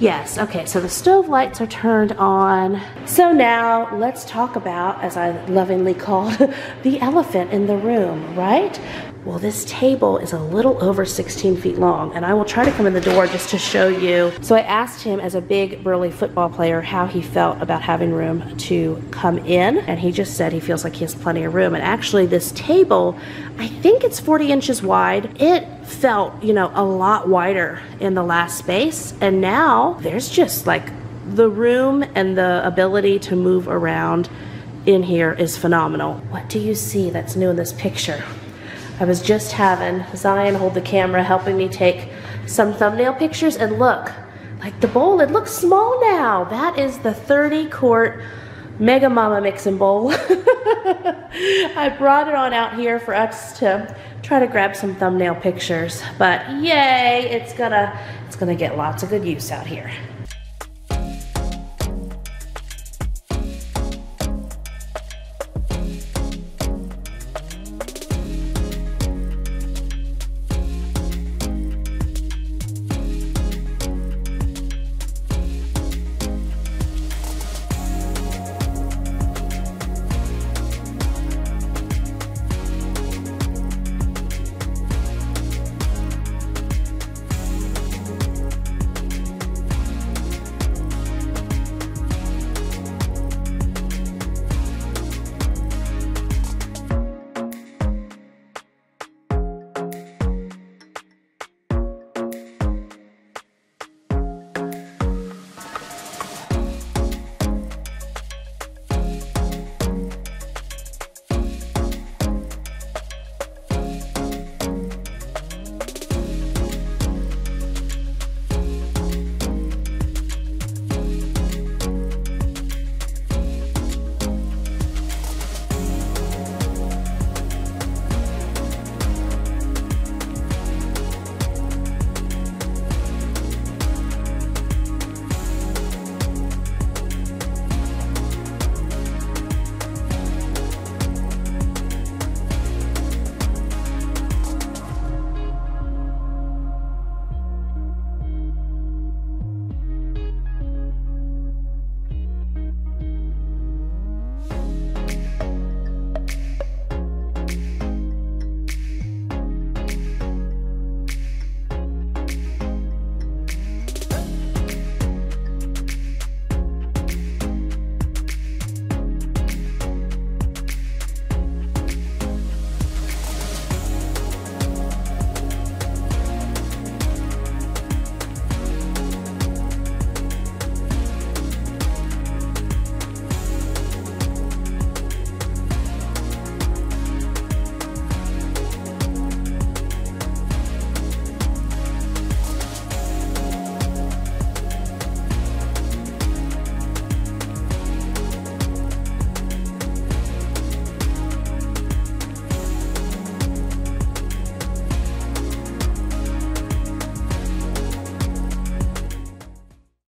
A: Yes, okay, so the stove lights are turned on. So now let's talk about, as I lovingly called, (laughs) the elephant in the room, right? Well, this table is a little over 16 feet long, and I will try to come in the door just to show you. So I asked him, as a big, burly football player, how he felt about having room to come in, and he just said he feels like he has plenty of room. And actually, this table, I think it's 40 inches wide. It felt, you know, a lot wider in the last space, and now there's just like the room and the ability to move around in here is phenomenal. What do you see that's new in this picture? I was just having Zion hold the camera, helping me take some thumbnail pictures, and look, like the bowl, it looks small now. That is the 30 quart Mega Momma mixing bowl. (laughs) I brought it on out here for us to try to grab some thumbnail pictures, but yay, it's gonna, it's gonna get lots of good use out here.